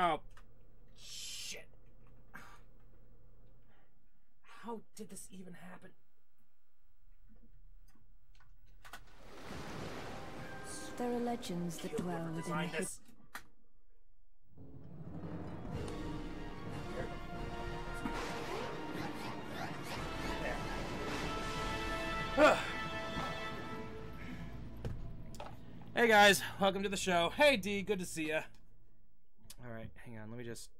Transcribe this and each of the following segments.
Oh, shit. How did this even happen? There are legends that dwell within the Design this. Hey guys, welcome to the show. Hey D, good to see ya. On. Let me just.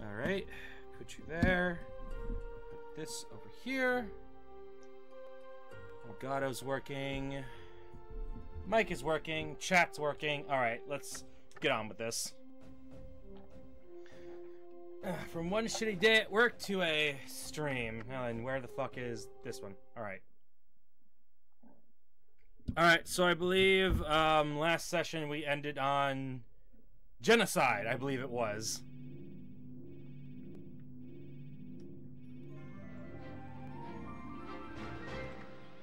All right, put you there. Put this over here. Elgato's working. Mike is working. Chat's working. All right, let's get on with this. From one shitty day at work to a stream. Now then, where the fuck is this one? All right. All right, so I believe um, last session we ended on genocide. I believe it was.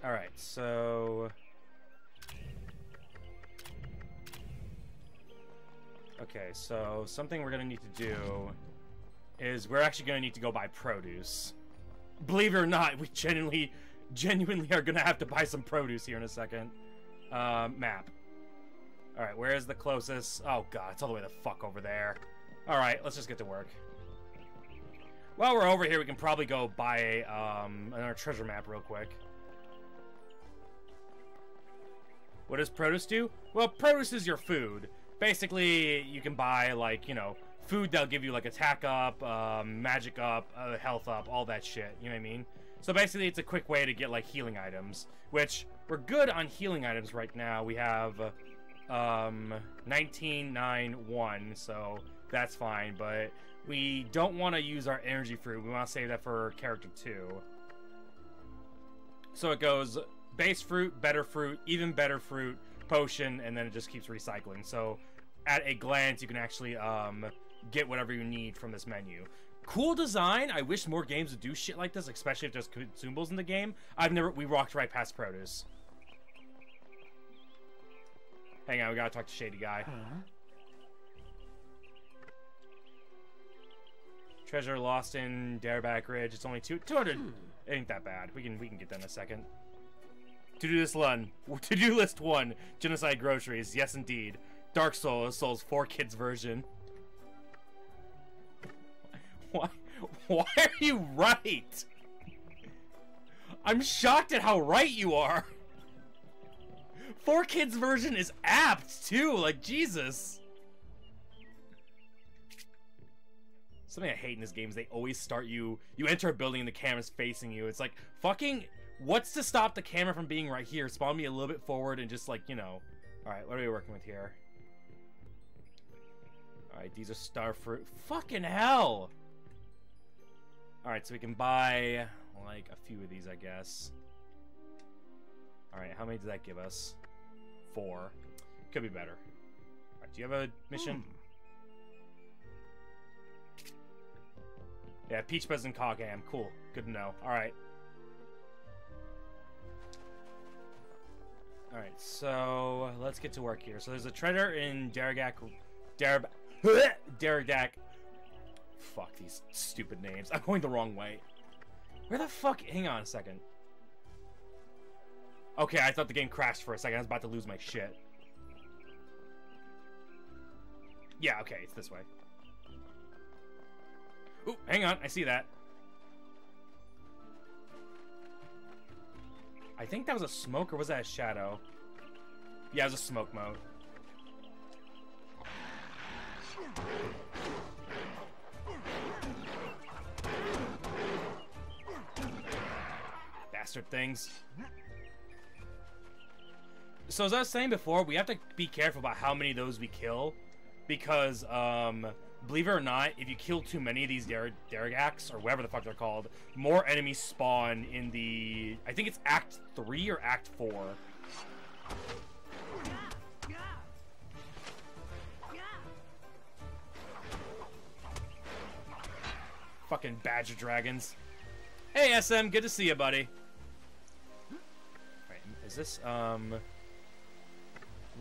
All right, so okay, so something we're gonna need to do is we're actually gonna need to go buy produce. Believe it or not, we genuinely, genuinely are gonna have to buy some produce here in a second. Uh, map. All right, where is the closest? Oh god, it's all the way the fuck over there. All right, let's just get to work. While we're over here, we can probably go buy um, another treasure map real quick. What does produce do? Well, produce is your food. Basically, you can buy, like, you know, food that'll give you, like, attack up, um, magic up, uh, health up, all that shit. You know what I mean? So basically, it's a quick way to get, like, healing items. Which, we're good on healing items right now. We have, um, 1991, so that's fine. But we don't want to use our energy fruit. We want to save that for character 2. So it goes base fruit, better fruit, even better fruit, potion, and then it just keeps recycling. So at a glance, you can actually um, get whatever you need from this menu. Cool design. I wish more games would do shit like this, especially if there's consumables in the game. I've never. We walked right past produce. Hang on, we gotta talk to Shady Guy. Uh-huh. Treasure lost in Dareback Ridge. It's only two, 200. It hmm. ain't that bad. We can we can get that in a second. To do this one, to do list one, genocide groceries. Yes, indeed. Dark Souls, Souls 4 Kids version. Why? Why are you right? I'm shocked at how right you are. 4 Kids version is apt too. Like Jesus. Something I hate in this game is they always start you. You enter a building and the camera's facing you. It's like fucking. What's to stop the camera from being right here? Spawn me a little bit forward and just like you know. All right, what are we working with here? All right, these are star fruit. Fucking hell! All right, so we can buy like a few of these, I guess. All right, how many does that give us? Four. Could be better. All right, do you have a mission? Hmm. Yeah, Peach Buzz and Cogham. Cool. Good to know. All right. All right, so let's get to work here. So there's a treasure in Daragak, Darab, Daragak. Fuck these stupid names. I'm going the wrong way. Where the fuck? Hang on a second. Okay, I thought the game crashed for a second. I was about to lose my shit. Yeah, okay, it's this way. Ooh, hang on, I see that. I think that was a smoke, or was that a shadow? Yeah, it was a smoke mode. Bastard things. So as I was saying before, we have to be careful about how many of those we kill. Because, um, believe it or not, if you kill too many of these Daragax, or whatever the fuck they're called, more enemies spawn in the... I think it's Act 3 or Act 4. Fucking badger dragons. Hey, SM, good to see you, buddy. Is this, um...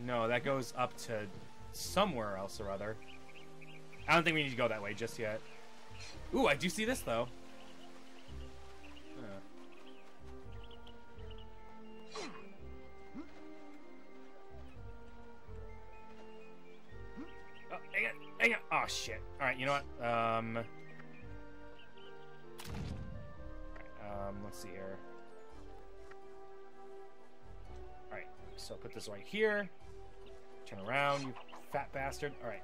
No, that goes up to somewhere else or other. I don't think we need to go that way just yet. Ooh, I do see this, though. Huh. Oh, hang on. Oh, shit. Alright, you know what? Um... Um, let's see here. So put this right here. Turn around, you fat bastard. Alright.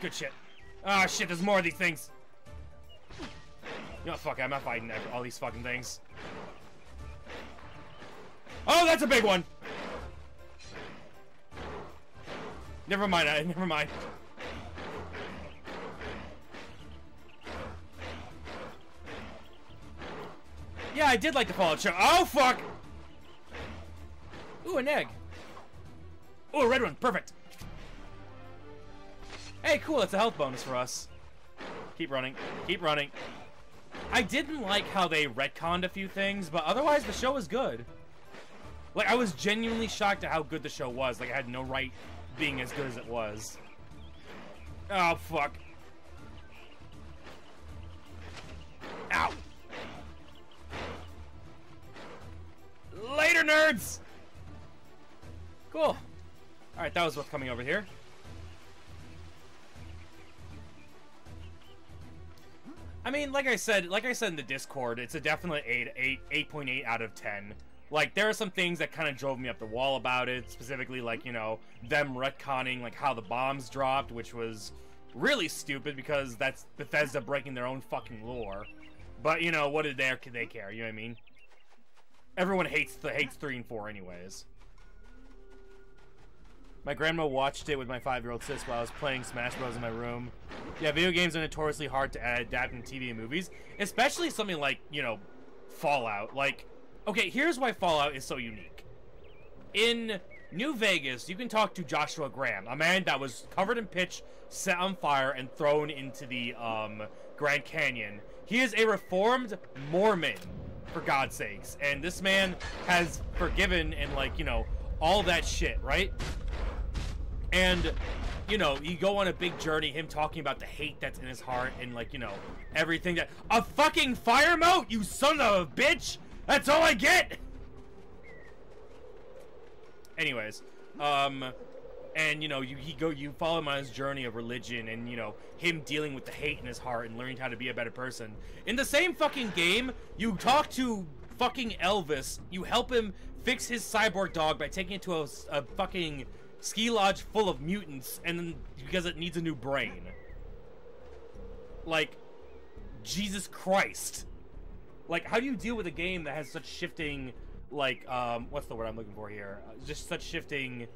Good shit. Ah, shit, there's more of these things. You know, fuck it, I'm not fighting all these fucking things. Oh, that's a big one! Never mind, I, never mind. Yeah, I did like the Fallout show. Oh, fuck! Ooh, an egg. Ooh, a red one. Perfect. Hey, cool. That's a health bonus for us. Keep running. Keep running. I didn't like how they retconned a few things, but otherwise the show was good. Like, I was genuinely shocked at how good the show was. Like, I had no right being as good as it was. Oh, fuck. Nerds! Cool. Alright, that was what's coming over here. I mean, like I said, like I said in the Discord, it's a definite 8, 8, 8.8 out of 10. Like, there are some things that kind of drove me up the wall about it, specifically, like, you know, them retconning, like, how the bombs dropped, which was really stupid because that's Bethesda breaking their own fucking lore. But, you know, what did they, they care, you know what I mean? Everyone hates the hates three and four, anyways. My grandma watched it with my five-year-old sis while I was playing Smash Bros. in my room. Yeah, video games are notoriously hard to adapt in TV and movies, especially something like, you know, Fallout. Like, okay, here's why Fallout is so unique. In New Vegas, you can talk to Joshua Graham, a man that was covered in pitch, set on fire, and thrown into the um, Grand Canyon. He is a reformed Mormon for God's sakes. And this man has forgiven and like, you know, all that shit, right? And you know, you go on a big journey, him talking about the hate that's in his heart and like, you know, everything that a fucking fire moat, you son of a bitch! That's all I get! Anyways, um and you know you he go you follow him on his journey of religion and you know him dealing with the hate in his heart and learning how to be a better person. In the same fucking game you talk to fucking elvis you help him fix his cyborg dog by taking it to a, a fucking ski lodge full of mutants and because it needs a new brain. Like jesus christ. Like how do you deal with a game that has such shifting like um what's the word i'm looking for here? Just such shifting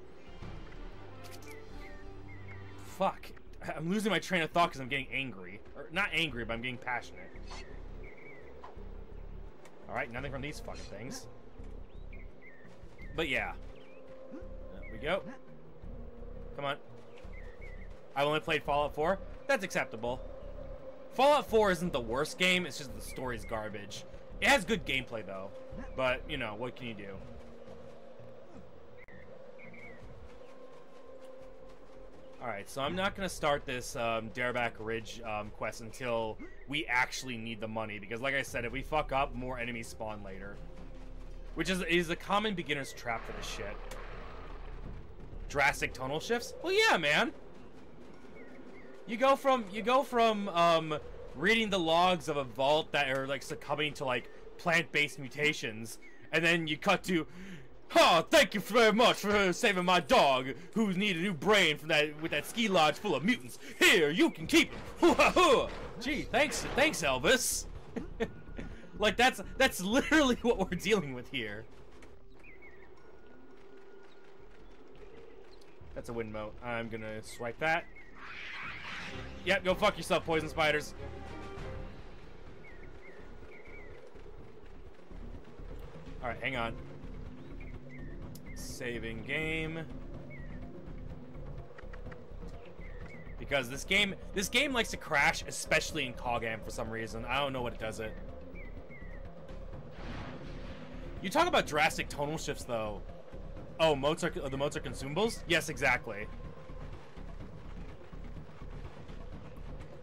Fuck. I'm losing my train of thought because I'm getting angry. Or, not angry, but I'm getting passionate. Alright, nothing from these fucking things. But yeah. There we go. Come on. I've only played Fallout 4. That's acceptable. Fallout 4 isn't the worst game, it's just the story's garbage. It has good gameplay, though. But, you know, what can you do? Alright, so I'm not going to start this um, Dareback Ridge um, quest until we actually need the money, because like I said, if we fuck up, more enemies spawn later. Which is, is a common beginner's trap for this shit. Drastic tunnel shifts? Well, yeah, man! You go from, you go from, um, reading the logs of a vault that are, like, succumbing to, like, plant-based mutations, and then you cut to, Oh, thank you very much for saving my dog, who needs a new brain from that with that ski lodge full of mutants. Here, you can keep it. Gee, thanks, thanks, Elvis. like that's that's literally what we're dealing with here. That's a wind mote. I'm gonna swipe that. Yep, go fuck yourself, poison spiders. Alright, hang on. Saving game. Because this game, this game likes to crash, especially in Cogham for some reason. I don't know what it does it. You talk about drastic tonal shifts, though. Oh, motes are the motes are consumables. Yes, exactly.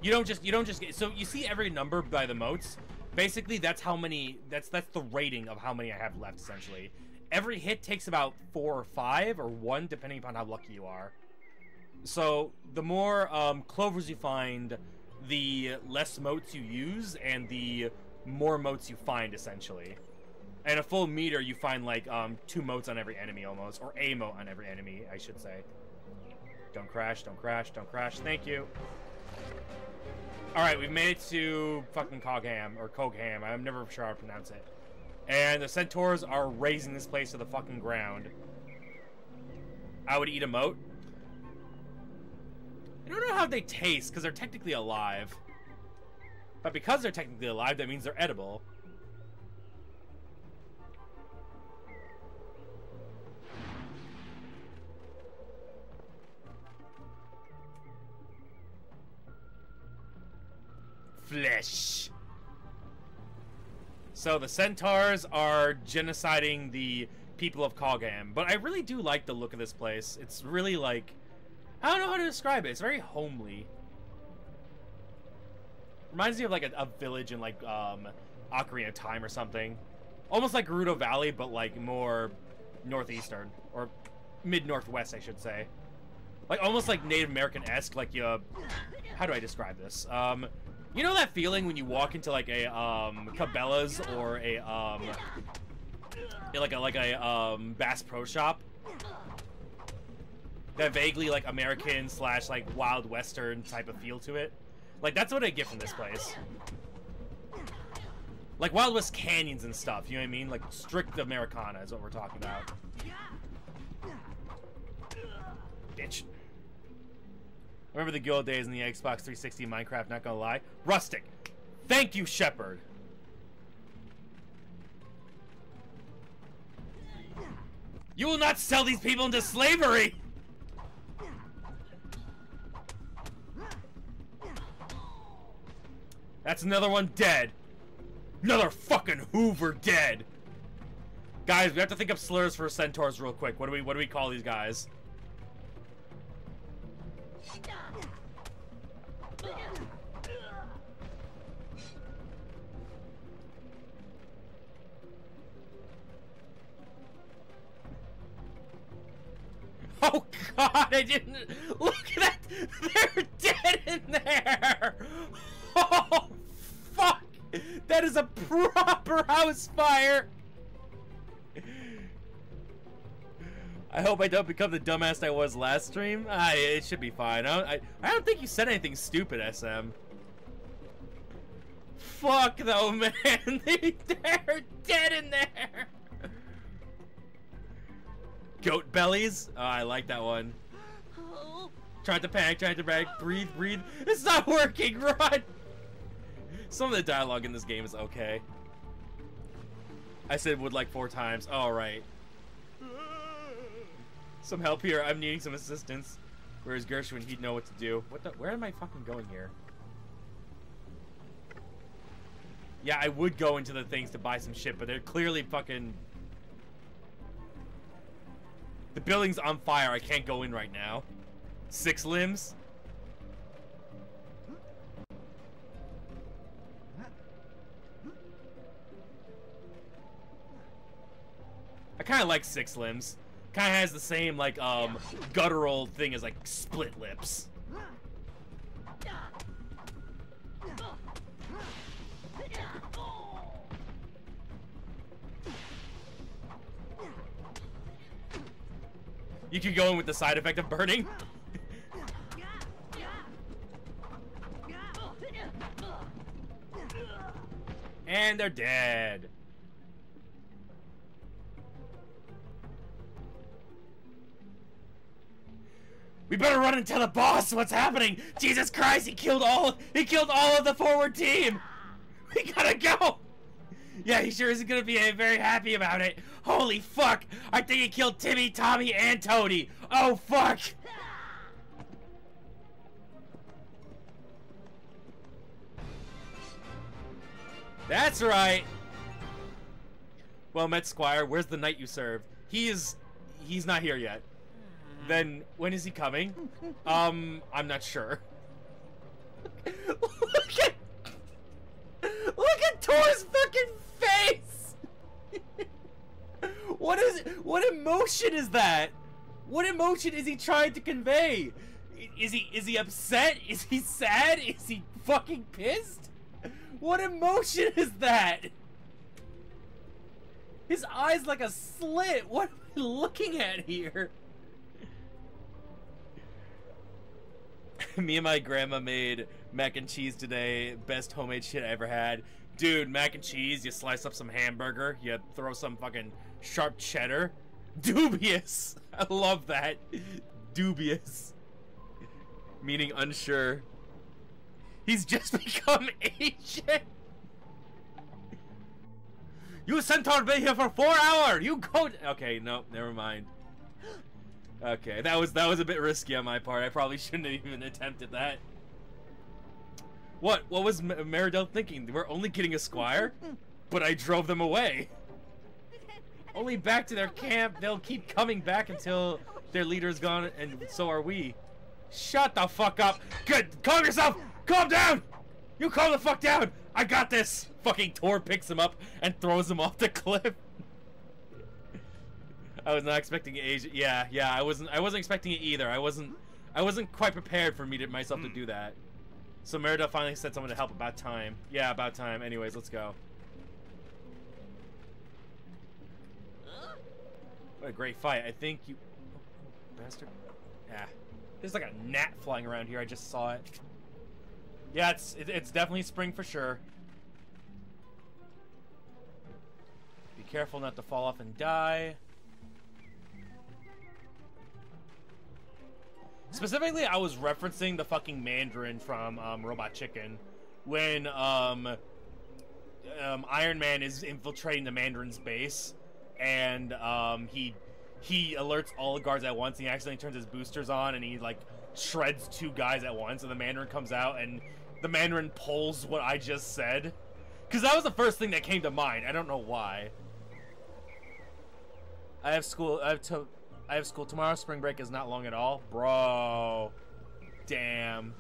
You don't just you don't just get so you see every number by the motes. Basically, that's how many. That's that's the rating of how many I have left. Essentially, every hit takes about four or five or one, depending upon how lucky you are. So the more um, clovers you find, the less motes you use, and the more motes you find, essentially. And a full meter, you find like um, two motes on every enemy almost, or a mote on every enemy, I should say. Don't crash, don't crash, don't crash. Thank you. Alright, we've made it to fucking Cogham, or Cogham. I'm never sure how to pronounce it. And the centaurs are raising this place to the fucking ground. I would eat a mote. I don't know how they taste, because they're technically alive. But because they're technically alive, that means they're edible. Flesh. So the centaurs are genociding the people of Cogham, but I really do like the look of this place. It's really like I don't know how to describe it. It's very homely. Reminds me of like a, a village in like um, Ocarina of Time or something. Almost like Gerudo Valley, but like more northeastern or mid northwest, I should say. Like almost like Native American esque. Like you, how do I describe this? Um, you know that feeling when you walk into like a um, Cabela's or a um, like a like a um, Bass Pro Shop that vaguely like American slash like Wild Western type of feel to it. Like that's what I get from this place. Like Wild West canyons and stuff, you know what I mean? Like strict Americana is what we're talking about. Bitch. Remember the good old days in the Xbox 360 Minecraft, not gonna lie. Rustic. Thank you, Shepard. You will not sell these people into slavery! That's another one dead. Another fucking Hoover dead. Guys, we have to think of slurs for centaurs real quick. What do we what do we call these guys? Oh god, I didn't look at that. They're dead in there. Oh fuck! That is a proper house fire! I hope I don't become the dumbass I was last stream. I, it should be fine. I don't, I, I don't think you said anything stupid, SM. Fuck though, man. they, they're dead in there. Goat bellies? Oh, I like that one. Tried to panic, tried to panic. Breathe, breathe. It's not working. Run. Some of the dialogue in this game is okay. I said would like four times. All right. Some help here. I'm needing some assistance. Whereas Gershwin, he'd know what to do. What the? Where am I fucking going here? Yeah, I would go into the things to buy some shit, but they're clearly fucking... The building's on fire. I can't go in right now. Six limbs? I kind of like Six Limbs. Kind of has the same, like, um, guttural thing as, like, Split Lips. You can go in with the side effect of burning. and they're dead. We better run and tell the boss what's happening. Jesus Christ, he killed all he killed all of the forward team. We gotta go. Yeah, he sure isn't gonna be uh, very happy about it. Holy fuck! I think he killed Timmy, Tommy, and Tony. Oh fuck! That's right. Well met, Squire. Where's the knight you served? He is... He's not here yet. Then, when is he coming? Um, I'm not sure. Look at... Look at Tor's fucking face! what is... What emotion is that? What emotion is he trying to convey? Is he is he upset? Is he sad? Is he fucking pissed? What emotion is that? His eyes like a slit. What am I looking at here? Me and my grandma made mac and cheese today. Best homemade shit I ever had. Dude, mac and cheese, you slice up some hamburger, you throw some fucking sharp cheddar. Dubious. I love that. Dubious. Meaning unsure. He's just become Asian. You centaur been here for four hours. You go. Okay, no, never mind. Okay, that was that was a bit risky on my part. I probably shouldn't have even attempted that. What? What was M- Meridell thinking? We're only getting a squire, but I drove them away. Only back to their camp. They'll keep coming back until their leader's gone, and so are we. Shut the fuck up. Good. Calm yourself. Calm down. You calm the fuck down. I got this. Fucking Tor picks him up and throws him off the cliff. I was not expecting Asia. Yeah, yeah. I wasn't. I wasn't expecting it either. I wasn't. I wasn't quite prepared for me to myself to hmm. do that. So Meridell finally sent someone to help. About time. Yeah, about time. Anyways, let's go. What a great fight. I think you... Oh, bastard. Yeah. There's like a gnat flying around here. I just saw it. Yeah, it's, it, it's definitely spring for sure. Be careful not to fall off and die. Specifically, I was referencing the fucking Mandarin from um, Robot Chicken when um, um, Iron Man is infiltrating the Mandarin's base, and um, he he alerts all the guards at once. And he accidentally turns his boosters on, and he like shreds two guys at once. And the Mandarin comes out, and the Mandarin pulls what I just said, because that was the first thing that came to mind. I don't know why. I have school. I have to. I have school tomorrow. Spring break is not long at all, bro. Damn.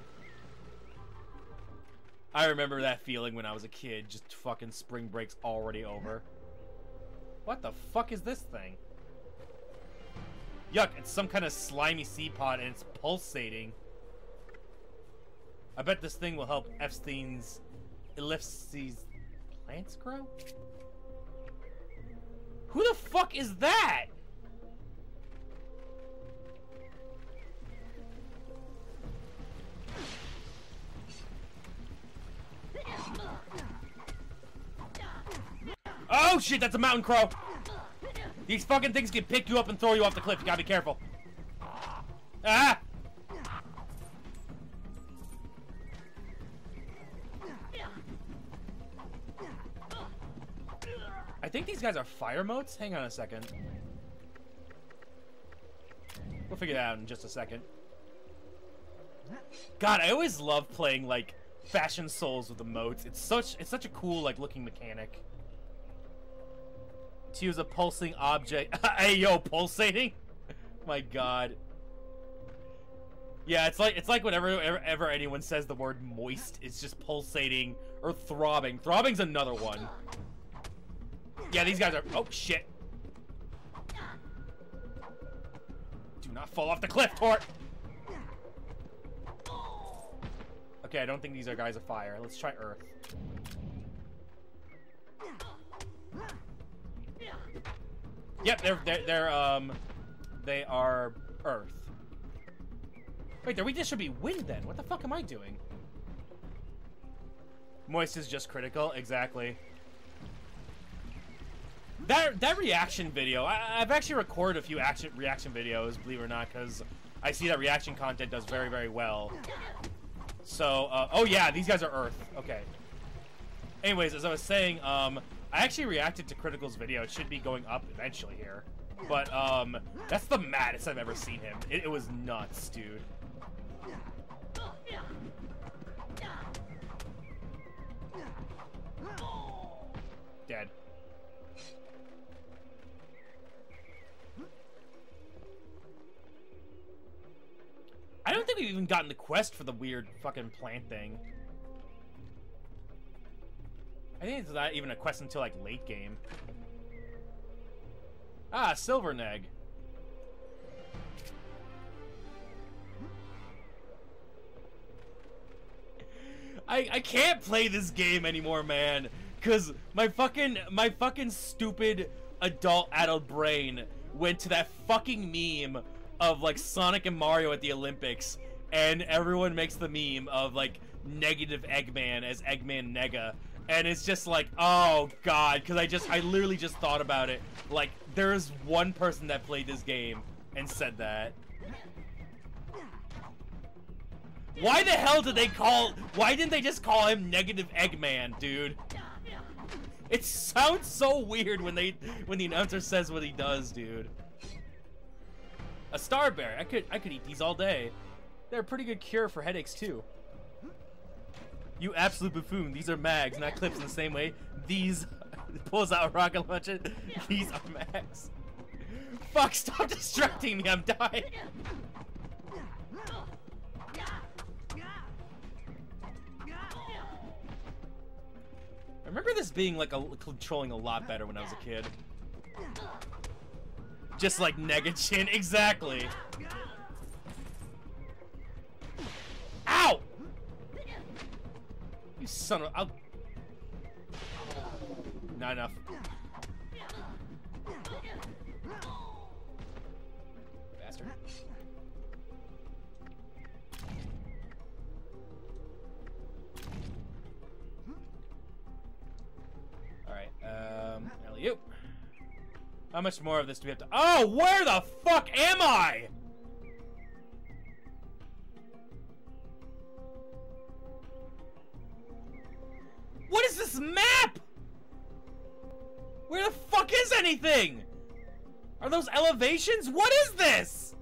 I remember that feeling when I was a kid. Just fucking spring break's already over. What the fuck is this thing? Yuck, it's some kind of slimy sea pod and it's pulsating. I bet this thing will help Epstein's ellipses plants grow? Who the fuck is that? Oh shit, that's a mountain crow. These fucking things can pick you up and throw you off the cliff. You gotta be careful. Ah! I think these guys are fire motes. Hang on a second. We'll figure that out in just a second. God, I always love playing like Fashion Souls with the motes. It's such it's such a cool like looking mechanic. To use a pulsing object. hey yo, pulsating? My God. Yeah, it's like it's like whenever ever, ever anyone says the word moist, it's just pulsating or throbbing. Throbbing's another one. Yeah, these guys are. Oh shit! Do not fall off the cliff, Tort. Okay, I don't think these are guys of fire. Let's try Earth. Yep, they're they're, they're um, they are Earth. Wait, there we just should be wind then. What the fuck am I doing? Moist is just critical, exactly. That that reaction video, I, I've actually recorded a few action reaction videos, believe it or not, because I see that reaction content does very very well. So, uh, oh yeah, these guys are Earth. Okay. Anyways, as I was saying, um, I actually reacted to Critical's video. It should be going up eventually here. But, um, that's the maddest I've ever seen him. It, it was nuts, dude. Dead. Even gotten the quest for the weird fucking plant thing. I think it's not even a quest until like late game. Ah, silver neg. I I can't play this game anymore, man. Cause my fucking my fucking stupid adult adult brain went to that fucking meme of like Sonic and Mario at the Olympics, and everyone makes the meme of like negative Eggman as Eggman Nega, and it's just like, oh god, because I just I literally just thought about it. Like there is one person that played this game and said that. Why the hell did they call? Why didn't they just call him Negative Eggman, dude? It sounds so weird when they when the announcer says what he does, dude. A starberry. I could I could eat these all day. They're a pretty good cure for headaches too. You absolute buffoon. These are mags, not clips in the same way. These pulls out a rocket launcher. These are mags. Fuck, stop distracting me. I'm dying. I remember this being like a, controlling a lot better when I was a kid. Just like Negachin, exactly. Ow! You son of I'll... Not enough. Bastard. Alright, um, alley-oop. How much more of this do we have to- Oh, where the fuck am I? What is this map? Where the fuck is anything? Are those elevations? What is this?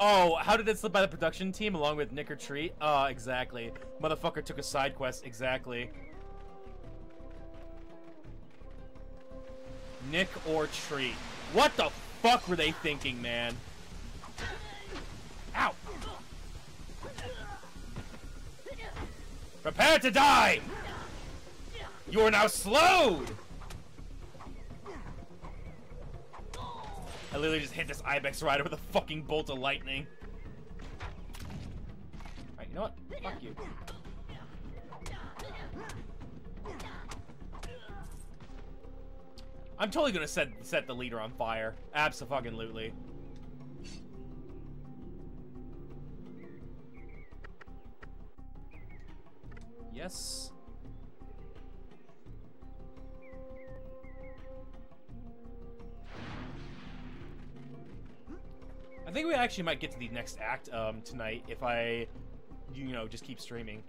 Oh, how did it slip by the production team along with Nick or Treat? Uh, exactly. Motherfucker took a side quest, exactly. Nick or Treat. What the fuck were they thinking, man? Ow! Prepare to die! You are now slowed! I literally just hit this Ibex rider with a fucking bolt of lightning. Alright, you know what? Fuck you. I'm totally gonna set set the leader on fire. Absolutely. Yes. I think we actually might get to the next act um, tonight if I, you know, just keep streaming.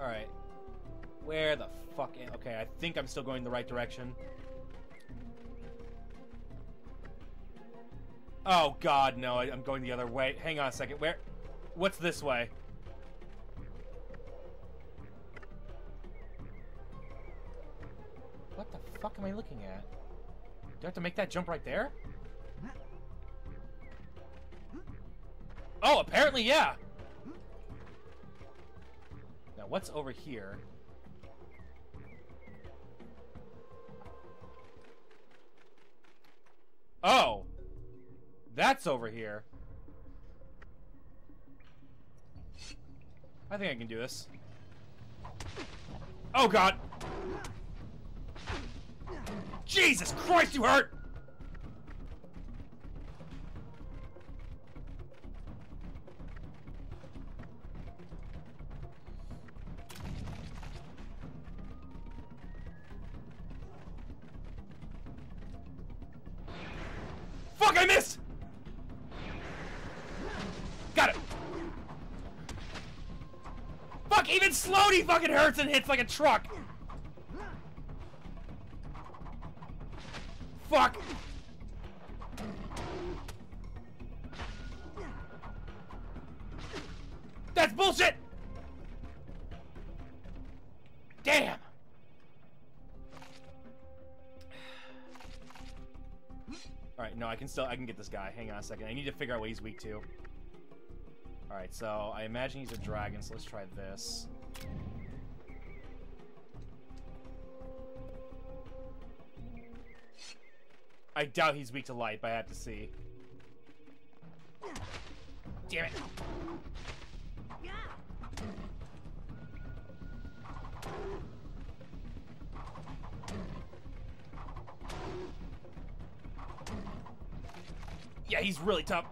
Alright. Where the fuck Okay, I think I'm still going the right direction. Oh god, no, I, am going the other way. Hang on a second, where- What's this way? What the fuck am I looking at? Do I have to make that jump right there? Oh, apparently, yeah! Now, what's over here? Oh! That's over here. I think I can do this. Oh god! Jesus Christ, you hurt! Fucking hurts and hits like a truck! Fuck! That's bullshit! Damn! Alright, no, I can still, I can get this guy. Hang on a second. I need to figure out what he's weak to. Alright, so I imagine he's a dragon, so let's try this. I doubt he's weak to light, but I have to see. Damn it. Yeah, he's really tough.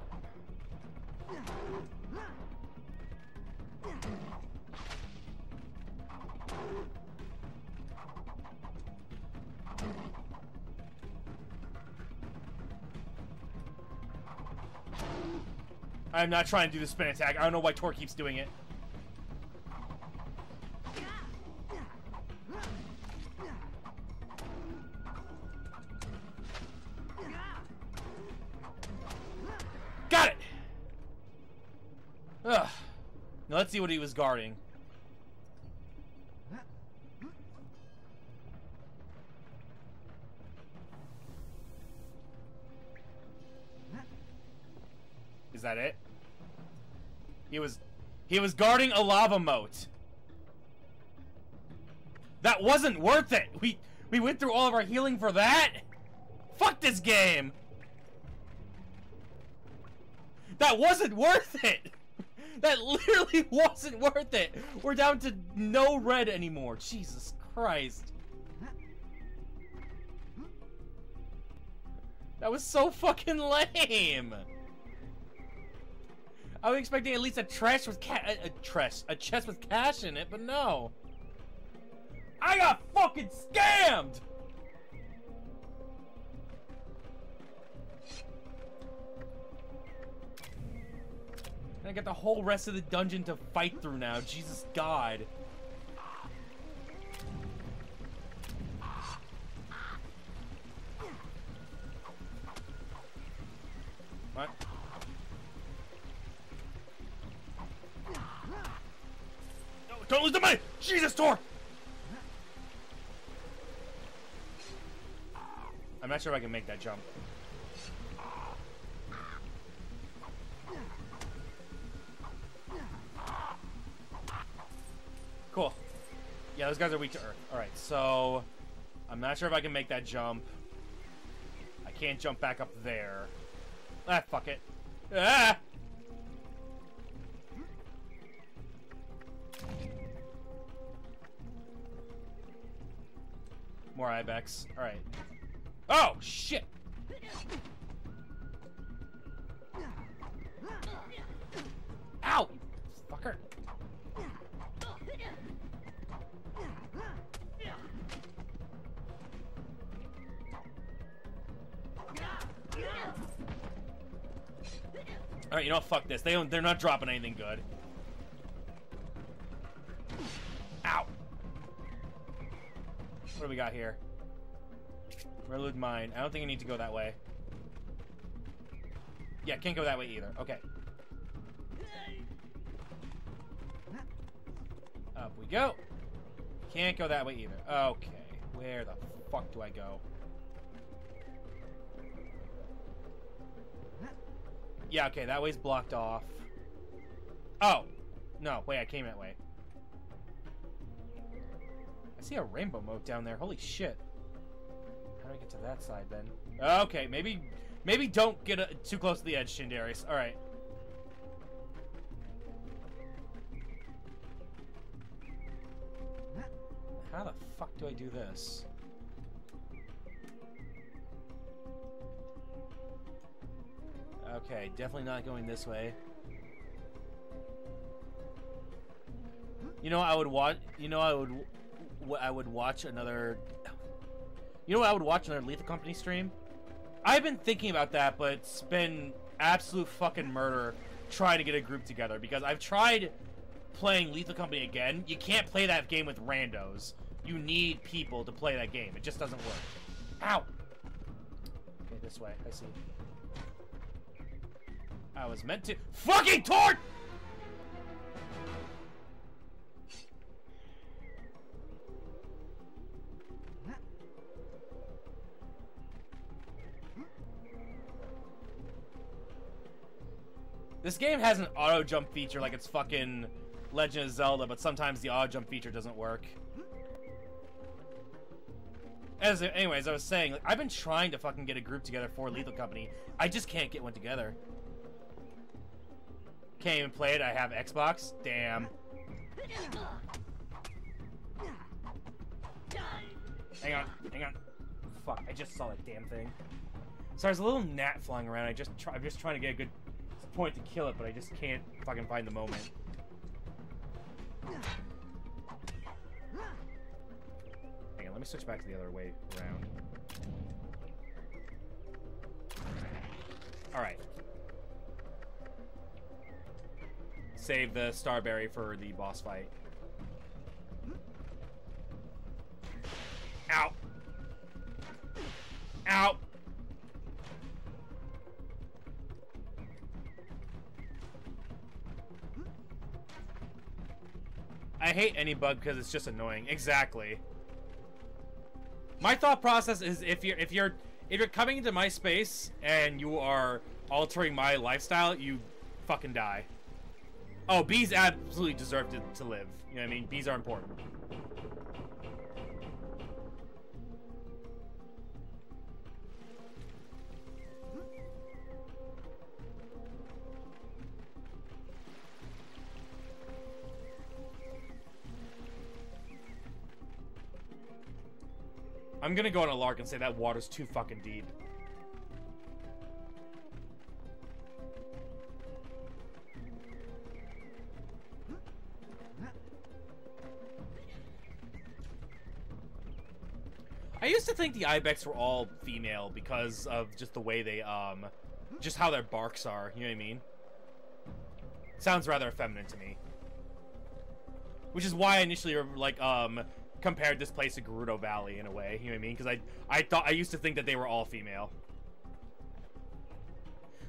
I'm not trying to do the spin attack. I don't know why Tor keeps doing it. Got it! Ugh. Now let's see what he was guarding. Is that it? He was he was guarding a lava moat. That wasn't worth it. We we went through all of our healing for that. Fuck this game. That wasn't worth it. That literally wasn't worth it. We're down to no red anymore. Jesus Christ. That was so fucking lame. I was expecting at least a trash with ca a, a trash, a chest with cash in it, but no. I got fucking scammed! I got the whole rest of the dungeon to fight through now. Jesus God. Sure I can make that jump. Cool. Yeah, those guys are weak to earth. Alright, so... I'm not sure if I can make that jump. I can't jump back up there. Ah, fuck it. Ah! More Ibex. Alright. Oh, shit! Ow! Fucker. Alright, you know? Fuck this. They don't, they're not dropping anything good. Ow! What do we got here? Reload mine. I don't think I need to go that way. Yeah, can't go that way either. Okay. Up we go. Can't go that way either. Okay. Where the fuck do I go? Yeah, okay, that way's blocked off. Oh! No, wait, I came that way. I see a rainbow moat down there. Holy shit. How do I get to that side then? Okay, maybe maybe don't get uh, too close to the edge, Chandarius. Alright. How the fuck do I do this? Okay, definitely not going this way. You know, I would watch. You know, I would. I would watch another. You know, what I would watch another Lethal Company stream. I've been thinking about that, but it's been absolute fucking murder trying to get a group together because I've tried playing Lethal Company again, you can't play that game with randos. You need people to play that game. It just doesn't work. Ow! Okay, this way. I see. I was meant to- FUCKING TORT! This game has an auto jump feature like it's fucking Legend of Zelda, but sometimes the auto jump feature doesn't work. As anyways, I was saying, like, I've been trying to fucking get a group together for Lethal Company. I just can't get one together. Can't even play it. I have Xbox. Damn. Hang on, hang on. Fuck! I just saw that damn thing. So there's a little gnat flying around. I just try, I'm just trying to get a good point to kill it, but I just can't fucking find the moment. Hang on, let me switch back to the other way around. Alright. Save the Starberry for the boss fight. Ow! Ow! I hate any bug because it's just annoying. Exactly. My thought process is if you're if you're if you're coming into my space and you are altering my lifestyle, you fucking die. Oh, bees absolutely deserve to, to live. You know what I mean? Bees are important. I'm gonna go on a lark and say that water's too fucking deep. I used to think the ibex were all female because of just the way they, um, just how their barks are, you know what I mean? Sounds rather feminine to me. Which is why I initially, like, um, compared this place to Gerudo Valley in a way, you know what I mean? Because I, I thought, I used to think that they were all female.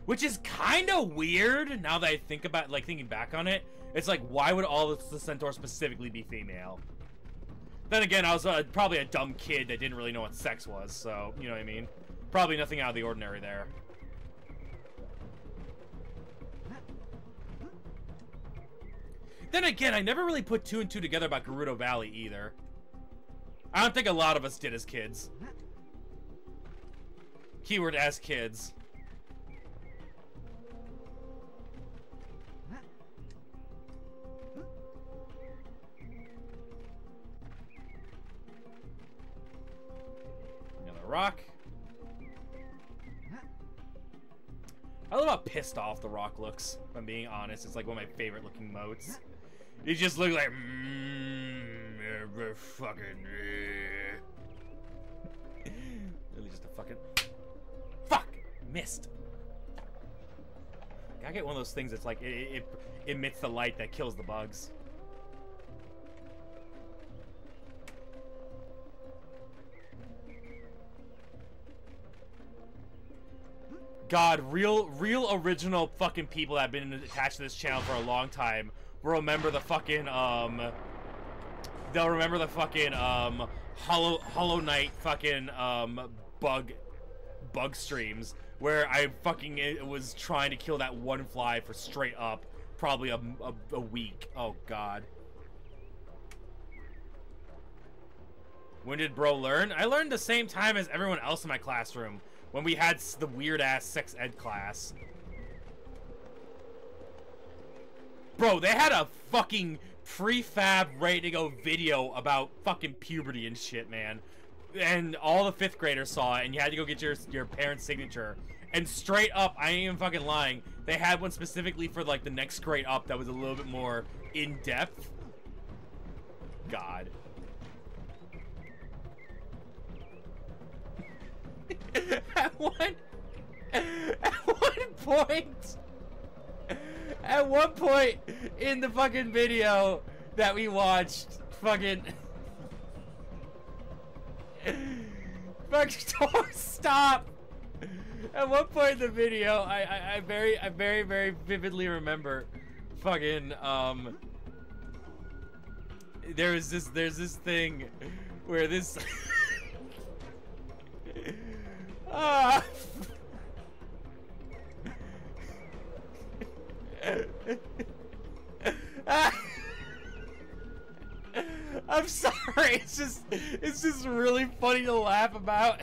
Which is kind of weird now that I think about, like, thinking back on it. It's like, why would all the centaurs specifically be female? Then again, I was uh, probably a dumb kid that didn't really know what sex was, so, you know what I mean? Probably nothing out of the ordinary there. Then again, I never really put two and two together about Gerudo Valley either. I don't think a lot of us did as kids. Keyword as kids. Another rock. I love how pissed off the rock looks, if I'm being honest. It's like one of my favorite looking modes. It just looks like, mm, fucking. really just a fucking. Fuck! Missed. Gotta get one of those things that's like, it, it, it emits the light that kills the bugs. God, real, real original fucking people that have been attached to this channel for a long time will remember the fucking, um... They'll remember the fucking, um, Hollow, Hollow Knight fucking, um, bug, bug streams where I fucking was trying to kill that one fly for straight up probably a, a, a week. Oh, God. When did bro learn? I learned the same time as everyone else in my classroom when we had the weird ass sex ed class. Bro, they had a fucking prefab ready to go video about fucking puberty and shit, man. And all the fifth graders saw it, and you had to go get your your parents' signature. And straight up, I ain't even fucking lying. They had one specifically for like the next grade up that was a little bit more in depth. God. at one at one point At one point in the fucking video that we watched, fucking. Fuck, don't stop! At one point in the video, I, I, I very, I very, very vividly remember fucking, um. There was this, there's this thing where this. ah! I'm sorry. It's just it's just really funny to laugh about.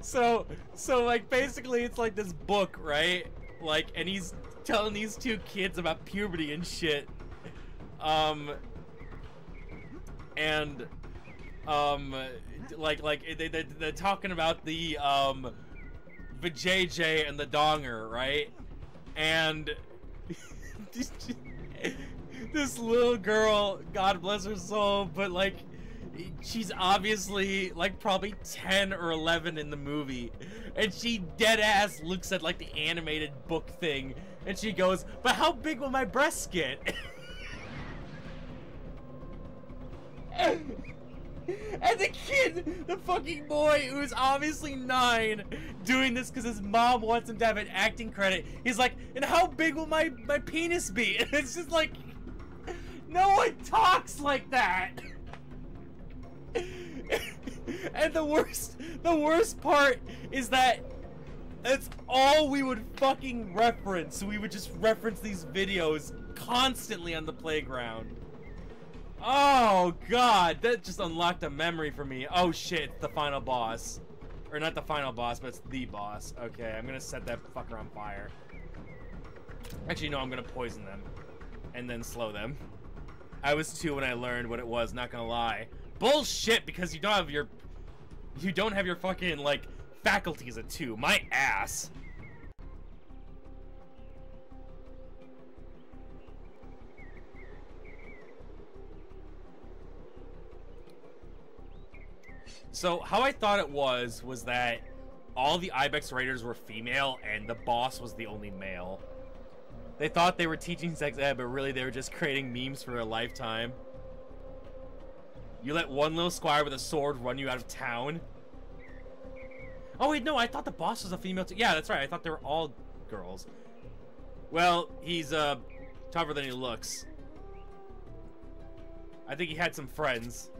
so so like basically it's like this book, right? Like and he's telling these two kids about puberty and shit. Um and um like like they, they they're talking about the um the JJ and the donger, right? And this little girl, God bless her soul, but like she's obviously like probably 10 or 11 in the movie. And she dead ass looks at like the animated book thing. And she goes but how big will my breasts get and the kid the fucking boy who's obviously nine doing this because his mom wants him to have an acting credit he's like and how big will my my penis be and it's just like no one talks like that. and the worst, the worst part is that that's all we would fucking reference. We would just reference these videos constantly on the playground. Oh god, that just unlocked a memory for me. Oh shit, the final boss. Or not the final boss, but it's the boss. Okay, I'm gonna set that fucker on fire. Actually, no, I'm gonna poison them. And then slow them. I was two when I learned what it was, not gonna lie. Bullshit, because you don't have your... You don't have your fucking, like, faculties at two. My ass. So, how I thought it was, was that all the Ibex Raiders were female, and the boss was the only male. They thought they were teaching sex ed, but really they were just creating memes for a lifetime. You let one little squire with a sword run you out of town? Oh wait, no, I thought the boss was a female too. Yeah, that's right, I thought they were all girls. Well, he's, uh, tougher than he looks. I think he had some friends.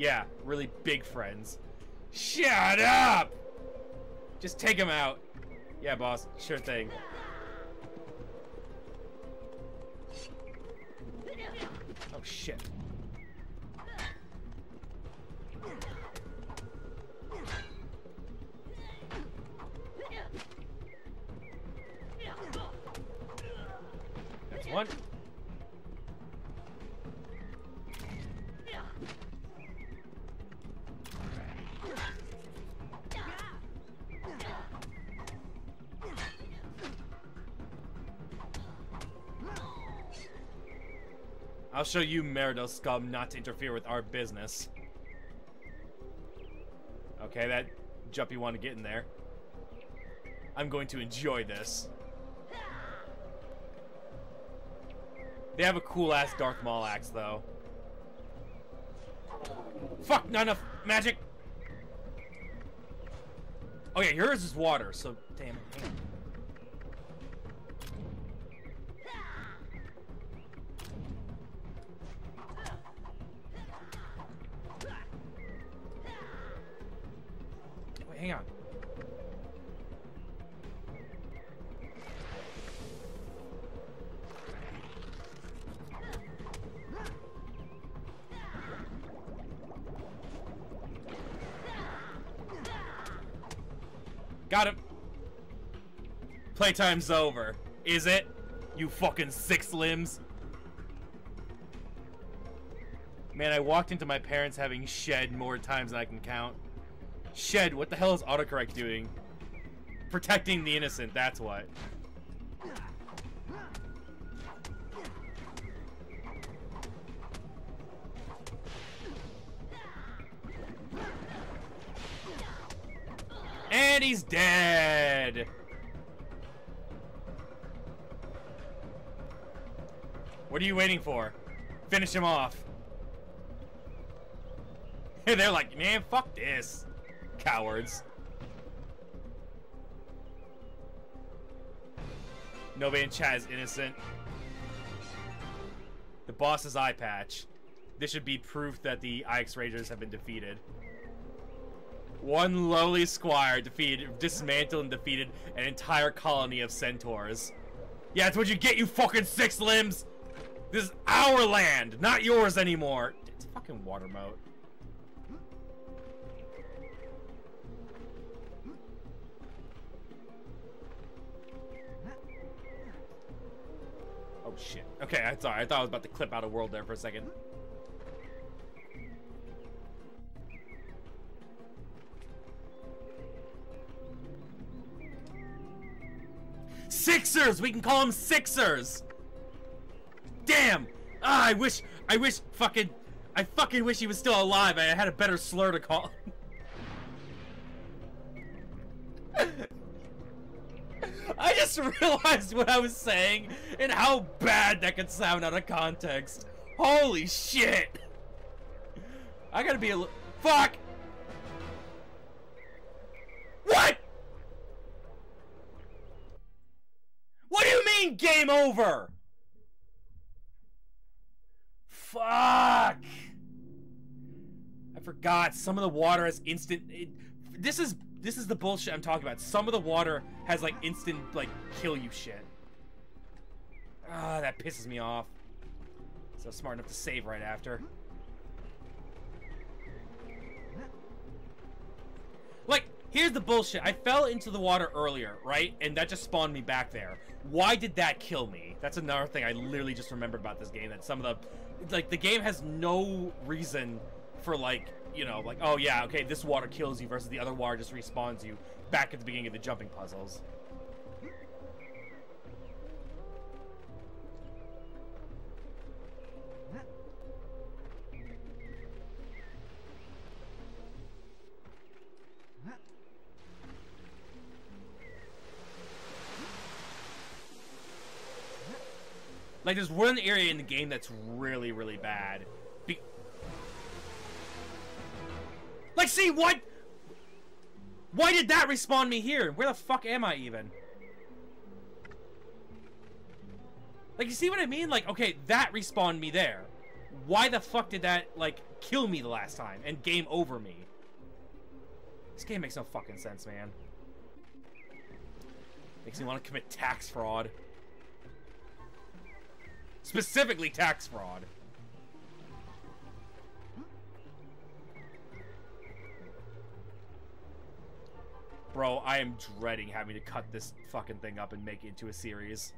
Yeah, really big friends. Shut up! Just take him out. Yeah, boss. Sure thing. Oh, shit. That's one. I'll show you, Meridell scum, not to interfere with our business. Okay, that jumpy want to get in there. I'm going to enjoy this. They have a cool-ass Darth Maul axe, though. Fuck, not enough magic! Oh yeah, yours is water, so damn it. Hang on. Got him. Playtime's over. Is it? You fucking six limbs. Man, I walked into my parents having shed more times than I can count. Shed, what the hell is autocorrect doing? Protecting the innocent, that's what. And he's dead! What are you waiting for? Finish him off. They're like, man, fuck this. Cowards. Nobody in chat is innocent. The boss's eye patch. This should be proof that the Ix Rangers have been defeated. One lowly squire defeated, dismantled and defeated an entire colony of centaurs. Yeah, that's what you get, you fucking six limbs! This is our land, not yours anymore. It's fucking water moat. Oh shit. Okay, I'm sorry. I thought I was about to clip out of world there for a second. Sixers! We can call them Sixers! Damn! Ah, I wish, I wish fucking, I fucking wish he was still alive. I had a better slur to call I just realized what I was saying and how bad that could sound out of context. Holy shit! I gotta be a fuck. What? What do you mean game over? Fuck! I forgot. Some of the water has instant. It, this is this is the bullshit I'm talking about. Some of the water has like instant like kill you shit. Ah, that pisses me off. So smart enough to save right after. Like, here's the bullshit. I fell into the water earlier, right? And that just spawned me back there. Why did that kill me? That's another thing I literally just remembered about this game. That some of the, like, the game has no reason for like you know, like, oh yeah, okay, this water kills you versus the other water just respawns you back at the beginning of the jumping puzzles. Like, there's one area in the game that's really, really bad. Like, see, what? Why did that respawn me here? Where the fuck am I even? Like, you see what I mean? Like, okay, that respawned me there. Why the fuck did that, like, kill me the last time and game over me? This game makes no fucking sense, man. Makes me want to commit tax fraud. Specifically tax fraud. Bro, I am dreading having to cut this fucking thing up and make it into a series.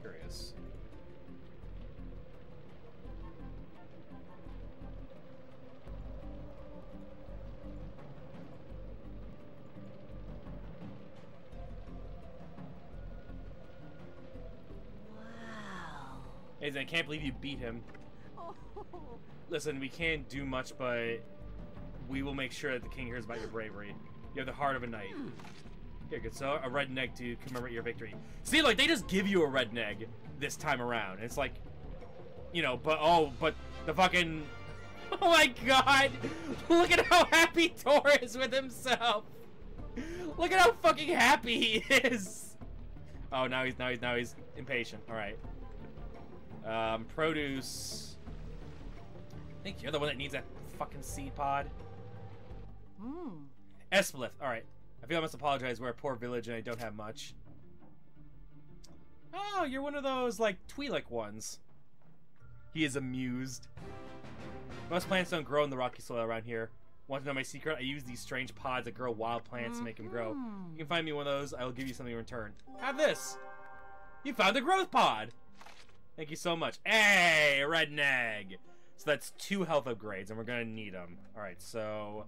Curious. I can't believe you beat him. Listen, we can't do much, but we will make sure that the king hears about your bravery. You have the heart of a knight. Here, good. So, a red egg to commemorate your victory. See, like, they just give you a red egg this time around. It's like, you know, but, oh, but the fucking... Oh my god! Look at how happy Thor is with himself! Look at how fucking happy he is! Oh, now he's, now he's, now he's impatient. Alright. Um, produce. I think you're the one that needs that fucking seed pod. Hmm. Esplith. Alright. I feel I must apologize. We're a poor village and I don't have much. Oh, you're one of those, like, Twi'lek ones. He is amused. Most plants don't grow in the rocky soil around here. Want to know my secret? I use these strange pods that grow wild plants to make them grow. Mhm. You can find me one of those. I will give you something in return. Have this! You found a growth pod! Thank you so much. Hey, red egg. So that's two health upgrades, and we're gonna need them. All right, so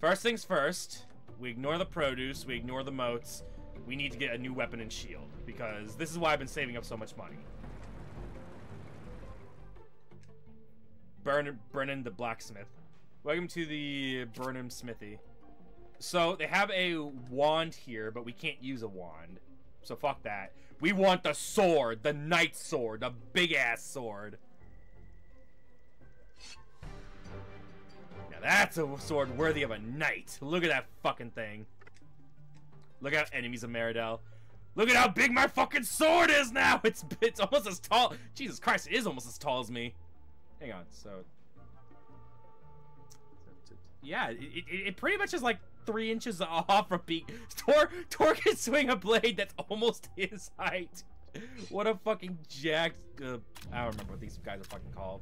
first things first. We ignore the produce. We ignore the moats. We need to get a new weapon and shield because this is why I've been saving up so much money. Burn Brennan the blacksmith. Welcome to the Burnham Smithy. So they have a wand here, but we can't use a wand. So fuck that. We want the sword, the knight sword, the big ass sword. Now that's a sword worthy of a knight. Look at that fucking thing. Look at enemies of Meridell. Look at how big my fucking sword is now! It's it's almost as tall. Jesus Christ, it is almost as tall as me. Hang on, so... Yeah, it, it, it pretty much is like three inches off from being... Tor, Tor can swing a blade that's almost his height. What a fucking jack. Uh, I don't remember what these guys are fucking called.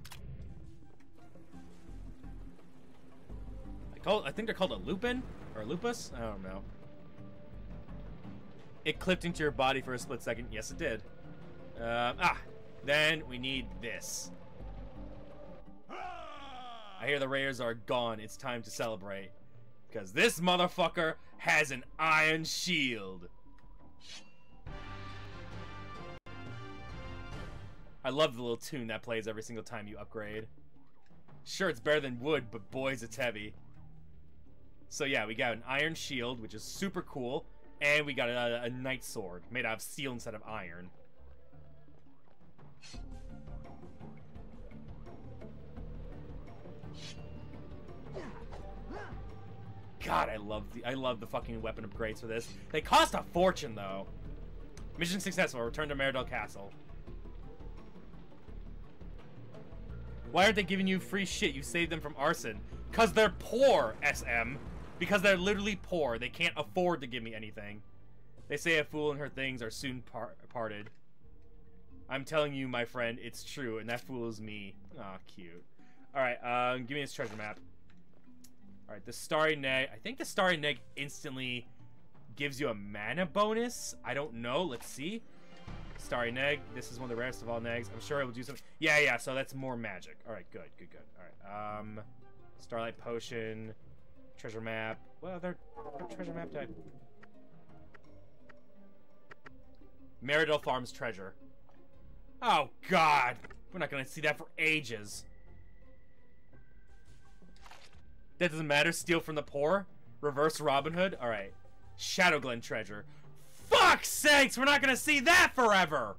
I, call, I think they're called a lupin? Or a lupus? I don't know. It clipped into your body for a split second. Yes, it did. Um, ah, then we need this. I hear the Raiders are gone. It's time to celebrate. Because this motherfucker has an iron shield. I love the little tune that plays every single time you upgrade. Sure, it's better than wood, but boys, it's heavy. So yeah, we got an iron shield, which is super cool. And we got a, a knight sword made out of steel instead of iron. God, I love the I love the fucking weapon upgrades for this. They cost a fortune though. Mission successful. Return to Meridell Castle. Why aren't they giving you free shit? You saved them from arson. Cause they're poor, SM. Because they're literally poor. They can't afford to give me anything. They say a fool and her things are soon par parted. I'm telling you, my friend, it's true, and that fool is me. Aw, oh, cute. Alright, um, give me this treasure map. Alright, the Starry Negg. I think the Starry Negg instantly gives you a mana bonus. I don't know. Let's see. Starry Negg. This is one of the rarest of all Neggs. I'm sure it will do something. Yeah, yeah, so that's more magic. Alright, good, good, good. Alright, um... Starlight Potion. Treasure map. What other what treasure map type? Meridell Farms treasure. Oh, God. We're not going to see that for ages. That doesn't matter. Steal from the poor. Reverse Robin Hood. All right. Shadow Glen treasure. Fuck's sakes! We're not to see that forever!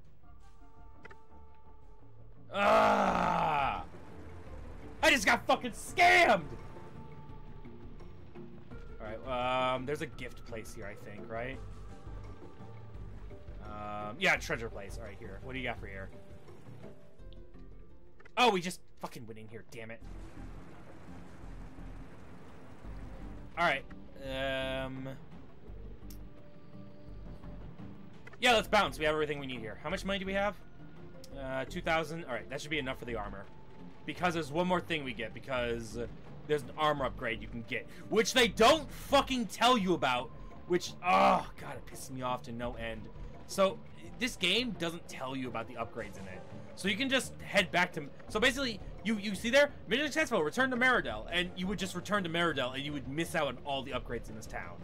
Ah! I just got fucking scammed! Alright, um, there's a gift place here, I think, right? Um, yeah, treasure place. Alright, here. What do you got for here? Oh, we just fucking went in here, damn it. Alright. Um... Yeah, let's bounce. We have everything we need here. How much money do we have? Uh, 2,000. Alright, that should be enough for the armor. Because there's one more thing we get, because there's an armor upgrade you can get. Which they don't fucking tell you about. Which, oh, God, it pisses me off to no end. So, this game doesn't tell you about the upgrades in it. So you can just head back to... So basically, you, you see there? Mission successful, return to Meridell. And you would just return to Meridell and you would miss out on all the upgrades in this town.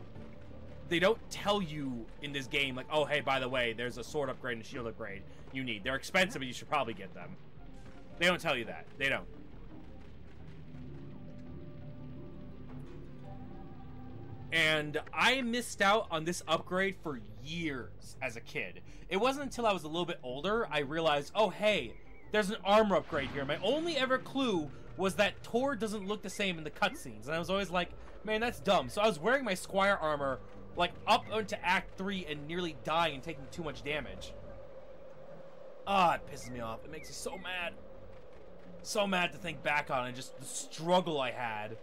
They don't tell you in this game, like, oh, hey, by the way, there's a sword upgrade and a shield upgrade you need. They're expensive, but you should probably get them. They don't tell you that. They don't. And I missed out on this upgrade for years as a kid. It wasn't until I was a little bit older I realized, oh hey, there's an armor upgrade here. My only ever clue was that Tor doesn't look the same in the cutscenes. And I was always like, man, that's dumb. So I was wearing my Squire armor like up into Act 3 and nearly dying and taking too much damage. Ah, oh, it pisses me off. It makes me so mad. So mad to think back on and just the struggle I had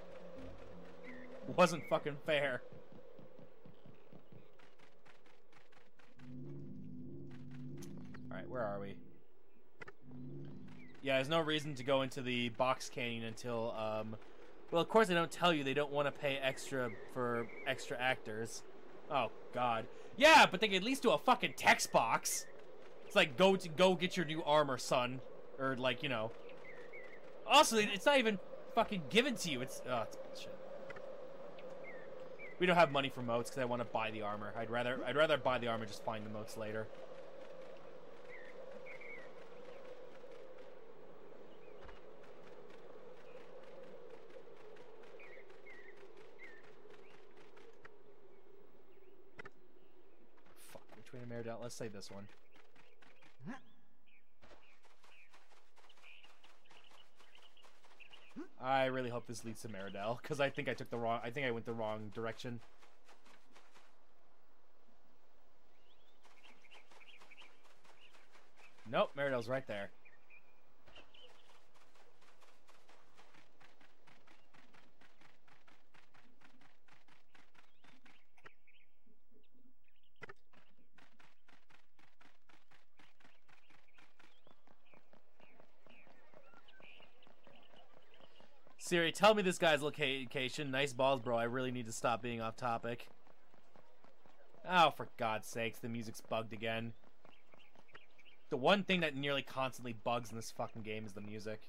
wasn't fucking fair. Alright, where are we? Yeah, there's no reason to go into the box canyon until, um... Well, of course they don't tell you they don't want to pay extra for extra actors. Oh, God. Yeah, but they can at least do a fucking text box. It's like, go to go get your new armor, son. Or, like, you know. Also, it's not even fucking given to you. It's, oh, it's. We don't have money for moats because I want to buy the armor. I'd rather I'd rather buy the armor just find the moats later. Let's say this one. I really hope this leads to Meridell, because I think I took the wrong. I think I went the wrong direction. Nope, Meridell's right there. Siri, tell me this guy's location. Nice balls, bro. I really need to stop being off topic. Oh, for God's sakes, the music's bugged again. The one thing that nearly constantly bugs in this fucking game is the music.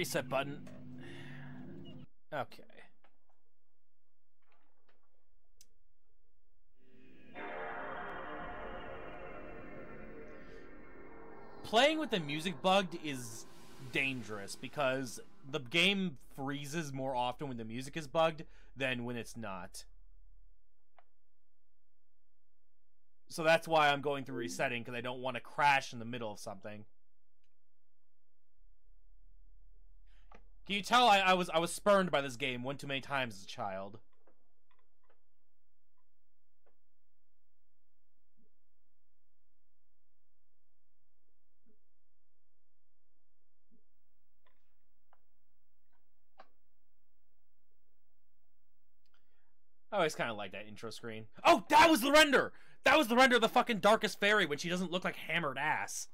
Reset button. Okay. Playing with the music bugged is dangerous because the game freezes more often when the music is bugged than when it's not. So that's why I'm going through resetting because I don't want to crash in the middle of something. Can you tell I, I was I was spurned by this game one too many times as a child? I always kind of like that intro screen. Oh, that was the render! That was the render of the fucking Darkest Faerie when she doesn't look like hammered ass.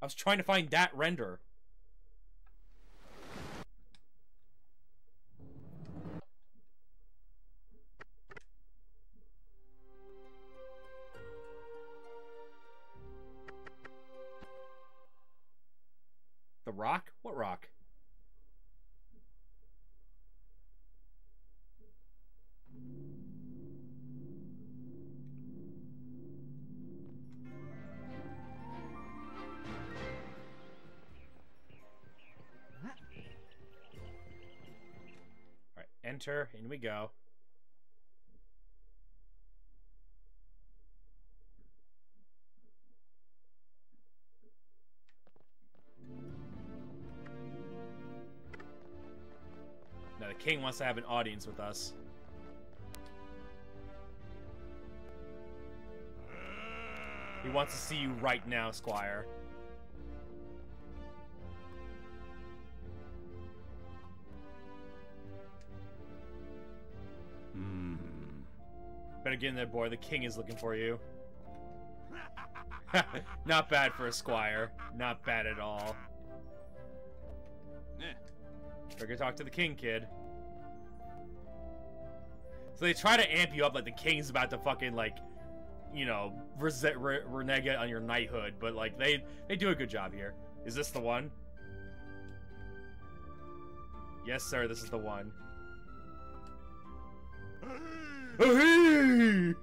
I was trying to find that render. The rock? What rock? Alright, enter, in we go. King wants to have an audience with us. He wants to see you right now, Squire. Better get in there, boy. The king is looking for you. Not bad for a squire. Not bad at all. We're gonna talk to the king, kid. So they try to amp you up like the king's about to fucking like, you know, rese- re- renege on your knighthood, but like they they do a good job here. Is this the one? Yes, sir. This is the one. Oh!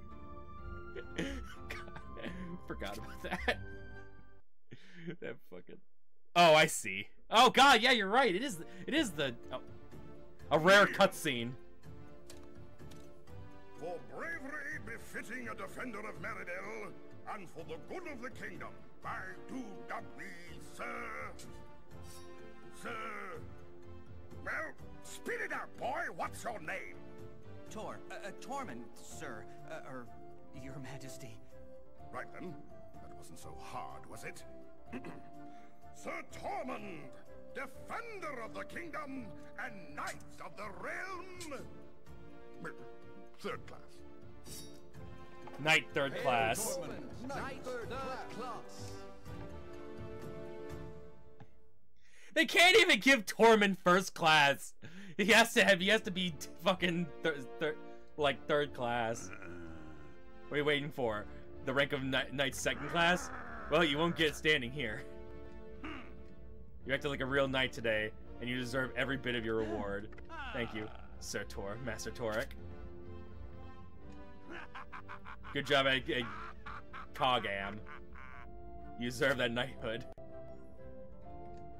God, forgot about that. that fucking. Oh, I see. Oh God, yeah, you're right. It is. It is the oh, a rare cutscene. Befitting a defender of Meridell, and for the good of the kingdom, I do dub thee, sir. Sir. Well, spit it out, boy. What's your name? Tor, uh, uh, Tormund, sir, uh, or your majesty. Right then. That wasn't so hard, was it? Sir Tormund, defender of the kingdom and knight of the realm. Third class. Knight third class. Knight third class. They can't even give Tormund first class. He has to have. He has to be fucking thir- thir- like third class. What are you waiting for? The rank of knight, knight second class? Well, you won't get standing here. You acted like a real knight today, and you deserve every bit of your reward. Thank you, Sir Tor, Master Torek. Good job, Cogham. You deserve that knighthood.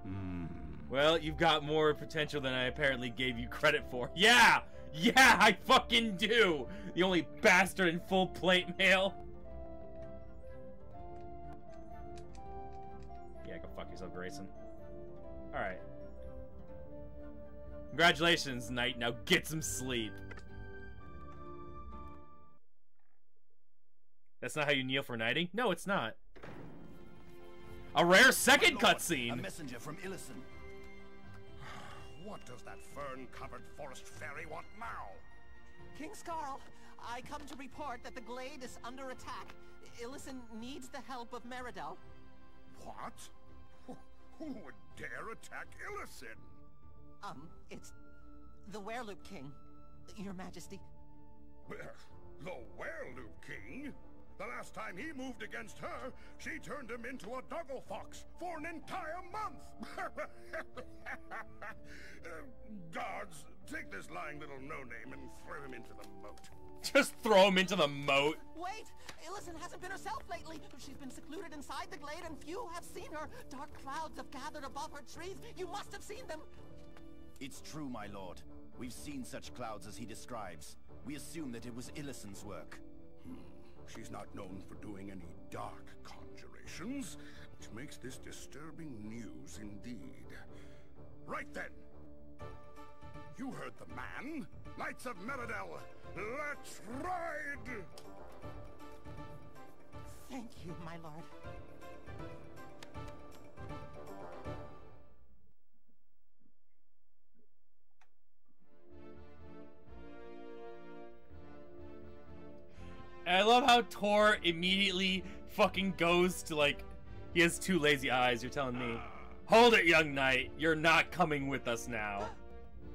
Hmm. Well, you've got more potential than I apparently gave you credit for. Yeah! Yeah, I fucking do! The only bastard in full plate mail. Yeah, go fuck yourself, Grayson. Alright. Congratulations, Knight. Now get some sleep. That's not how you kneel for knighting? No, it's not. A rare second cutscene! A messenger from Illusen. what does that fern-covered forest fairy want now? King Skarl, I come to report that the glade is under attack. Illusen needs the help of Meridell. What? Who- Who would dare attack Illusen? Um, it's the Werelupe King, Your Majesty. The Werelupe King? The last time he moved against her, she turned him into a doglefox for an entire month! Uh, guards, take this lying little no-name and throw him into the moat. Just throw him into the moat. Wait! Illusen hasn't been herself lately. She's been secluded inside the glade and few have seen her. Dark clouds have gathered above her trees. You must have seen them. It's true, my lord. We've seen such clouds as he describes. We assume that it was Illusen's work. She's not known for doing any dark conjurations, which makes this disturbing news indeed. Right then. You heard the man. Knights of Meridell, let's ride! Thank you, my lord. And I love how Tor immediately fucking goes to like he has two lazy eyes, you're telling me. Hold it, young knight. You're not coming with us now.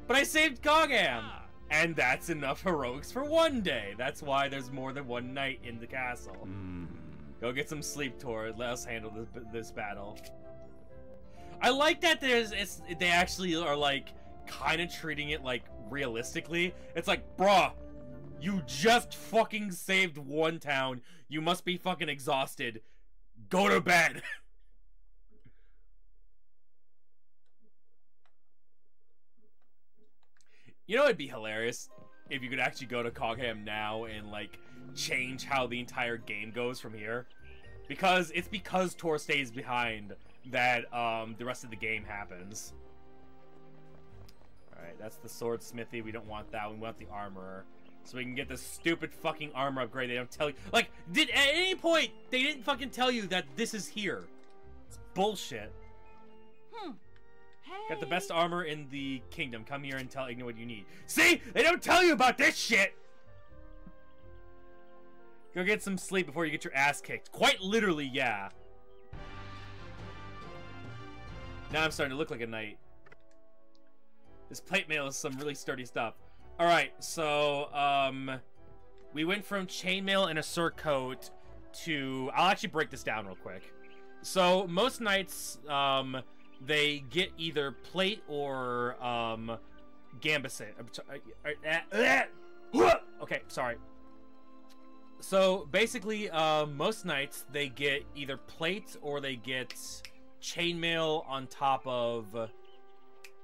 But I saved Cogham! And that's enough heroics for one day. That's why there's more than one knight in the castle. Hmm. Go get some sleep, Tor. Let us handle this, this battle. I like that there's it's they actually are like kind of treating it like realistically. It's like, bruh, you just fucking saved one town. You must be fucking exhausted. Go to bed. you know it'd be hilarious if you could actually go to Cogham now and like change how the entire game goes from here. Because it's because Tor stays behind that um, the rest of the game happens. Alright, that's the sword smithy. We don't want that. We want the armorer. So we can get this stupid fucking armor upgrade. They don't tell you. Like, did at any point they didn't fucking tell you that this is here? It's bullshit. Hmm. Hey. Got the best armor in the kingdom. Come here and tell Igna what you need. See? They don't tell you about this shit! Go get some sleep before you get your ass kicked. Quite literally, yeah. Now I'm starting to look like a knight. This plate mail is some really sturdy stuff. Alright, so, um... We went from chainmail and a surcoat to... I'll actually break this down real quick. So, most knights, um, they get either plate or, um, gambescent. Okay, sorry. So, basically, uh, most knights, they get either plate or they get chainmail on top of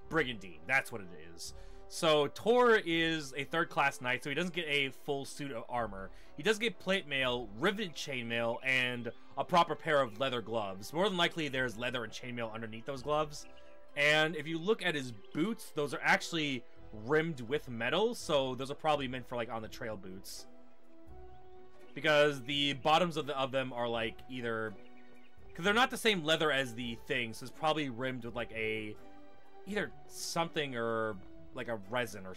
brigandine. That's what it is. So Tor is a third class knight, so he doesn't get a full suit of armor. He does get plate mail, riveted chainmail, and a proper pair of leather gloves. More than likely, there's leather and chainmail underneath those gloves. And if you look at his boots, those are actually rimmed with metal, so those are probably meant for like on the trail boots. Because the bottoms of, the, of them are like either because they're not the same leather as the thing, so it's probably rimmed with like a either something or like a resin or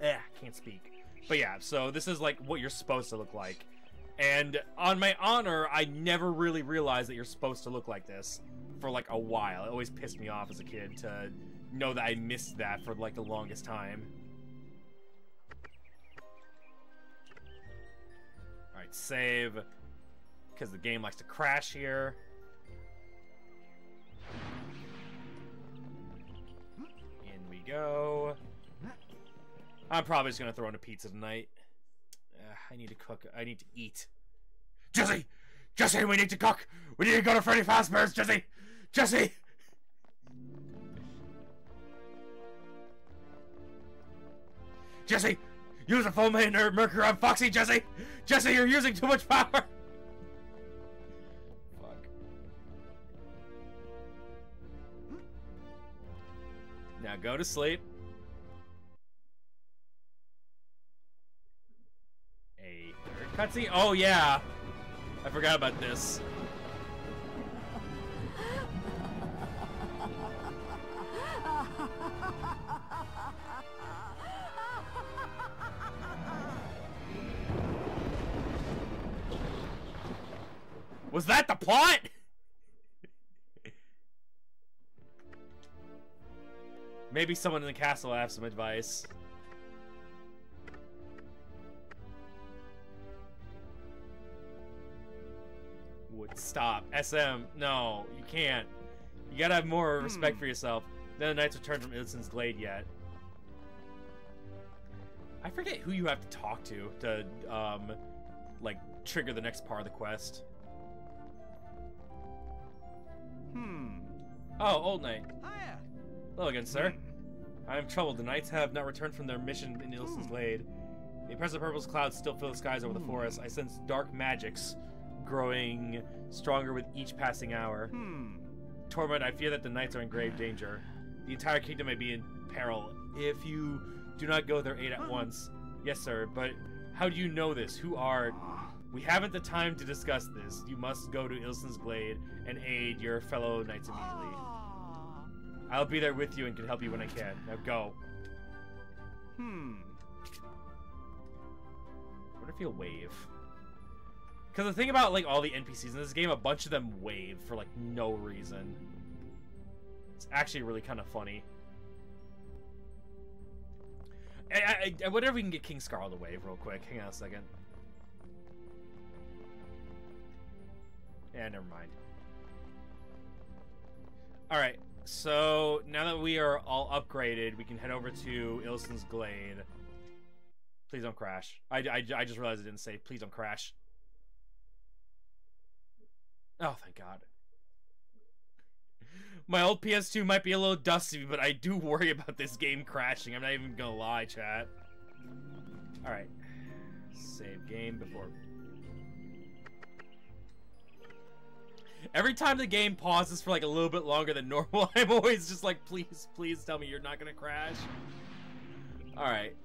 eh, can't speak. But yeah, so this is like what you're supposed to look like. And on my honor, I never really realized that you're supposed to look like this for like a while. It always pissed me off as a kid to know that I missed that for like the longest time. Alright, save. Because the game likes to crash here. In we go. I'm probably just gonna throw in a pizza tonight. Uh, I need to cook. I need to eat. Jesse! Jesse, we need to cook! We need to go to Freddy Fazbear's, Jesse! Jesse! Jesse! Use a fulminator mercury on Foxy, Jesse! Jesse, you're using too much power! Fuck. Now go to sleep. Cutscene? Oh, yeah! I forgot about this. Was that the plot? Maybe someone in the castle will have some advice. Would stop. SM, no, you can't. You gotta have more respect for yourself. Then the knights return from Illusen's Glade yet. I forget who you have to talk to to, um, like, trigger the next part of the quest. Hmm. Oh, Old Knight. Hiya. Hello again, sir. I am troubled. The knights have not returned from their mission in Illusen's Glade. The oppressive purple clouds still fill the skies over the forest. I sense dark magics growing stronger with each passing hour. Hmm. Tormund, I fear that the knights are in grave danger. The entire kingdom may be in peril if you do not go there aid at once. Yes, sir, but how do you know this? Who are... We haven't the time to discuss this. You must go to Illusen's Glade and aid your fellow knights immediately. I'll be there with you and can help you when I can. Now go. Hmm. What if you'll wave? Because the thing about like all the NPCs in this game, a bunch of them wave for like no reason. It's actually really kind of funny. I, I, I wonder if we can get King Skarl to wave real quick. Hang on a second. Yeah, never mind. Alright, so now that we are all upgraded, we can head over to Illusen's Glade. Please don't crash. I, I, I just realized I didn't say, please don't crash. Oh, thank God. My old PS2 might be a little dusty, but I do worry about this game crashing. I'm not even gonna lie, chat. Alright. Save game before... Every time the game pauses for like a little bit longer than normal, I'm always just like, please, please tell me you're not gonna crash. Alright.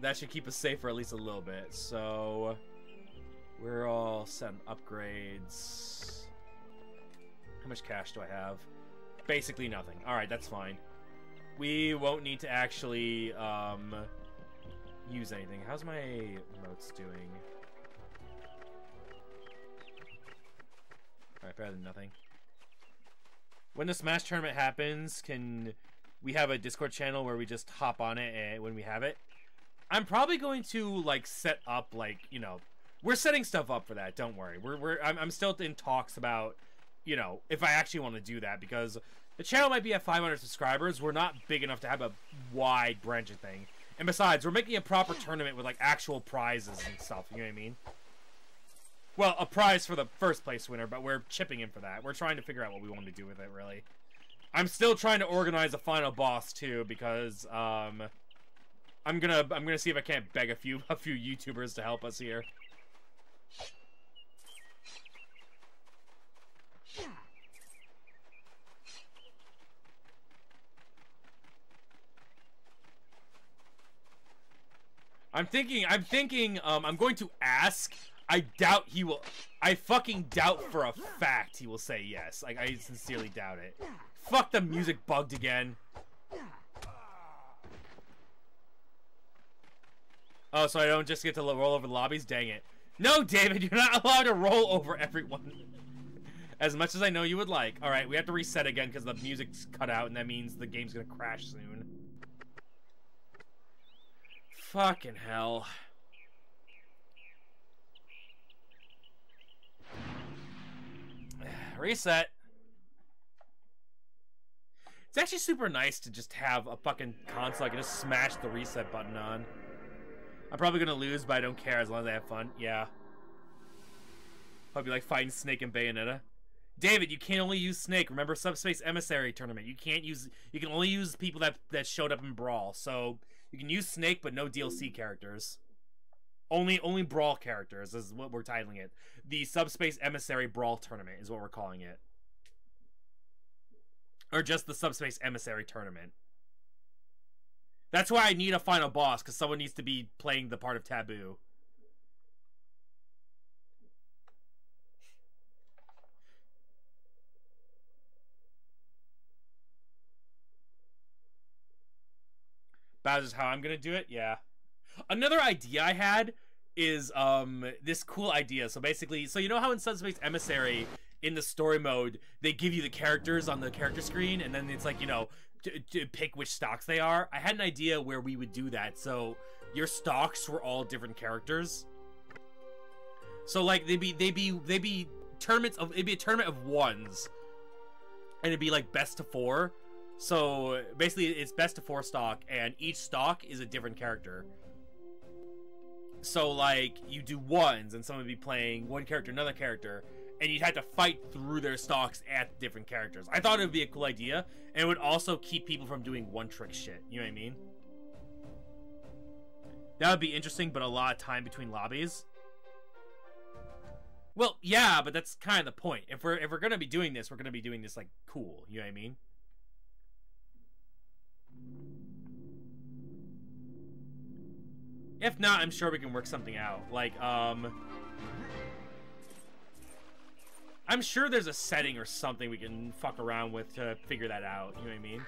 That should keep us safe for at least a little bit. So... We're all set upgrades. How much cash do I have? Basically nothing. Alright, that's fine. We won't need to actually um, use anything. How's my motes doing? Alright, better than nothing. When the Smash tournament happens, can we have a Discord channel where we just hop on it and when we have it? I'm probably going to like set up like, you know, we're setting stuff up for that. Don't worry. We're we're I'm, I'm still in talks about, you know, if I actually want to do that because the channel might be at 500 subscribers. We're not big enough to have a wide branching thing. And besides, we're making a proper tournament with like actual prizes and stuff. You know what I mean? Well, a prize for the first place winner, but we're chipping in for that. We're trying to figure out what we want to do with it, really. I'm still trying to organize a final boss too because um, I'm gonna I'm gonna see if I can't beg a few a few YouTubers to help us here. I'm thinking, I'm thinking, um, I'm going to ask. I doubt he will. I fucking doubt for a fact he will say yes. Like, I sincerely doubt it. Fuck, the music bugged again. Oh, so I don't just get to roll over the lobbies? Dang it. No, David, you're not allowed to roll over everyone. As much as I know you would like. Alright, we have to reset again because the music's cut out, and that means the game's gonna crash soon. Fucking hell. Reset. It's actually super nice to just have a fucking console I can just smash the reset button on. I'm probably gonna lose, but I don't care as long as I have fun. Yeah. Probably like fighting Snake and Bayonetta. David, you can only use Snake. Remember Subspace Emissary tournament. You can't use. You can only use people that that showed up in Brawl. So you can use Snake, but no DLC hmm. characters. Only only Brawl characters is what we're titling it. The Subspace Emissary Brawl tournament is what we're calling it. Or just the Subspace Emissary tournament. That's why I need a final boss, because someone needs to be playing the part of Tabuu. Bowser's how I'm gonna do it, yeah. Another idea I had is um this cool idea. So basically, so you know how in Subspace Emissary in the story mode they give you the characters on the character screen, and then it's like you know to, to pick which stocks they are. I had an idea where we would do that. So your stocks were all different characters. So like they'd be they'd be they'd be tournaments of it'd be a tournament of ones, and it'd be like best to four. So basically, it's best to four stock, and each stock is a different character. So like you do ones, and someone would be playing one character, another character, and you'd have to fight through their stocks at different characters. I thought it would be a cool idea, and it would also keep people from doing one trick shit. You know what I mean? That would be interesting, but a lot of time between lobbies. Well, yeah, but that's kind of the point. If we're if we're gonna be doing this, we're gonna be doing this like cool. You know what I mean? If not, I'm sure we can work something out. Like, um... I'm sure there's a setting or something we can fuck around with to figure that out. You know what I mean?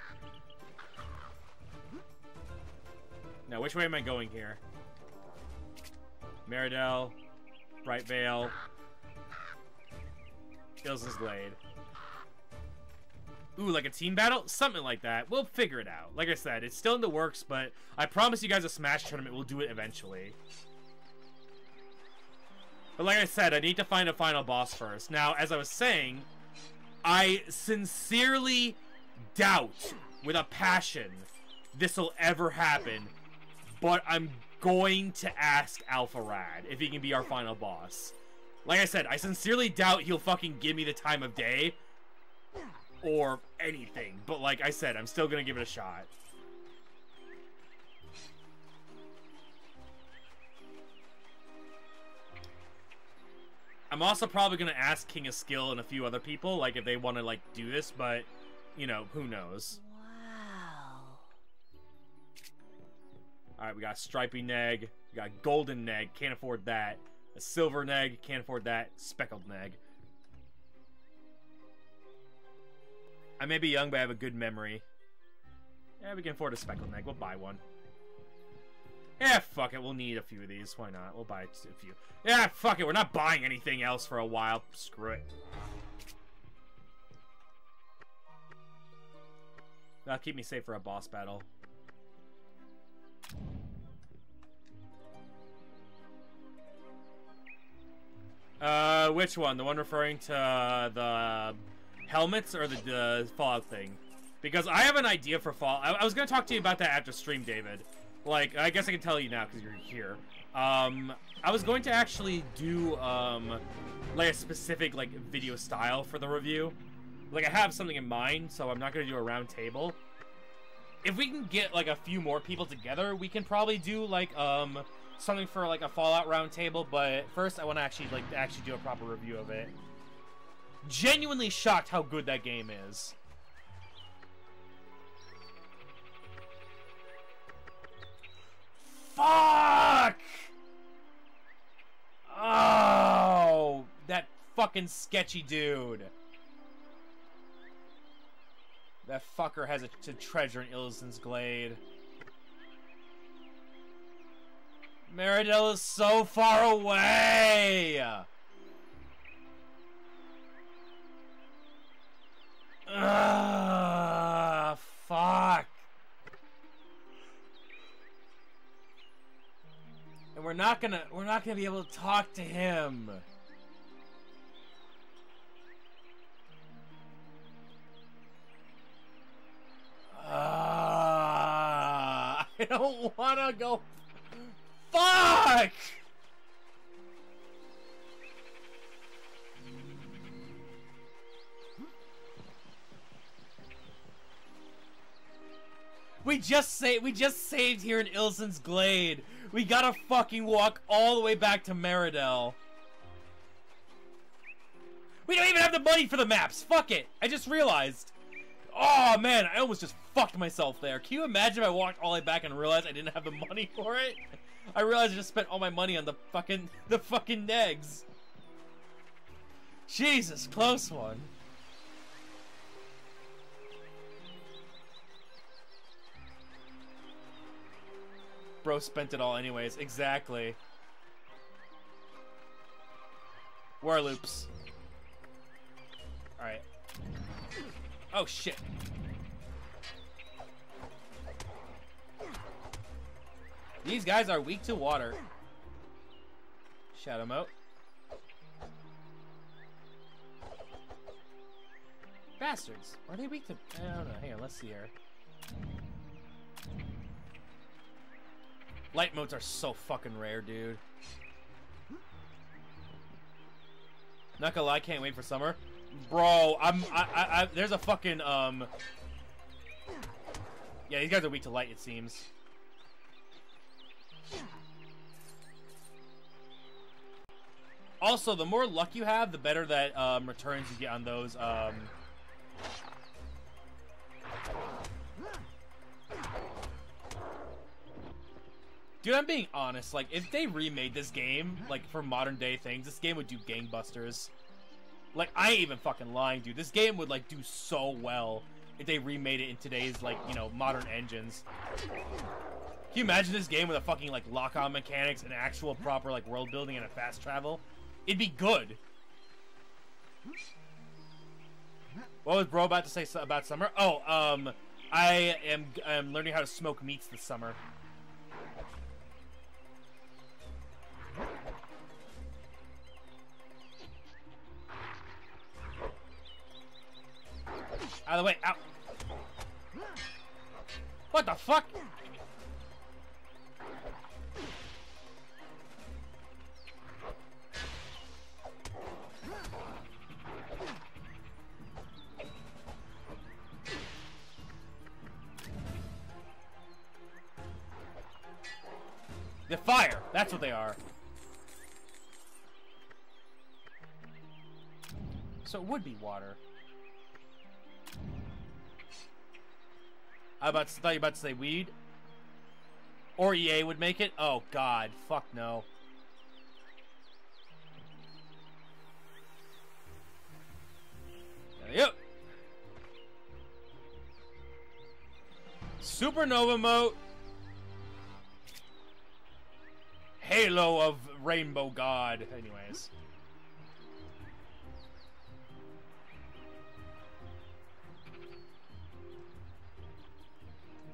Now, which way am I going here? Meridell, Brightvale, Illusen's Glade. Ooh, like a team battle? Something like that. We'll figure it out. Like I said, it's still in the works, but I promise you guys a Smash tournament. We'll do it eventually. But like I said, I need to find a final boss first. Now, as I was saying, I sincerely doubt with a passion this will ever happen, but I'm going to ask AlphaRad if he can be our final boss. Like I said, I sincerely doubt he'll fucking give me the time of day, or anything. But like I said, I'm still to give it a shot. I'm also probably to ask King of Skill and a few other people, like, if they want to, like, do this, but, you know, who knows. Wow. Alright, we got Stripy Negg, we got Golden Negg, can't afford that. A Silver Negg, can't afford that. Speckled Negg. I may be young, but I have a good memory. Yeah, we can afford a speckled egg. We'll buy one. Yeah, fuck it. We'll need a few of these. Why not? We'll buy a few. Yeah, fuck it. We're not buying anything else for a while. Screw it. That'll keep me safe for a boss battle. Uh, which one? The one referring to uh, the helmets or the, the Fallout thing? Because I have an idea for Fall. I, I was gonna talk to you about that after stream, David. Like, I guess I can tell you now because you're here. Um, I was going to actually do um, like a specific like video style for the review. Like, I have something in mind, so I'm not gonna do a round table. If we can get like a few more people together, we can probably do like um something for like a Fallout round table. But first, I want to actually like actually do a proper review of it genuinely shocked how good that game is. Fuck! Oh, that fucking sketchy dude. That fucker has a, a treasure in Illusen's Glade. Meridell is so far away! Ugh, fuck. And we're not gonna we're not gonna be able to talk to him. Uh, I don't wanna go. Fuck! We just say we just saved here in Illusen's Glade. We gotta fucking walk all the way back to Meridell. We don't even have the money for the maps. Fuck it. I just realized. Oh man, I almost just fucked myself there. Can you imagine if I walked all the way back and realized I didn't have the money for it? I realized I just spent all my money on the fucking the fucking eggs. Jesus, close one. Bro spent it all anyways. Exactly. Werelupes. Alright. Oh shit. These guys are weak to water. Shadow mote. Bastards. Are they weak to... I don't know. Hang on, let's see here. Light motes are so fucking rare, dude. Not gonna lie, I can't wait for summer. Bro, I'm, I, I, I, there's a fucking, um... Yeah, these guys are weak to light, it seems. Also, the more luck you have, the better that um, returns you get on those. Um... Dude, I'm being honest. Like, if they remade this game, like, for modern day things, this game would do gangbusters. Like, I ain't even fucking lying, dude. This game would, like, do so well if they remade it in today's, like, you know, modern engines. Can you imagine this game with a fucking, like, lock-on mechanics and actual proper, like, world building and a fast travel? It'd be good. What was bro about to say about summer? Oh, um, I am I'm learning how to smoke meats this summer. Out of the way, out. What the fuck? The fire! That's what they are. So it would be water. I about to, thought you were about to say weed. Or EA would make it? Oh god, fuck no. Yep. Supernova mode. Halo of Rainbow God. Anyways.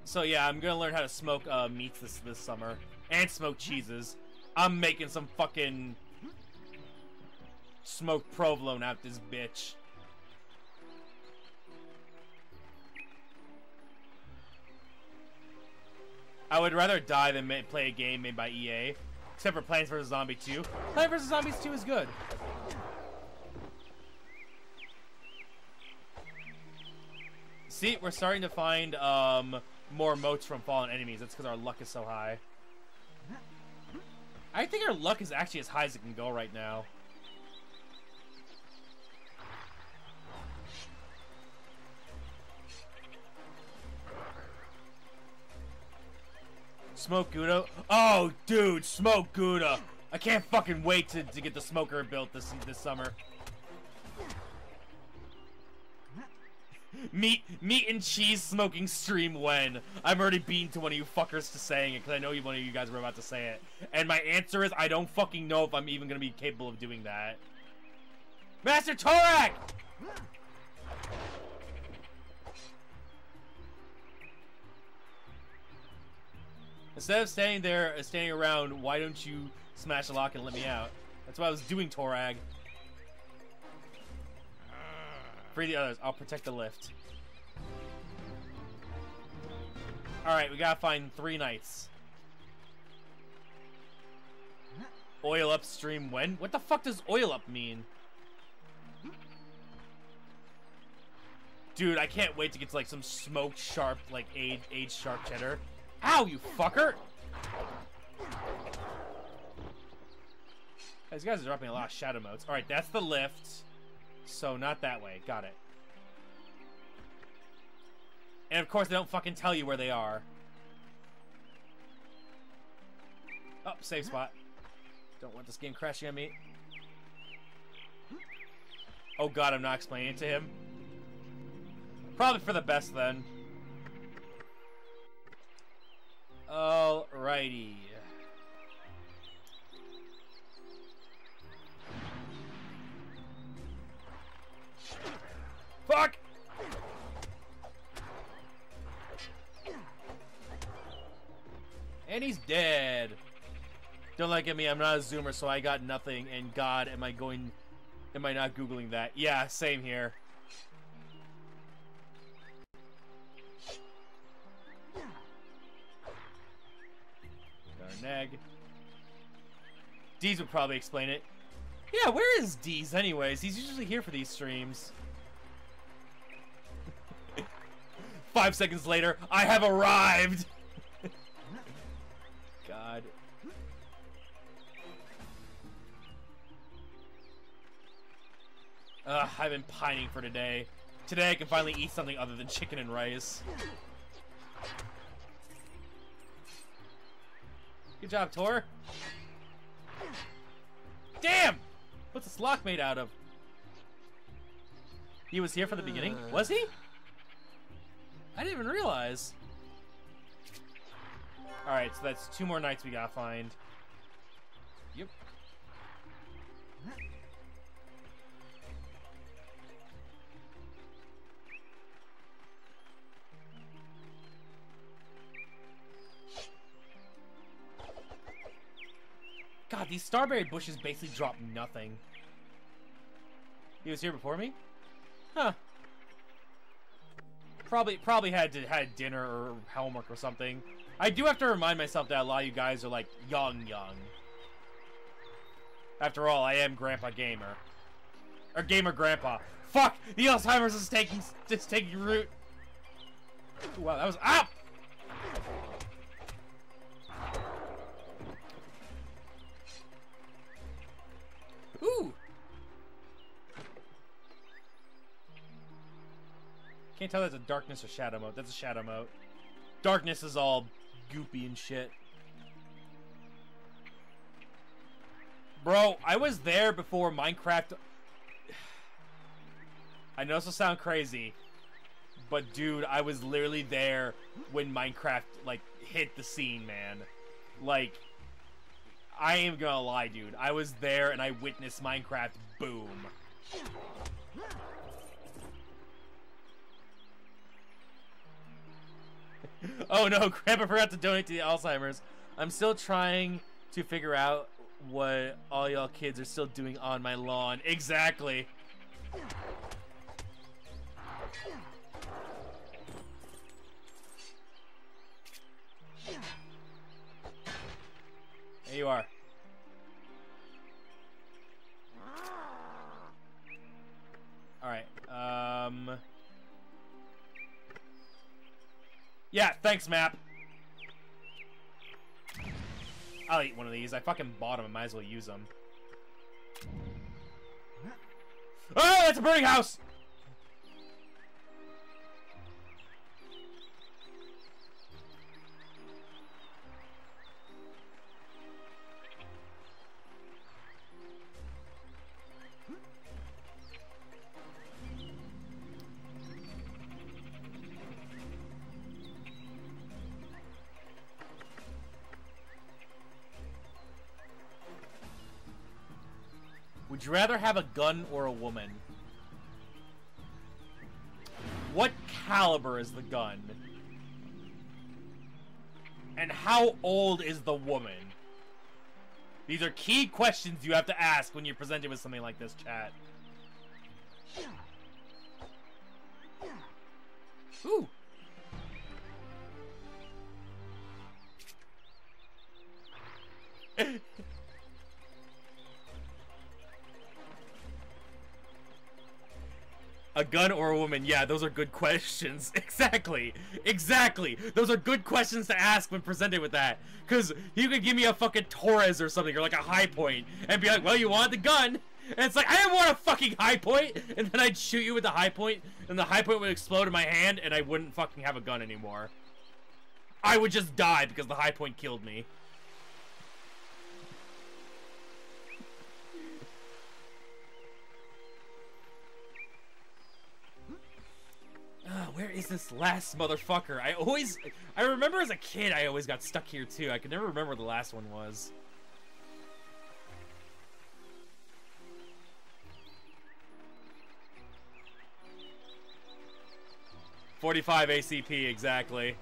So yeah, I'm gonna learn how to smoke uh, meats this this summer and smoke cheeses. I'm making some fucking smoked provolone out this bitch. I would rather die than play a game made by EA. Except for Plants vs. Zombie 2. Plants vs. Zombies 2 is good. See, we're starting to find um, more motes from fallen enemies. That's because our luck is so high. I think our luck is actually as high as it can go right now. Smoke Gouda? Oh, dude, Smoke Gouda! I can't fucking wait to, to get the smoker built this this summer. Meat, meat and cheese smoking stream when? I'm already beaten to one of you fuckers to saying it because I know one of you guys were about to say it. And my answer is I don't fucking know if I'm even to be capable of doing that. Master Torak! Instead of standing there, standing around, why don't you smash the lock and let me out? That's what I was doing, Torag. Free the others. I'll protect the lift. Alright, we gotta find three knights. Oil upstream when? What the fuck does oil up mean? Dude, I can't wait to get to like some smoked sharp, like aged, aged sharp cheddar. Ow, you fucker! These guys are dropping a lot of shadow motes. Alright, that's the lift. So not that way. Got it. And of course they don't fucking tell you where they are. Oh, safe spot. Don't want this game crashing on me. Oh god, I'm not explaining it to him. Probably for the best then. Alrighty. Fuck! And he's dead. Don't look at me, I'm not a zoomer, so I got nothing. And God, am I going... Am I not Googling that? Yeah, same here. Darneg. Deez would probably explain it. Yeah, where is Deez anyways? He's usually here for these streams. Five seconds later, I have arrived! God. Ugh, I've been pining for today. Today I can finally eat something other than chicken and rice. Good job, Tor. Damn! What's this lock made out of? He was here from the beginning? Uh. Was he? I didn't even realize. Alright, so that's two more knights we gotta find. God, these starberry bushes basically drop nothing. He was here before me? Huh. Probably probably had to had dinner or homework or something. I do have to remind myself that a lot of you guys are like young young. After all, I am Grandpa Gamer. Or Gamer Grandpa. Fuck! The Alzheimer's is taking is taking root. Wow, that was ah! Can't tell that's a darkness or shadow mote. That's a shadow mote. Darkness is all goopy and shit. Bro, I was there before Minecraft... I know this will sound crazy, but dude, I was literally there when Minecraft, like, hit the scene, man. Like, I ain't gonna lie, dude. I was there and I witnessed Minecraft boom. oh no, Grandpa forgot to donate to the Alzheimer's. I'm still trying to figure out what all y'all kids are still doing on my lawn. Exactly. There you are. Yeah, thanks, map. I'll eat one of these. I fucking bought them. I might as well use them. Oh, ah, that's a burning house! Rather have a gun or a woman? What caliber is the gun? And how old is the woman? These are key questions you have to ask when you're presented with something like this, chat. Ooh. A gun or a woman? Yeah, those are good questions. Exactly. Exactly. Those are good questions to ask when presented with that. Because you could give me a fucking Taurus or something, or like a Hi-Point, and be like, well, you want the gun. And it's like, I didn't want a fucking Hi-Point, and then I'd shoot you with the Hi-Point, and the Hi-Point would explode in my hand, and I wouldn't fucking have a gun anymore. I would just die because the high point killed me. Where is this last motherfucker? I always, I remember as a kid, I always got stuck here too. I could never remember where the last one was. Forty-five ACP exactly.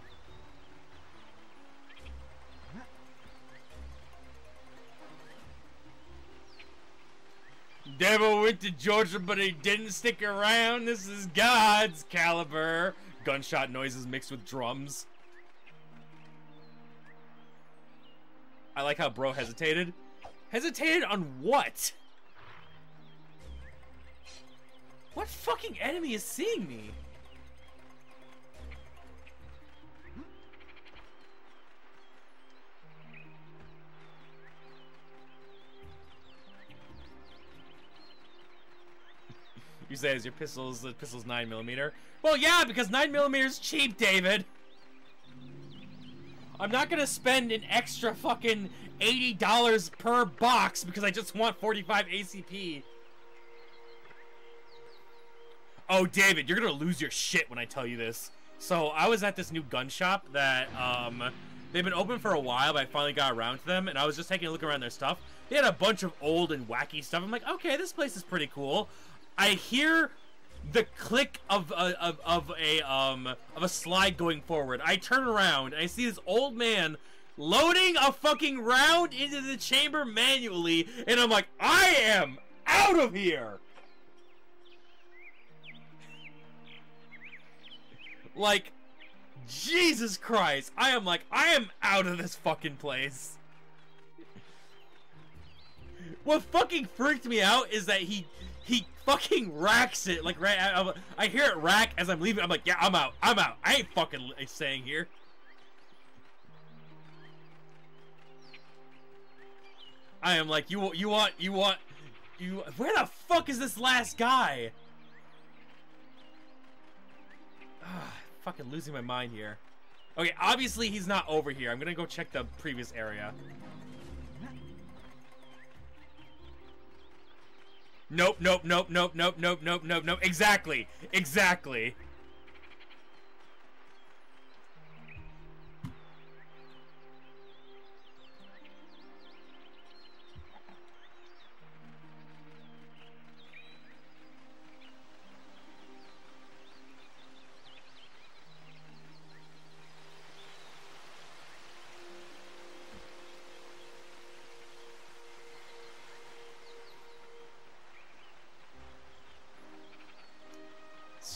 Devil went to Georgia, but he didn't stick around. This is God's caliber. Gunshot noises mixed with drums. I like how bro hesitated. Hesitated on what? What fucking enemy is seeing me? You say is your pistols the pistol's nine millimeter? Well, yeah, because nine millimeter is cheap, David. I'm not gonna spend an extra fucking eighty dollars per box because I just want 45 ACP. Oh, David, you're gonna lose your shit when I tell you this. So I was at this new gun shop that um they've been open for a while, but I finally got around to them, and I was just taking a look around their stuff. They had a bunch of old and wacky stuff. I'm like, okay, this place is pretty cool. I hear the click of a, of, of a um of a slide going forward. I turn around and I see this old man loading a fucking round into the chamber manually, and I'm like, I am out of here. Like, Jesus Christ, I am like, I am out of this fucking place. What fucking freaked me out is that he he fucking racks it like right. I, I hear it rack as I'm leaving. I'm like, yeah, I'm out. I'm out. I ain't fucking staying here. I am like, you you want you want you. Where the fuck is this last guy? Ah, fucking losing my mind here. Okay, obviously he's not over here. I'm gonna go check the previous area. Nope, nope, nope, nope, nope, nope, nope, nope, nope. Exactly. Exactly.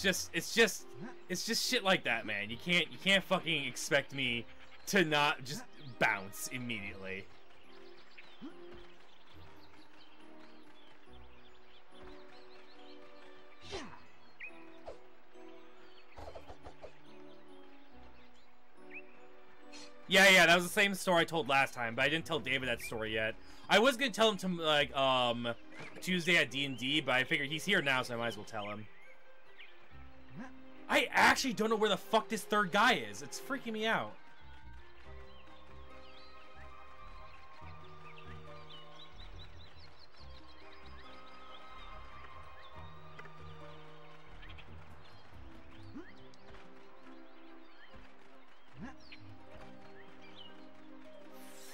Just, it's just, it's just shit like that, man. You can't, you can't fucking expect me to not just bounce immediately. Yeah, yeah, that was the same story I told last time, but I didn't tell David that story yet. I was gonna tell him to like um Tuesday at D and D, but I figured he's here now, so I might as well tell him. I actually don't know where the fuck this third guy is. It's freaking me out.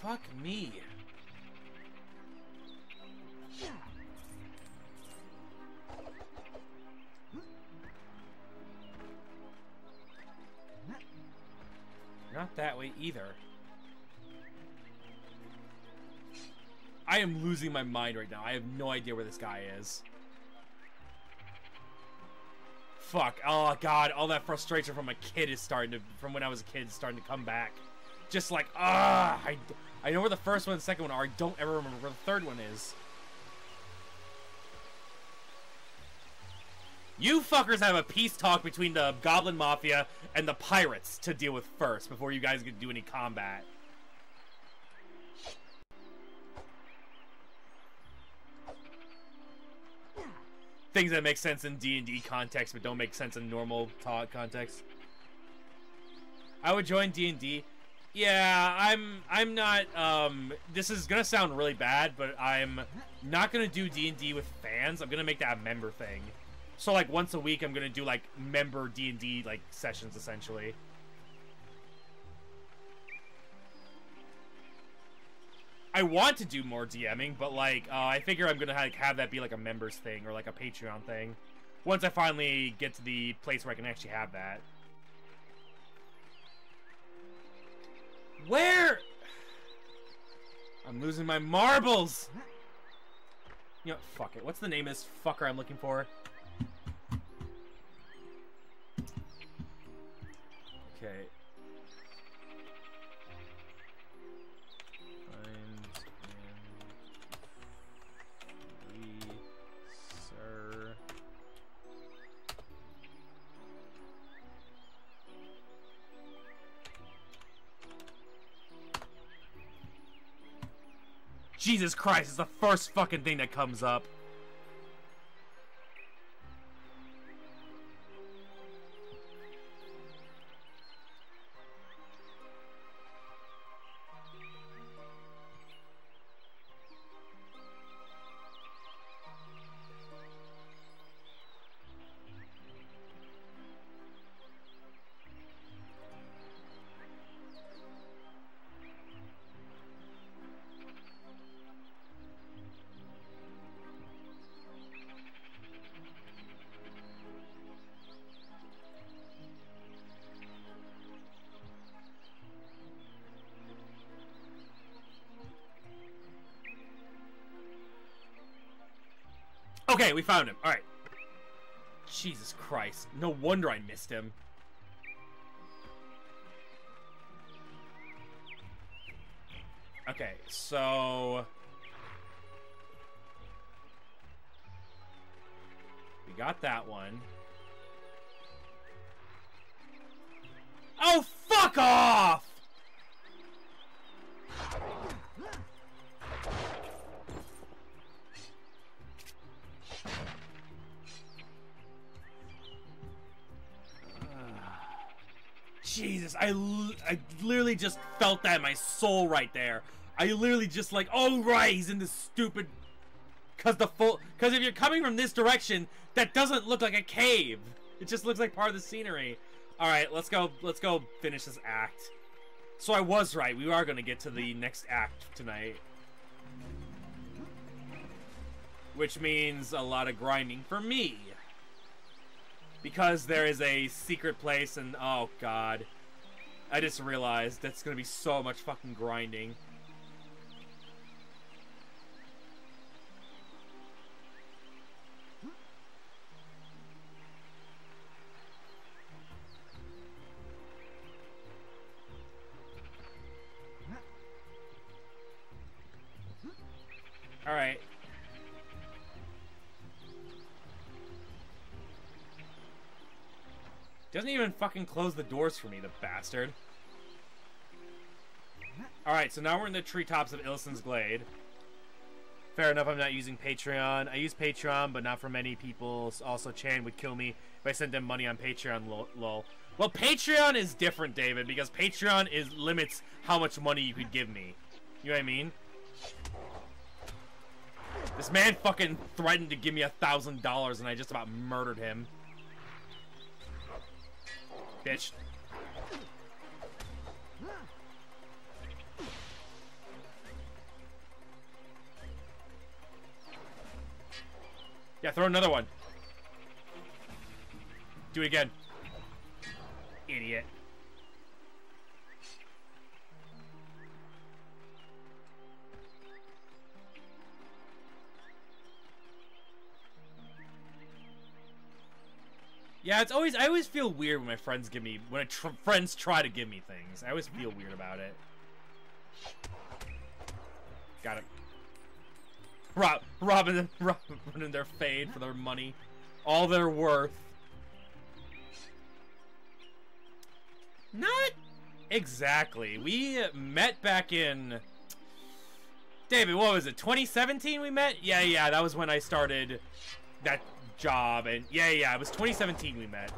Fuck me. Not that way either. I am losing my mind right now. I have no idea where this guy is. Fuck. Oh god, all that frustration from a kid is starting to from when I was a kid is starting to come back. Just like, ah, I, I know where the first one and the second one are. I don't ever remember where the third one is. You fuckers have a peace talk between the Goblin Mafia and the pirates to deal with first before you guys can do any combat. Things that make sense in D&D context but don't make sense in normal talk context. I would join D&D. Yeah, I'm I'm not um this is going to sound really bad, but I'm not going to do D&D with fans. I'm going to make that a member thing. So like once a week I'm to do like member D&D like sessions essentially. I want to do more DMing, but like uh, I figure I'm gonna like, have that be like a members thing or like a Patreon thing. Once I finally get to the place where I can actually have that. Where? I'm losing my marbles. You know, fuck it. What's the name of this fucker I'm looking for? Jesus Christ, it's the first fucking thing that comes up. Okay, we found him. Alright. Jesus Christ. No wonder I missed him. Okay, so... We got that one. Oh, fuck off! I, I literally just felt that in my soul right there. I literally just like, oh right, he's in this stupid. Cause the full, cause if you're coming from this direction, that doesn't look like a cave. It just looks like part of the scenery. All right, let's go. Let's go finish this act. So I was right. We are gonna get to the next act tonight, which means a lot of grinding for me because there is a secret place and oh god I just realized that's gonna be so much fucking grinding fucking close the doors for me, the bastard. Alright, so now we're in the treetops of Illusen's Glade. Fair enough, I'm not using Patreon. I use Patreon, but not for many people. Also, Chan would kill me if I sent them money on Patreon, lol. Well, Patreon is different, David, because Patreon is limits how much money you could give me. You know what I mean? This man fucking threatened to give me a thousand dollars and I just about murdered him. Bitch. Yeah, throw another one. Do it again. Idiot. Yeah, it's always I always feel weird when my friends give me when tr friends try to give me things. I always feel weird about it. Got it. Rob, robbing robbing their fade for their money. all they're worth. Not exactly. We met back in David, what was it? 2017 we met? Yeah, yeah, that was when I started that job and yeah, yeah, it was 2017 we met.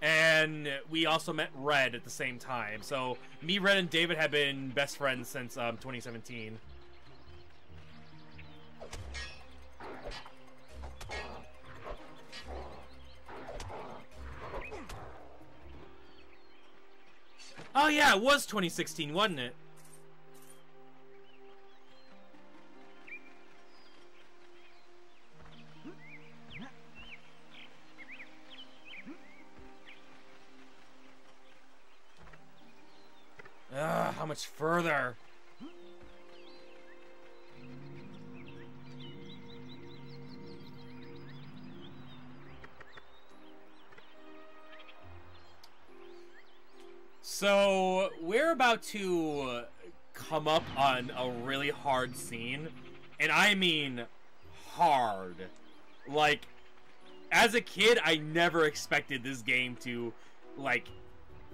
And we also met Red at the same time. So me, Red, and David have been best friends since um, 2017. Oh yeah, it was 2016, wasn't it? Ugh, how much further? So, we're about to come up on a really hard scene. And I mean hard. Like, as a kid, I never expected this game to, like,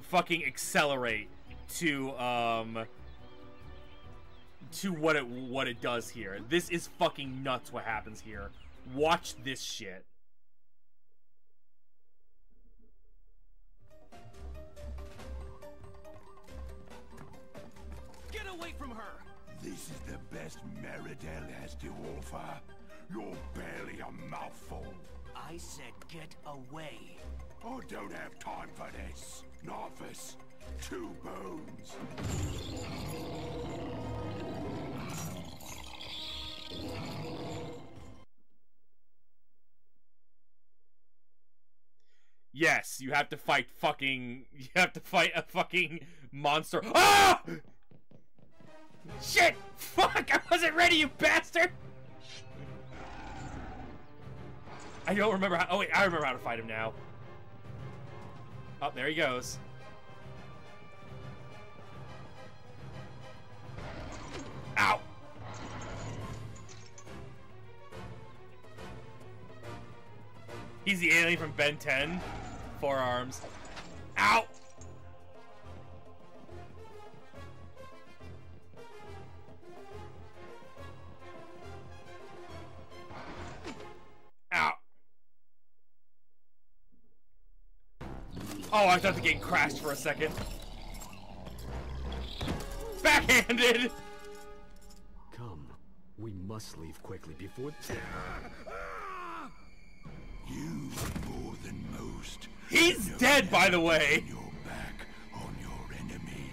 fucking accelerate to, um, to what it what it does here. This is fucking nuts what happens here. Watch this shit. Get away from her! This is the best Meridell has to offer. You're barely a mouthful. I said get away. I don't have time for this. Novice. Two bones. Yes, you have to fight fucking. You have to fight a fucking monster. Ah! Shit! Fuck! I wasn't ready, you bastard! I don't remember how. Oh wait, I remember how to fight him now. Oh, there he goes. Ow! He's the alien from Ben 10. Forearms. Ow! Ow! Oh, I thought the game crashed for a second. Backhanded! Come. We must leave quickly before... You more than most. He's dead, by the way! Your back on your enemy.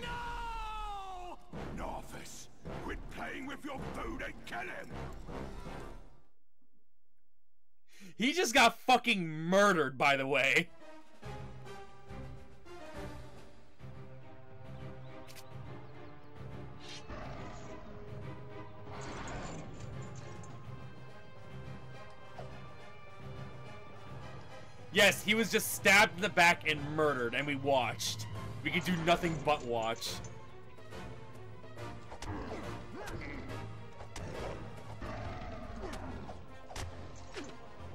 No! Novice, quit playing with your food and kill him. He just got fucking murdered, by the way. Yes, he was just stabbed in the back and murdered, and we watched. We could do nothing but watch.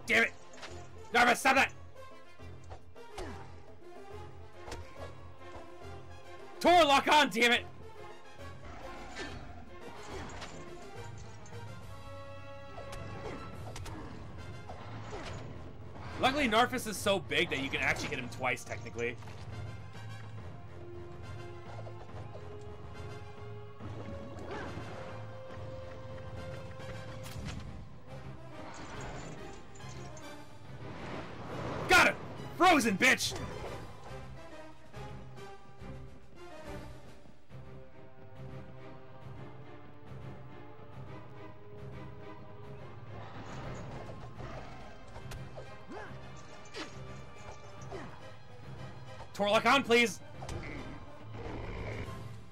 Damn it! Narva, stop that! Tor, lock on, damn it! Luckily, Narfus is so big that you can actually hit him twice, technically. Got him! Frozen, bitch! Torlock on, please!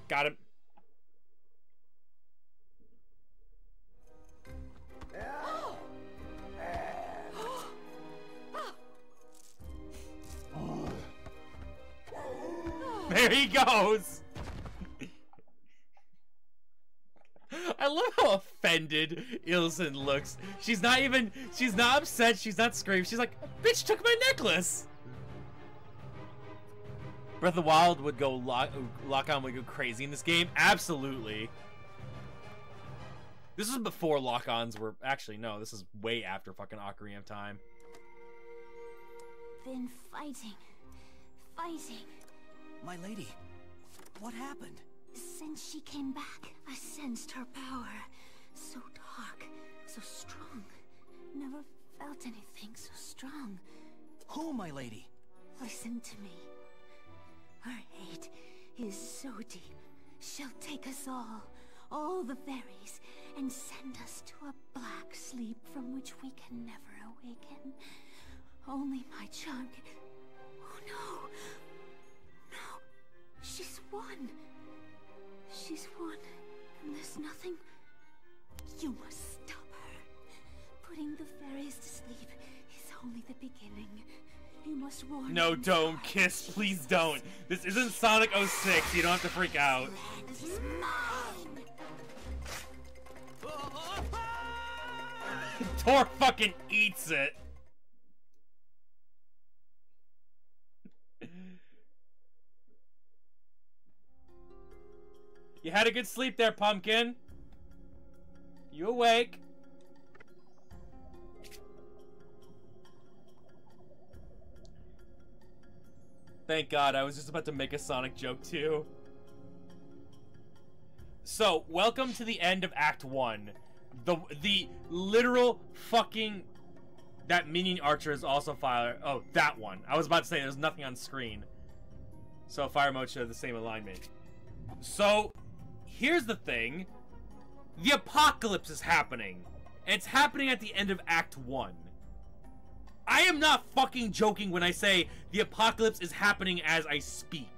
Got him. There he goes! I love how offended Illusen looks. She's not even, she's not upset, she's not screaming. She's like, bitch took my necklace. Breath of the Wild would go lock, lock on would go crazy in this game. Absolutely. This is before lock-ons were actually no. This is way after fucking Ocarina of Time. Been fighting, fighting. My lady, what happened? Since she came back, I sensed her power. So dark, so strong. Never felt anything so strong. Who, my lady? Listen to me. Her hate is so deep. She'll take us all, all the fairies, and send us to a black sleep from which we can never awaken. Only my can... Oh no! No! She's won! She's won, and there's nothing... You must stop her. Putting the fairies to sleep is only the beginning. You must warn No, don't kiss, please don't. This isn't Sonic 06. You don't have to freak out. This is mine! Tor fucking eats it. You had a good sleep there, Pumpkin. You awake? Thank God, I was just about to make a Sonic joke too. So, welcome to the end of Act 1. The the literal fucking that minion archer is also fire. Oh, that one. I was about to say there's nothing on screen. So fire mode should have the same alignment. So here's the thing. The apocalypse is happening. It's happening at the end of Act 1. I am not fucking joking when I say the apocalypse is happening as I speak.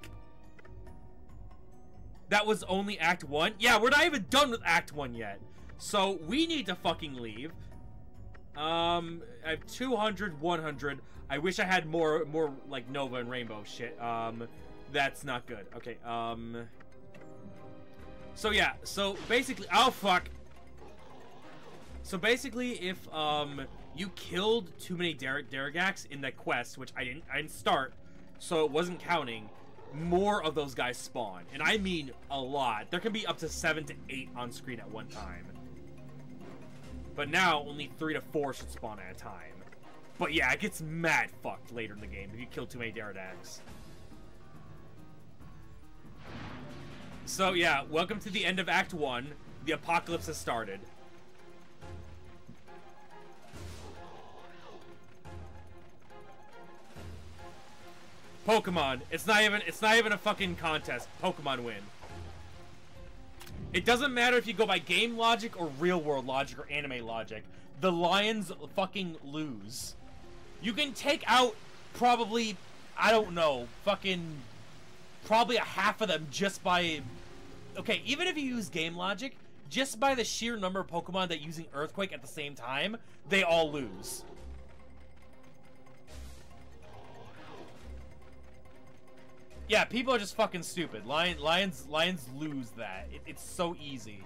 That was only Act 1? Yeah, we're not even done with Act 1 yet. So, we need to fucking leave. Um, I have 200, 100. I wish I had more, more, like, Nova and Rainbow shit. Um, that's not good. Okay, um... So, yeah, so, basically... Oh, fuck! So, basically, if, um, you killed too many Der Deragax in that quest, which I didn't, I didn't start, so it wasn't counting, more of those guys spawn. And I mean a lot. There can be up to seven to eight on screen at one time. But now, only three to four should spawn at a time. But yeah, it gets mad fucked later in the game if you kill too many Daradax. So yeah, welcome to the end of Act 1. The apocalypse has started. Pokemon. It's not even it's not even a fucking contest. Pokemon win. It doesn't matter if you go by game logic or real world logic or anime logic. The Lions fucking lose. You can take out probably I don't know, fucking probably a half of them just by Okay, even if you use game logic, just by the sheer number of Pokemon that using Earthquake at the same time, they all lose. Yeah, people are just fucking stupid. Lion, lions, lions lose that. It, it's so easy.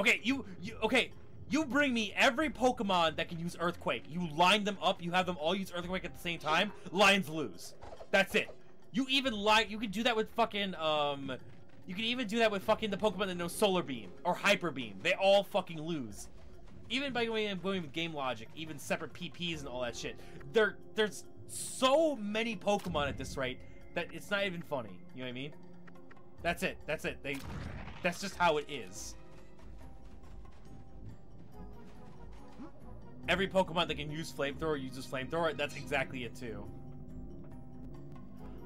Okay, you, you, okay, you bring me every Pokemon that can use Earthquake. You line them up. You have them all use Earthquake at the same time. Lions lose. That's it. You even like, you can do that with fucking, um, you can even do that with fucking the Pokemon that know Solar Beam or Hyper Beam. They all fucking lose. Even by going going with game logic, even separate PPs and all that shit. There, there's so many Pokemon at this rate that it's not even funny. You know what I mean? That's it. That's it. They, that's just how it is. Every Pokemon that can use Flamethrower uses Flamethrower. That's exactly it too.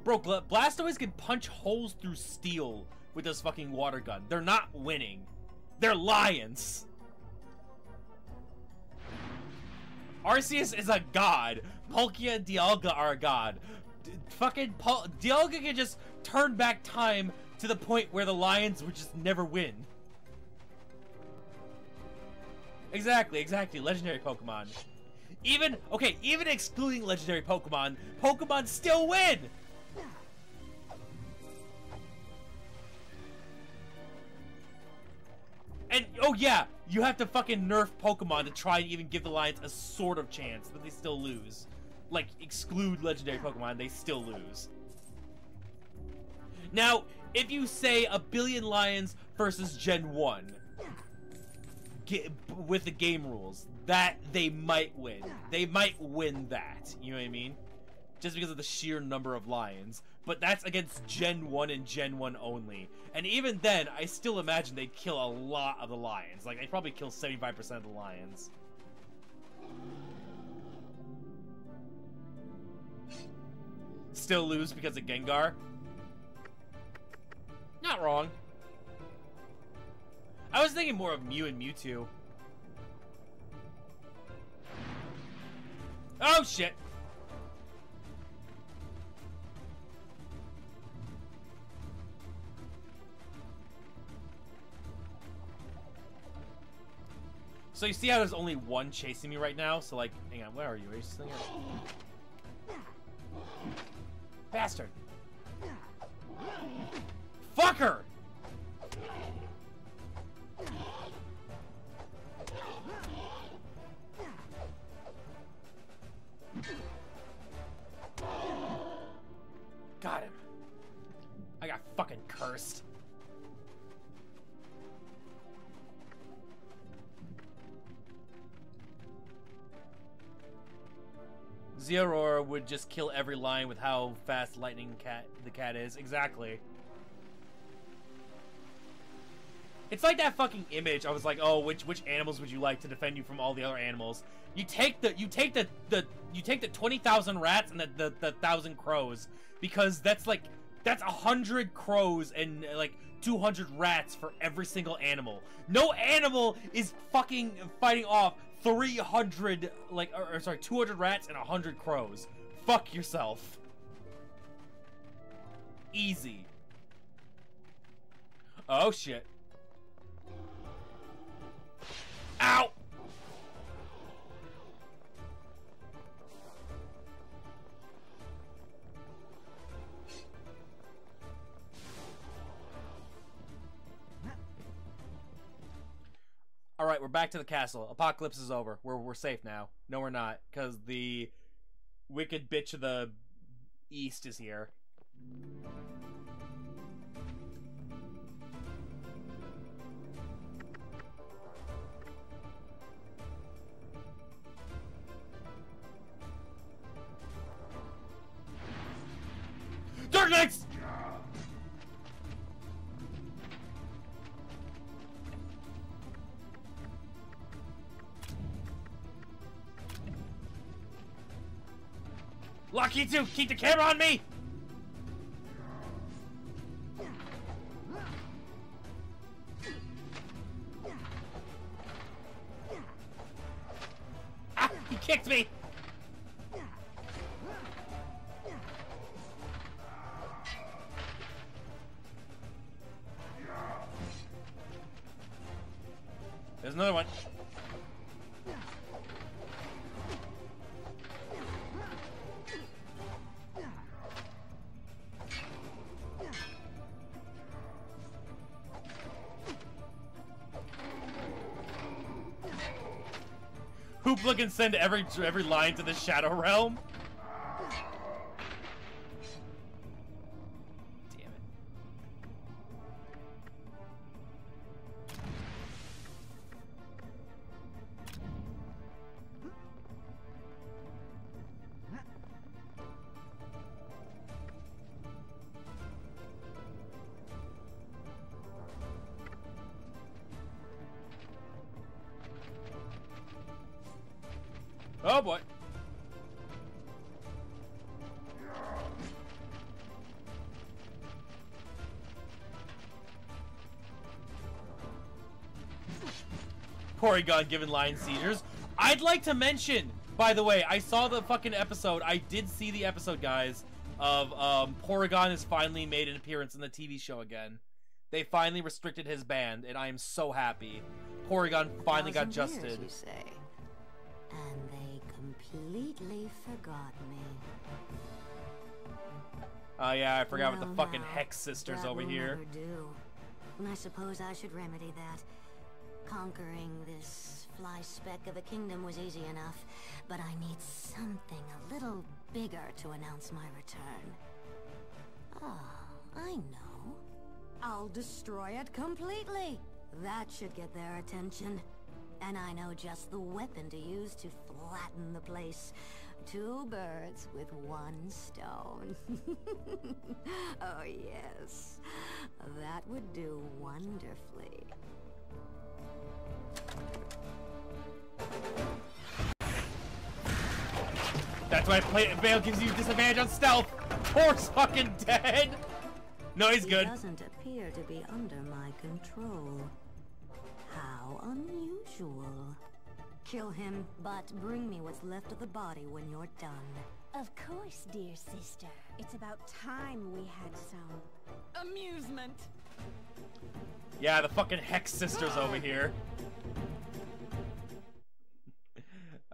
Bro, Bla- Blastoise can punch holes through steel with this fucking water gun. They're not winning. They're lions. Arceus is a god. Palkia and Dialga are a god. D- fucking Dialga can just turn back time to the point where the lions would just never win. Exactly, exactly. Legendary Pokemon. Even, okay, even excluding legendary Pokemon, Pokemon still win! And oh yeah, you have to fucking nerf Pokemon to try and even give the Lions a sort of chance, but they still lose. Like exclude legendary Pokemon, they still lose. Now, if you say a billion lions versus Gen 1 ge- with the game rules, that they might win. They might win that. You know what I mean? Just because of the sheer number of lions. But that's against Gen 1 and Gen 1 only. And even then, I still imagine they'd kill a lot of the lions. Like, they'd probably kill 75% of the lions. Still lose because of Gengar? Not wrong. I was thinking more of Mew and Mewtwo. Oh shit! So you see how there's only one chasing me right now? So like, hang on, where are you? Are you still here? Bastard! Fucker! Zeraora would just kill every lion with how fast lightning cat the cat is. Exactly. It's like that fucking image. I was like, oh, which which animals would you like to defend you from all the other animals? You take the you take the the you take the twenty thousand rats and the, the the thousand crows because that's like that's a hundred crows and like two hundred rats for every single animal. No animal is fucking fighting off three hundred like or, or sorry two hundred rats and hundred crows. Fuck yourself. Easy. Oh shit. Ow! All right, we're back to the castle. Apocalypse is over. We're we're safe now. No, we're not, because the wicked bitch of the east is here. Lucky to keep the camera on me! Ah, he kicked me! Every every line to the Shadow Realm. Porygon given lion seizures. I'd like to mention, by the way, I saw the fucking episode. I did see the episode, guys, of um, Porygon has finally made an appearance in the TV show again. They finally restricted his band, and I am so happy. Porygon finally got Thousand years, you say? And they completely forgot me. Oh yeah, I forgot about Well, the fucking Hex sisters over here. do. I suppose I should remedy that. Conquering this fly speck of a kingdom was easy enough, but I need something a little bigger to announce my return. Ah, I know. I'll destroy it completely. That should get their attention. And I know just the weapon to use to flatten the place. Two birds with one stone. oh yes, that would do wonderfully. That's why play Veil gives you disadvantage on stealth. Poor's fucking dead. No, he's good. He doesn't appear to be under my control. How unusual. Kill him, but bring me what's left of the body when you're done. Of course, dear sister. It's about time we had some amusement. Yeah, the fucking Hex sisters over here.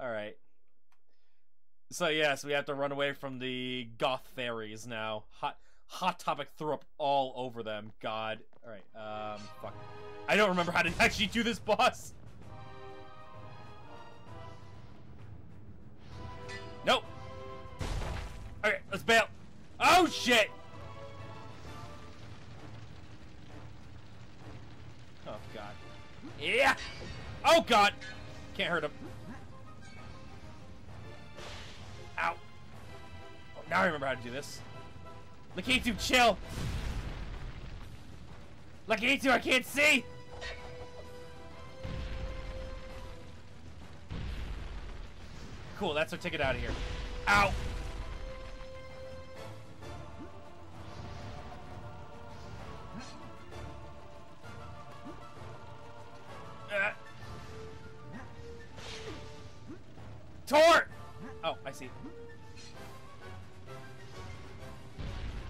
Alright. So yes, we have to run away from the goth fairies now. Hot Hot Topic threw up all over them. God. Alright, um, fuck. I don't remember how to actually do this boss. Nope. Okay, let's bail. Oh shit! Oh god. Yeah! Oh god! Can't hurt him. Now I remember how to do this. Lakitu, chill! Lakitu, I can't see! Cool, that's our ticket out of here. Ow! Uh. Tor! Oh, I see.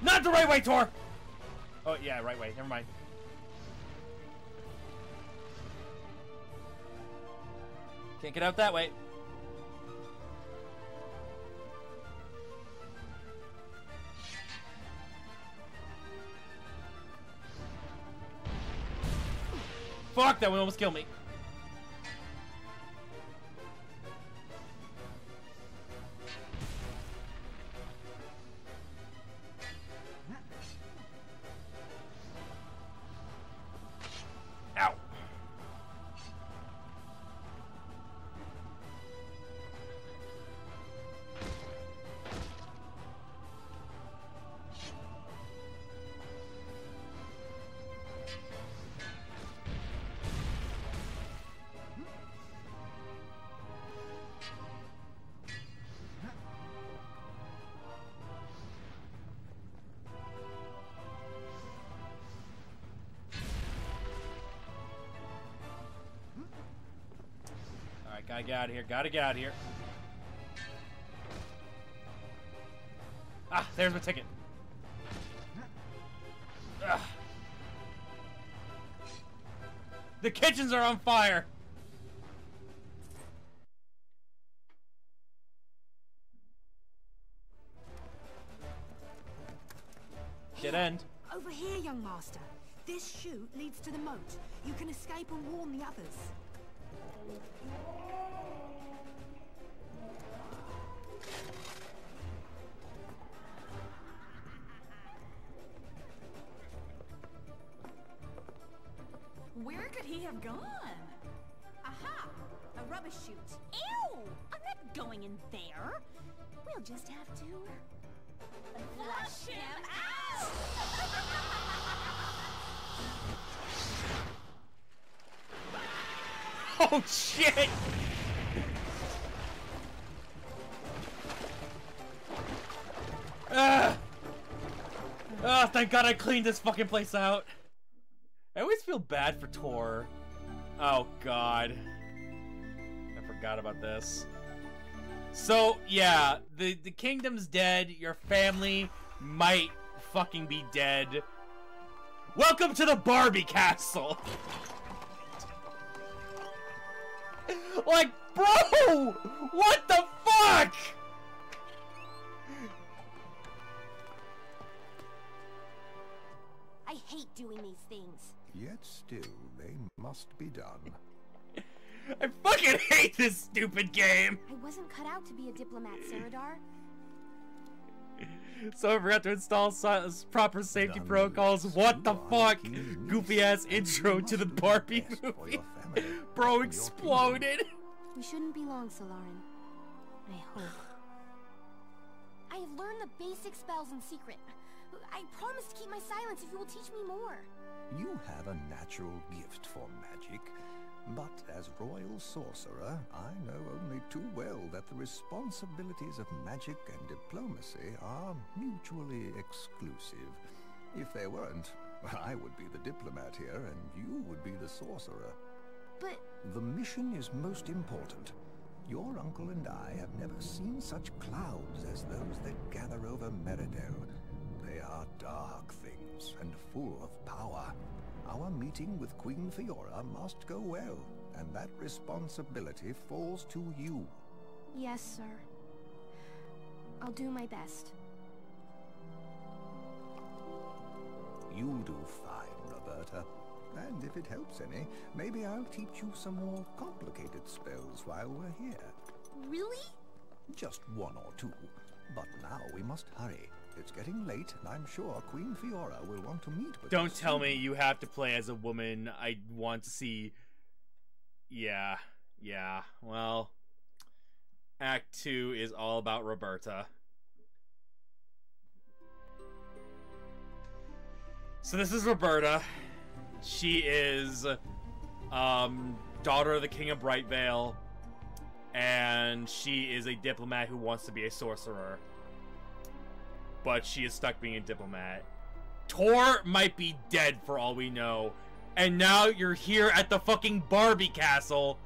Not the right way, Tor! Oh, yeah, right way. Never mind. Can't get out that way. Fuck, that one almost killed me. Gotta get out of here. Gotta get out of here. Ah, there's my ticket. Ugh. The kitchens are on fire. God I cleaned this fucking place out. I always feel bad for Tor. Oh god. I forgot about this. So, yeah, the, the kingdom's dead. Your family might fucking be dead. Welcome to the Barbie Castle! like, bro! What the fuck? Doing these things. Yet still, they must be done. I fucking hate this stupid game. I wasn't cut out to be a diplomat, Saradar. So I forgot to install si- proper safety protocols. What the fuck? Goofy ass intro to the Barbie movie. Bro exploded. We shouldn't be long, Solarin. I hope. I have learned the basic spells in secret. I promise to keep my silence if you will teach me more. You have a natural gift for magic, but as royal sorcerer, I know only too well that the responsibilities of magic and diplomacy are mutually exclusive. If they weren't, I would be the diplomat here and you would be the sorcerer. But... The mission is most important. Your uncle and I have never seen such clouds as those that gather over Meridell. Are dark things and full of power. Our meeting with Queen Fyora must go well, and that responsibility falls to you. Yes, sir. I'll do my best. You'll do fine, Roberta. And if it helps any, maybe I'll teach you some more complicated spells while we're here. Really? Just one or two. But now we must hurry. It's getting late, and I'm sure Queen Fyora will want to meet with Don't tell soon. me you have to play as a woman. I want to see. Yeah, yeah. Well, Act 2 is all about Roberta. So this is Roberta. She is um, daughter of the King of Brightvale, and she is a diplomat who wants to be a sorcerer. But she is stuck being a diplomat. Tor might be dead for all we know, and now you're here at the fucking Barbie castle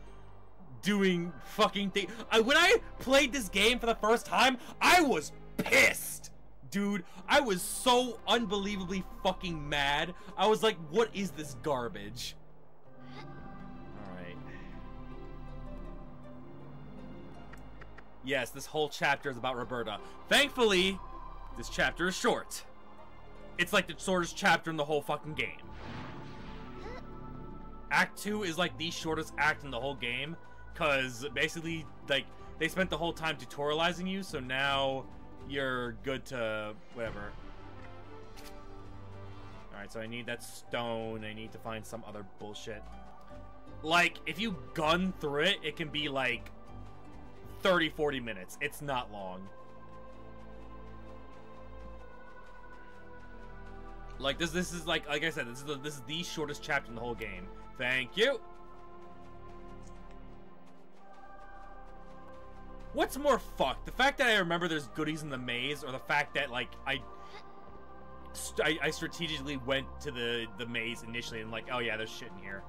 doing fucking thing. I, when I played this game for the first time, I was pissed dude. I was so unbelievably fucking mad. I was like, what is this garbage? Alright. Yes, this whole chapter is about Roberta. Thankfully, this chapter is short. It's like the shortest chapter in the whole fucking game. Act 2 is like the shortest act in the whole game. Because basically, like, they spent the whole time tutorializing you, so now you're good to whatever. Alright, so I need that stone. I need to find some other bullshit. Like, if you gun through it, it can be like 30, 40 minutes. It's not long. Like this, this is like, like I said, this is the, this is the shortest chapter in the whole game. Thank you. What's more fucked? The fact that I remember there's goodies in the maze, or the fact that like I, I, I strategically went to the the maze initially and like, oh yeah, there's shit in here.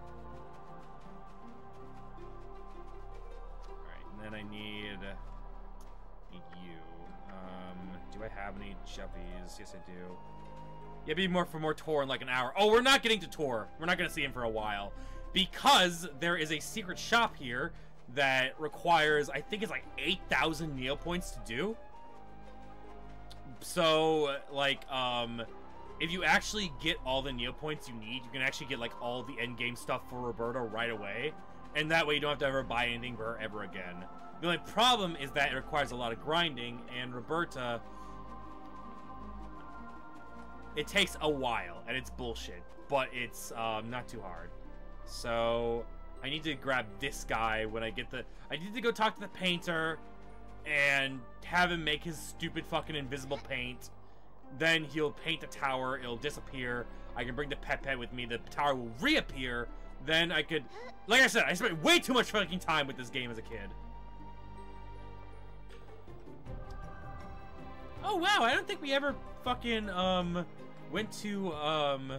All right, and then I need need you. Um, do I have any juppies? Yes, I do. Yeah, be more for more Tor in like an hour. Oh, we're not getting to Tor. We're not gonna see him for a while because there is a secret shop here that requires, I think it's like 8,000 Neo points to do. So, like, um, if you actually get all the Neo points you need, you can actually get, like, all the end game stuff for Roberta right away. And that way you don't have to ever buy anything for her ever again. The only problem is that it requires a lot of grinding, and Roberta... It takes a while, and it's bullshit. But it's, um, not too hard. So... I need to grab this guy when I get the... I need to go talk to the painter and have him make his stupid fucking invisible paint. Then he'll paint the tower, it'll disappear. I can bring the pet pet with me, the tower will reappear. Then I could... Like I said, I spent way too much fucking time with this game as a kid. Oh wow, I don't think we ever fucking, um, went to, um...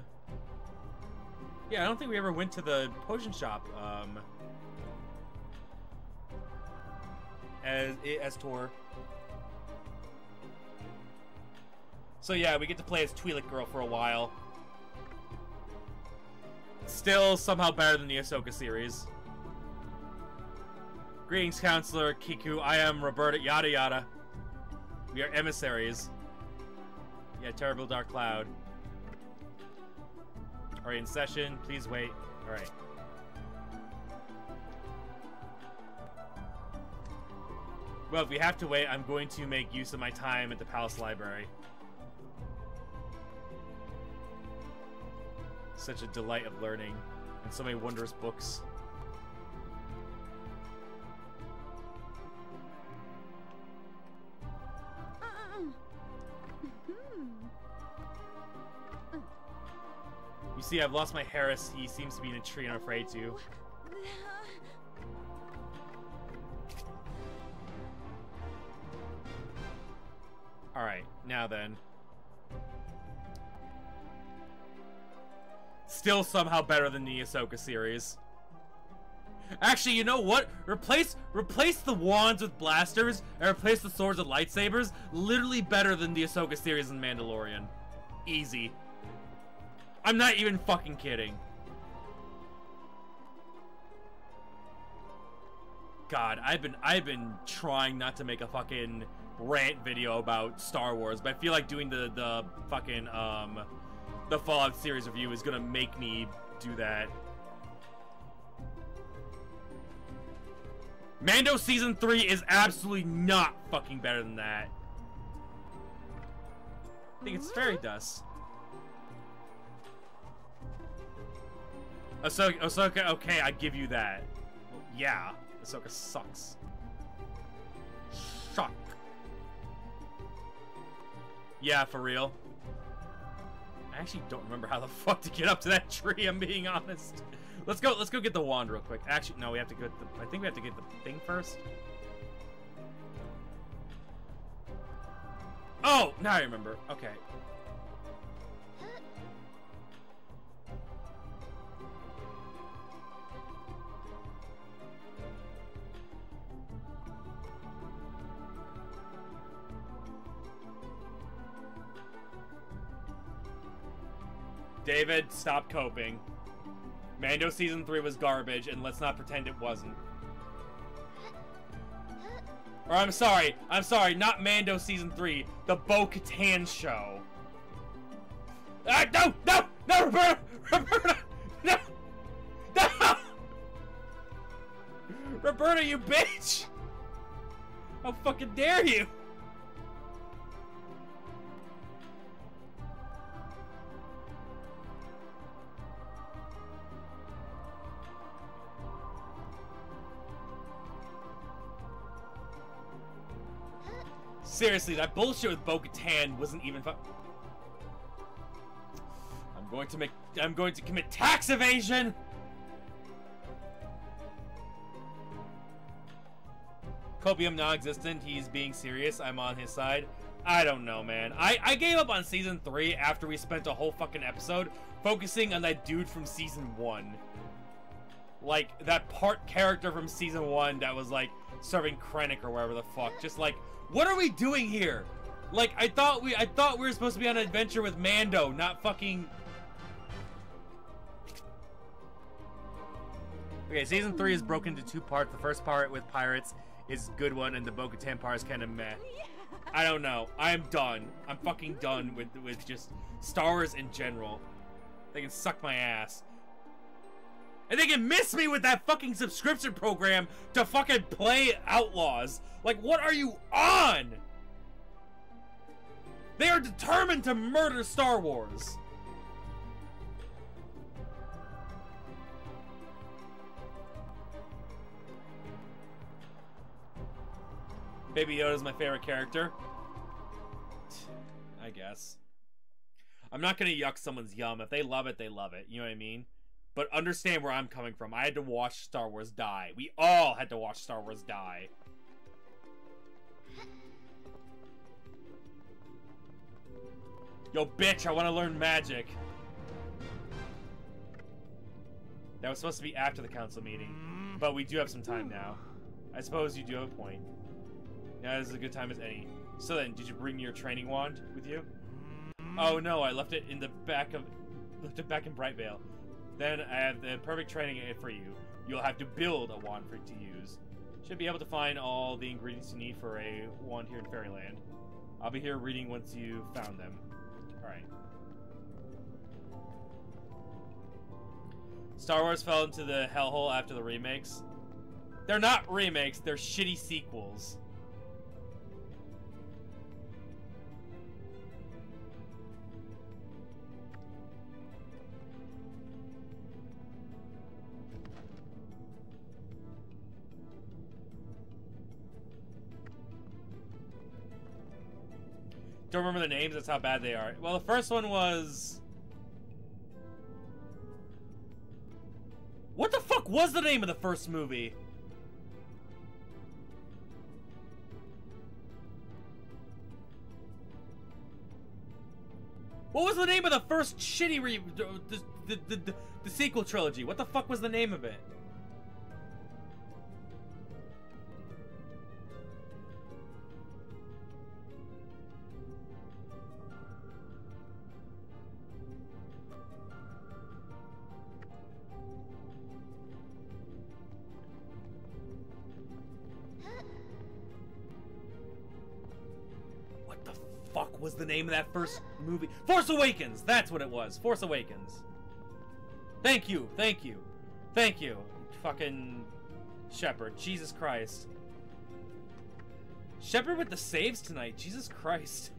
Yeah, I don't think we ever went to the potion shop, um... As, as Tor. So yeah, we get to play as Twi'lek Girl for a while. Still somehow better than the Ahsoka series. Greetings, Counselor Kiku. I am Roberta Yada Yada. We are emissaries. Yeah, terrible dark cloud. All right, in session. Please wait. All right. Well, if we have to wait, I'm going to make use of my time at the palace library. Such a delight of learning, and so many wondrous books. See, I've lost my Harris. He seems to be in a tree, and I'm afraid to. Alright, now then. Still somehow better than the Ahsoka series. Actually, you know what? Replace replace the wands with blasters and replace the swords with lightsabers. Literally better than the Ahsoka series in Mandalorian. Easy. I'm not even fucking kidding. God, I've been I've been trying not to make a fucking rant video about Star Wars, but I feel like doing the the fucking um the Fallout series review is gonna make me do that. Mando season three is absolutely not fucking better than that. I think it's fairy dust. Ahsoka, Ahsoka, okay, I give you that. Well, yeah, Ahsoka sucks. Shock. Yeah, for real. I actually don't remember how the fuck to get up to that tree, I'm being honest. Let's go, let's go get the wand real quick. Actually, no, we have to get the, I think we have to get the thing first. Oh, now I remember. Okay. David, stop coping. Mando season 3 was garbage, and let's not pretend it wasn't. Or I'm sorry, I'm sorry, not Mando season 3, the Bo Katan show. Ah, no, no, no, Roberta! Roberta! No! No! Roberta, you bitch! How fucking dare you! Seriously, that bullshit with Bo-Katan wasn't even I'm going to make- I'm going to commit tax evasion! Copium non-existent, he's being serious, I'm on his side. I don't know, man. I, I gave up on Season 3 after we spent a whole fucking episode focusing on that dude from Season 1. Like, that part character from Season 1 that was, like, serving Krennic or whatever the fuck. Just like, what are we doing here? Like, I thought we I thought we were supposed to be on an adventure with Mando, not fucking... Okay, Season 3 is broken into two parts. The first part with pirates is good one, and the Bo-Katan part is kind of meh. I don't know. I'm done. I'm fucking done with, with just Star Wars in general. They can suck my ass. And they can miss me with that fucking subscription program to fucking play Outlaws. Like, what are you on? They are determined to murder Star Wars. Baby Yoda's my favorite character. I guess. I'm not gonna yuck someone's yum. If they love it, they love it. You know what I mean? But understand where I'm coming from. I had to watch Star Wars die. We all had to watch Star Wars die. Yo, bitch, I want to learn magic. That was supposed to be after the council meeting. But we do have some time now. I suppose you do have a point. Now is as good time as any. So then, did you bring your training wand with you? Oh no, I left it in the back of... Left it back in Brightvale. Then I have the perfect training for you. You'll have to build a wand for it to use. Should be able to find all the ingredients you need for a wand here in Faerieland. I'll be here reading once you found them. Alright. Star Wars fell into the hellhole after the remakes. They're not remakes, they're shitty sequels. Don't remember the names, that's how bad they are. Well, the first one was... What the fuck was the name of the first movie? What was the name of the first shitty re the, the, the, the, the sequel trilogy? What the fuck was the name of it? Name of that first movie? Force Awakens! That's what it was. Force Awakens. Thank you, thank you, thank you. Fucking Shepard. Jesus Christ. Shepard with the saves tonight. Jesus Christ.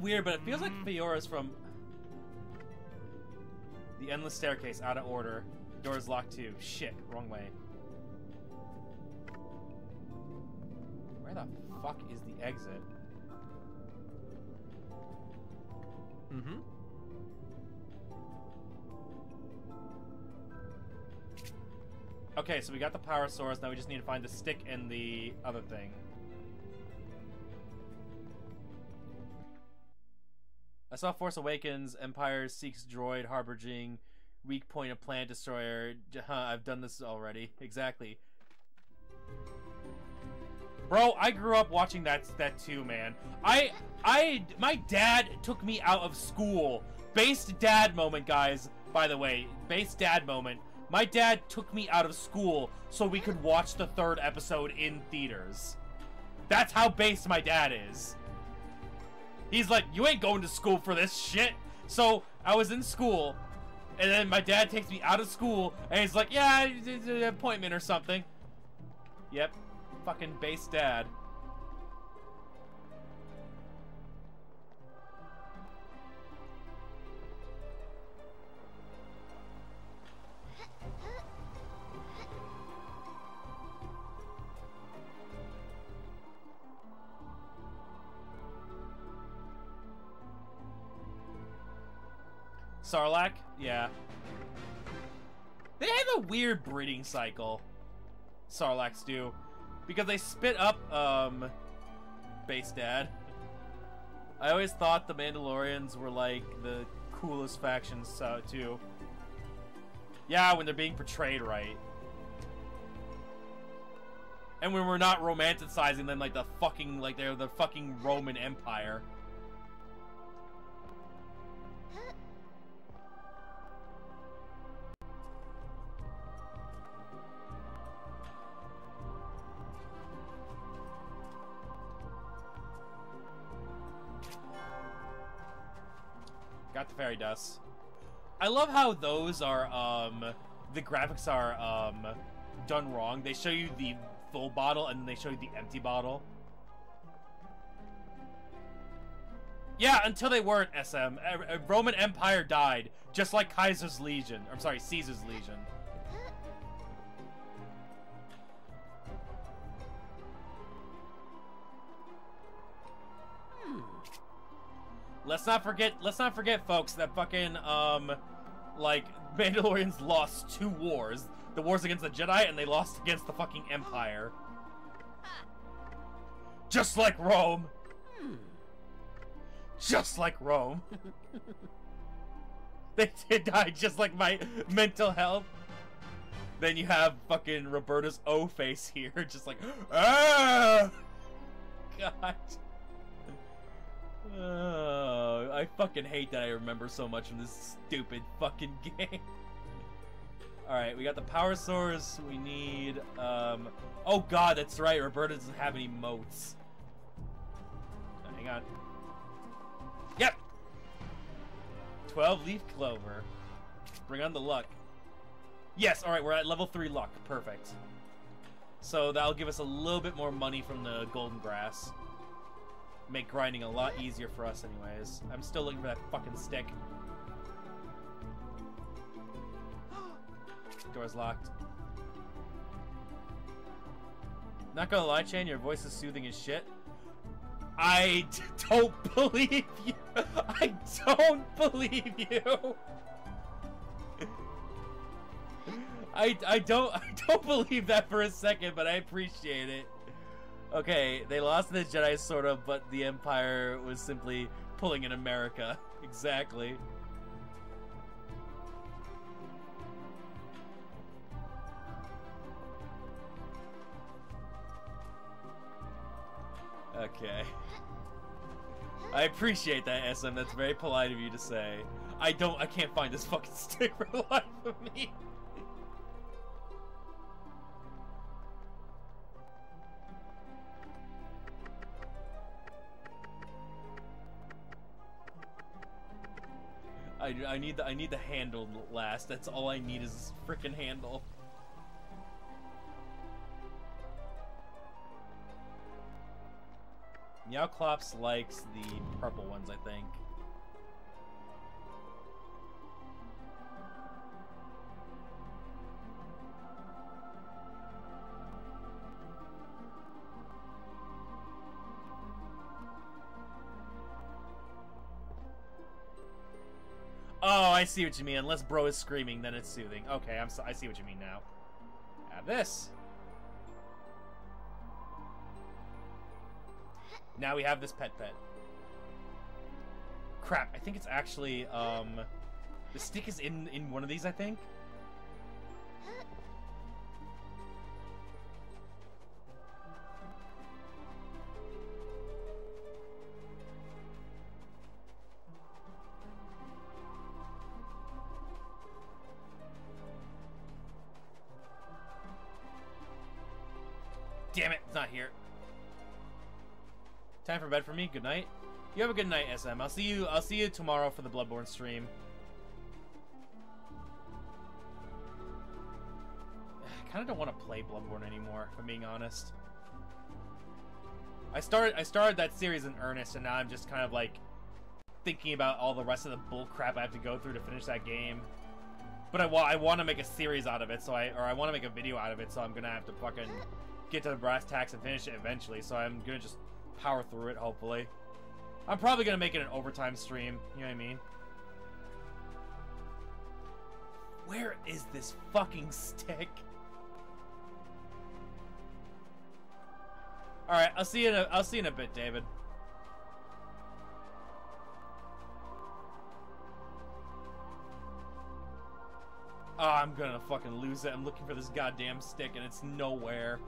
Weird, but it feels like Fyora's from the endless staircase out of order. Doors locked too. Shit, wrong way. Where the fuck is the exit? Mm-hmm. Okay, so we got the power source. Now we just need to find the stick and the other thing. I saw Force Awakens, Empire seeks droid harboring, weak point of planet destroyer. I've done this already. Exactly. Bro, I grew up watching that that too, man. I I my dad took me out of school. Based dad moment, guys. By the way, based dad moment. My dad took me out of school so we could watch the third episode in theaters. That's how based my dad is. He's like, you ain't going to school for this shit. So I was in school, and then my dad takes me out of school, and he's like, yeah, an appointment or something. Yep, fucking base dad. Sarlacc? Yeah. They have a weird breeding cycle. Sarlaccs do. Because they spit up, um, Base Dad. I always thought the Mandalorians were like the coolest factions, so, too. Yeah, when they're being portrayed right. And when we're not romanticizing them like the fucking, like they're the fucking Roman Empire. Fairy dust. I love how those are, um, the graphics are, um, done wrong. They show you the full bottle and they show you the empty bottle. Yeah, until they weren't, SM. Roman Empire died, just like Kaiser's Legion. I'm sorry, Caesar's Legion. Let's not forget, let's not forget, folks, that fucking, um, like, Mandalorians lost two wars. The wars against the Jedi, and they lost against the fucking Empire. Just like Rome. Just like Rome. they did die just like my mental health. Then you have fucking Roberta's O face here, just like, ah! God. Oh, I fucking hate that I remember so much from this stupid fucking game. Alright, we got the power source. We need, um... Oh god, that's right. Roberta doesn't have any motes. Hang on. Yep! 12 leaf clover. Bring on the luck. Yes, alright, we're at level 3 luck. Perfect. So that'll give us a little bit more money from the golden grass. Make grinding a lot easier for us anyways. I'm still looking for that fucking stick. Door's locked. Not gonna lie, Chan, your voice is soothing as shit. I d- don't believe you. I don't believe you. I, I don't I don't believe that for a second, but I appreciate it. Okay, they lost the Jedi sort of, but the Empire was simply pulling in America. Exactly. Okay. I appreciate that, SM. That's very polite of you to say. I don't- I can't find this fucking stick for the life of me. I, I need the I need the handle last. That's all I need is this freaking handle. Meowclops likes the purple ones, I think. Oh, I see what you mean. Unless bro is screaming, then it's soothing. Okay, I'm so I see what you mean now. Have this. Now we have this petpet. Crap, I think it's actually, um... The stick is in, in one of these, I think? Time for bed for me. Good night. You have a good night, SM. I'll see you. I'll see you tomorrow for the Bloodborne stream. I kind of don't want to play Bloodborne anymore, if I'm being honest. I started. I started that series in earnest, and now I'm just kind of like thinking about all the rest of the bull crap I have to go through to finish that game. But I want. I want to make a series out of it, so I or I want to make a video out of it, so I'm gonna have to fucking get to the brass tacks and finish it eventually. So I'm gonna just power through it, hopefully. I'm probably gonna make it an overtime stream, you know what I mean? Where is this fucking stick? Alright, I'll see you in a I'll see you in a bit, David. Oh, I'm gonna fucking lose it. I'm looking for this goddamn stick and it's nowhere.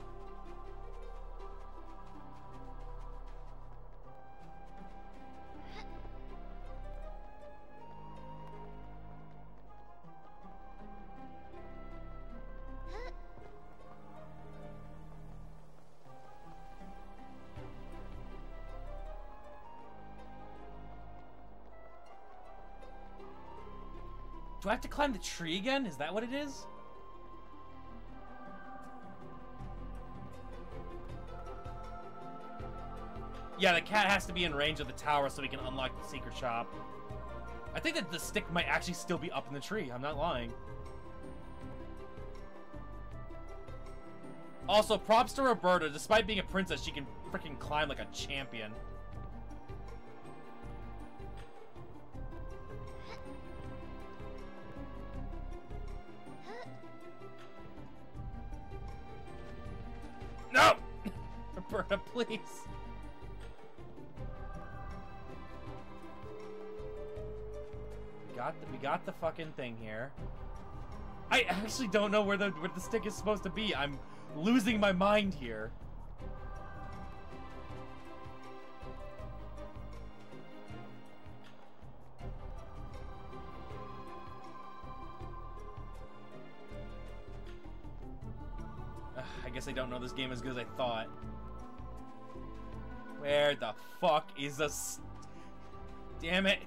To climb the tree again? Is that what it is? Yeah, the cat has to be in range of the tower so we can unlock the secret shop. I think that the stick might actually still be up in the tree. I'm not lying. Also, props to Roberta. Despite being a princess, she can freaking climb like a champion. Roberta, please. We got the, we got the fucking thing here. I actually don't know where the where the stick is supposed to be. I'm losing my mind here. I guess I don't know this game as good as I thought. Where the fuck is this? Damn it!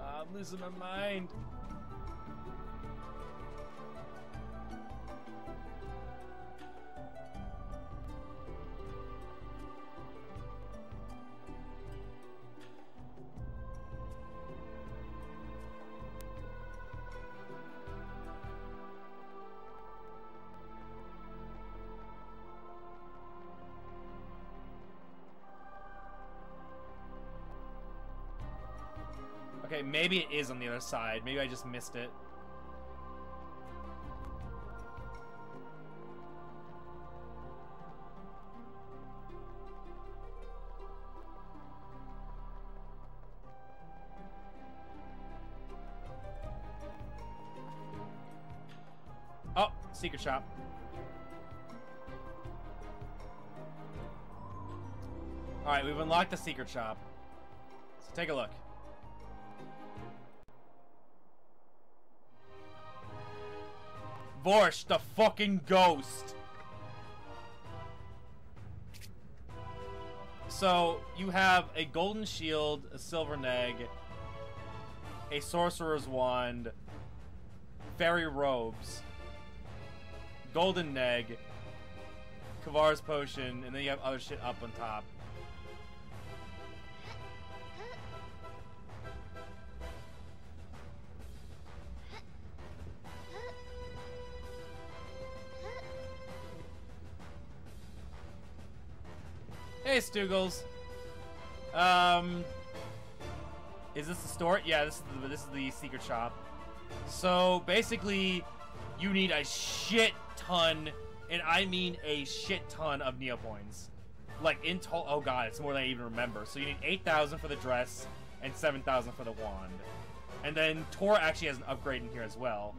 Ah, I'm losing my mind. The other side. Maybe I just missed it. Oh, secret shop. Alright, we've unlocked the secret shop. So take a look. Vorsh, the fucking ghost. So, you have a golden shield, a silver Negg, a sorcerer's wand, fairy robes, golden Negg, Kauvara's potion, and then you have other shit up on top. Hey, Stugles. Um, is this the store? Yeah, this is the, this is the secret shop. So basically, you need a shit ton, and I mean a shit ton of Neopoints. Like in total, oh god, it's more than I even remember. So you need 8,000 for the dress and 7,000 for the wand. And then Tor actually has an upgrade in here as well.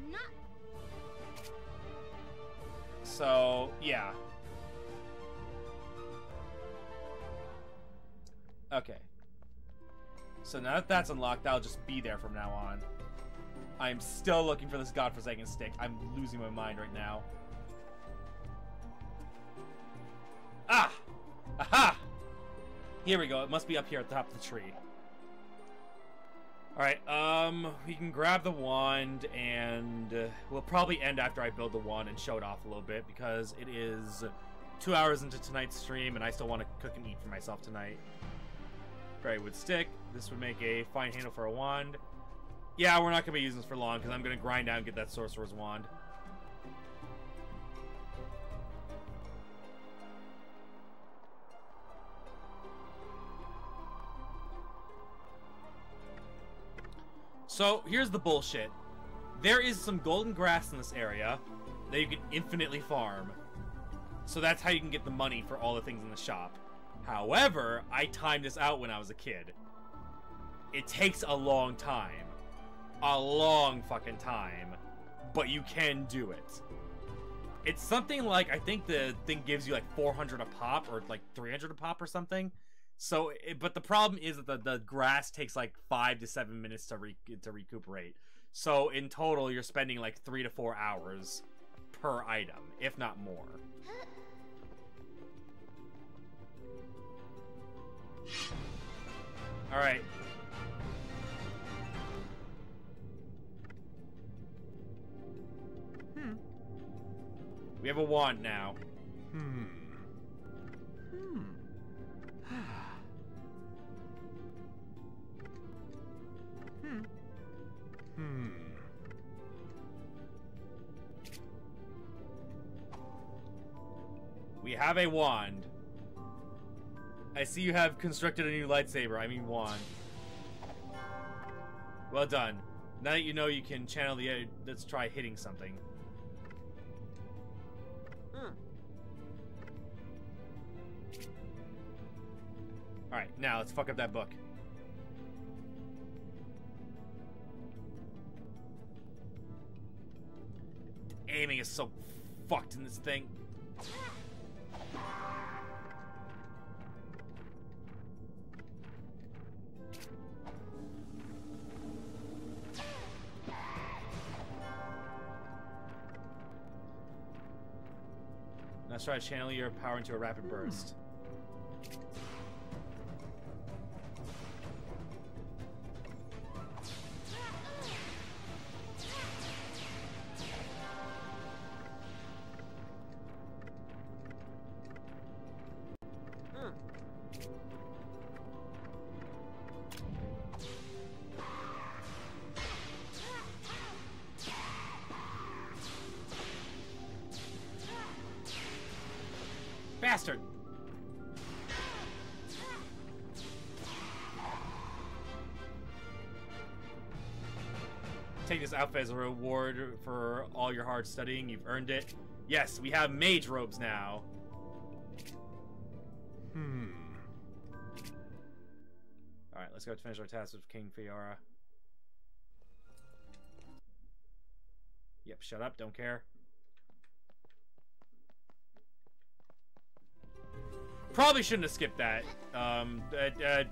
So, yeah. Okay. So now that that's unlocked, that'll just be there from now on. I'm still looking for this godforsaken stick. I'm losing my mind right now. Ah! Aha! Here we go. It must be up here at the top of the tree. Alright, um, we can grab the wand, and uh, we'll probably end after I build the wand and show it off a little bit, because it is two hours into tonight's stream, and I still want to cook and eat for myself tonight. Fairy wood stick. This would make a fine handle for a wand. Yeah, we're not going to be using this for long, because I'm going to grind out and get that sorcerer's wand. So, here's the bullshit. There is some golden grass in this area that you can infinitely farm. So that's how you can get the money for all the things in the shop. However, I timed this out when I was a kid. It takes a long time. A long fucking time. But you can do it. It's something like, I think the thing gives you like 400 a pop or like 300 a pop or something. So, it, but the problem is that the, the grass takes like five to seven minutes to re, to recuperate. So in total, you're spending like three to four hours per item, if not more. All right. Hmm. We have a wand now. Hmm. Hmm. hmm. Hmm. We have a wand. I see you have constructed a new lightsaber. I mean wand. Well done. Now that you know you can channel the let's try hitting something. Hmm. Alright, now let's fuck up that book. Aiming is so fucked in this thing. Try to channel your power into a rapid burst. As a reward for all your hard studying. You've earned it. Yes, we have mage robes now. Hmm. Alright, let's go to finish our task with King Fyora. Yep, shut up, don't care. Probably shouldn't have skipped that. Um, uh, uh,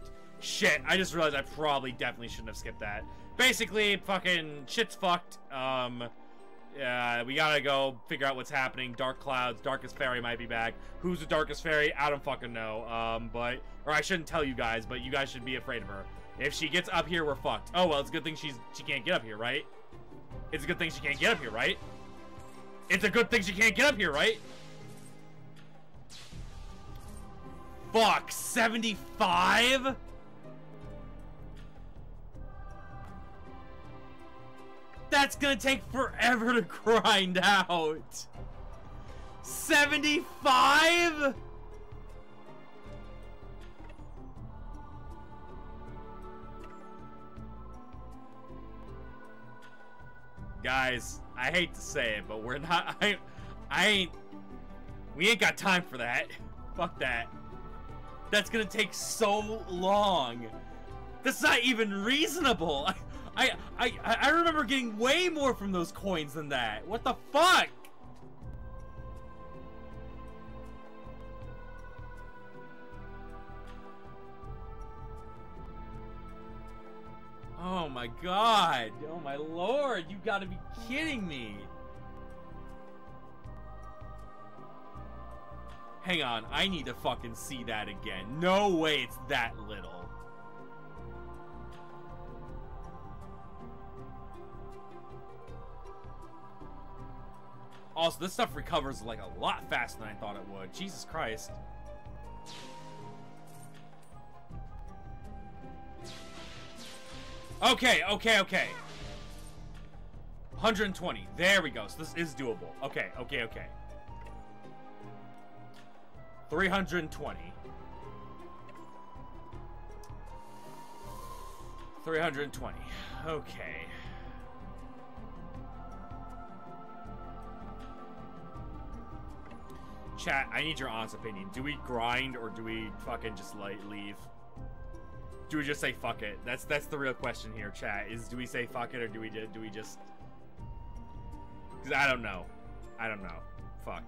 shit, I just realized I probably definitely shouldn't have skipped that. Basically, fucking shit's fucked. Um, uh, we gotta go figure out what's happening. Dark Clouds, Darkest Faerie might be back. Who's the Darkest Faerie? I don't fucking know. Um, but, or I shouldn't tell you guys, but you guys should be afraid of her. If she gets up here, we're fucked. Oh, well, it's a good thing she's, she can't get up here, right? It's a good thing she can't get up here, right? It's a good thing she can't get up here, right? Fuck, 75? That's gonna take forever to grind out. 75? Guys, I hate to say it, but we're not I I ain't we ain't got time for that. Fuck that. That's gonna take so long. That's not even reasonable. I, I, I, remember getting way more from those coins than that. What the fuck? Oh my god. Oh my lord. You gotta be kidding me. Hang on, I need to fucking see that again. No way it's that little. Also, this stuff recovers like a lot faster than I thought it would. Jesus Christ. Okay, okay, okay. 120. There we go. So this is doable. Okay, okay, okay. 320. 320. Okay. Chat, I need your honest opinion. Do we grind or do we fucking just like leave? Do we just say fuck it? That's that's the real question here, chat. Is do we say fuck it or do we do we just? Because I don't know. I don't know. Fuck.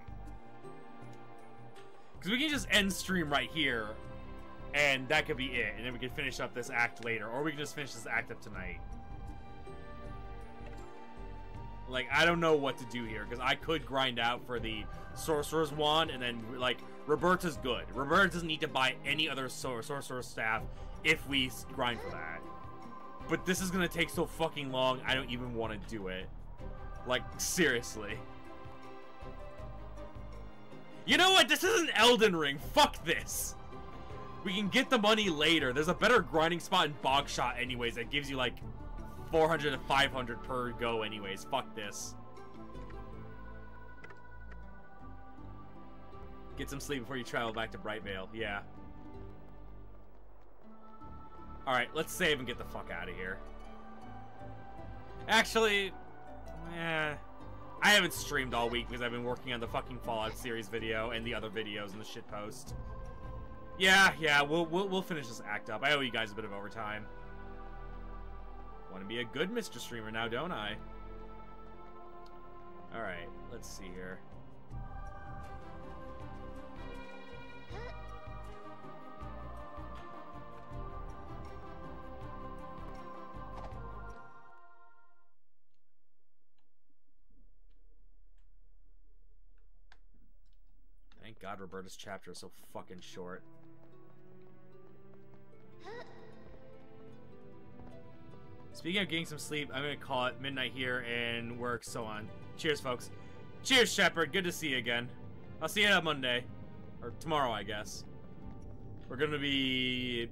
Because we can just end stream right here, and that could be it, and then we can finish up this act later, or we can just finish this act up tonight. Like, I don't know what to do here, because I could grind out for the Sorcerer's Wand, and then, like, Roberta's good. Roberta doesn't need to buy any other sor Sorcerer's Staff if we grind for that. But this is gonna take so fucking long, I don't even want to do it. Like, seriously. You know what? This isn't Elden Ring. Fuck this. We can get the money later. There's a better grinding spot in Bogshot anyways that gives you like 400 to 500 per go anyways. Fuck this. Get some sleep before you travel back to Brightvale. Yeah. Alright, let's save and get the fuck out of here. Actually, eh, I haven't streamed all week because I've been working on the fucking Fallout series video and the other videos in the shit post. Yeah, yeah, we'll, we'll, we'll finish this act up. I owe you guys a bit of overtime. Want to be a good Mr. Streamer now, don't I? Alright, let's see here. Thank God Roberta's chapter is so fucking short. Speaking of getting some sleep, I'm gonna call it midnight here and work, so on. Cheers, folks. Cheers, Shepard. Good to see you again. I'll see you on Monday. Or tomorrow, I guess. We're gonna be...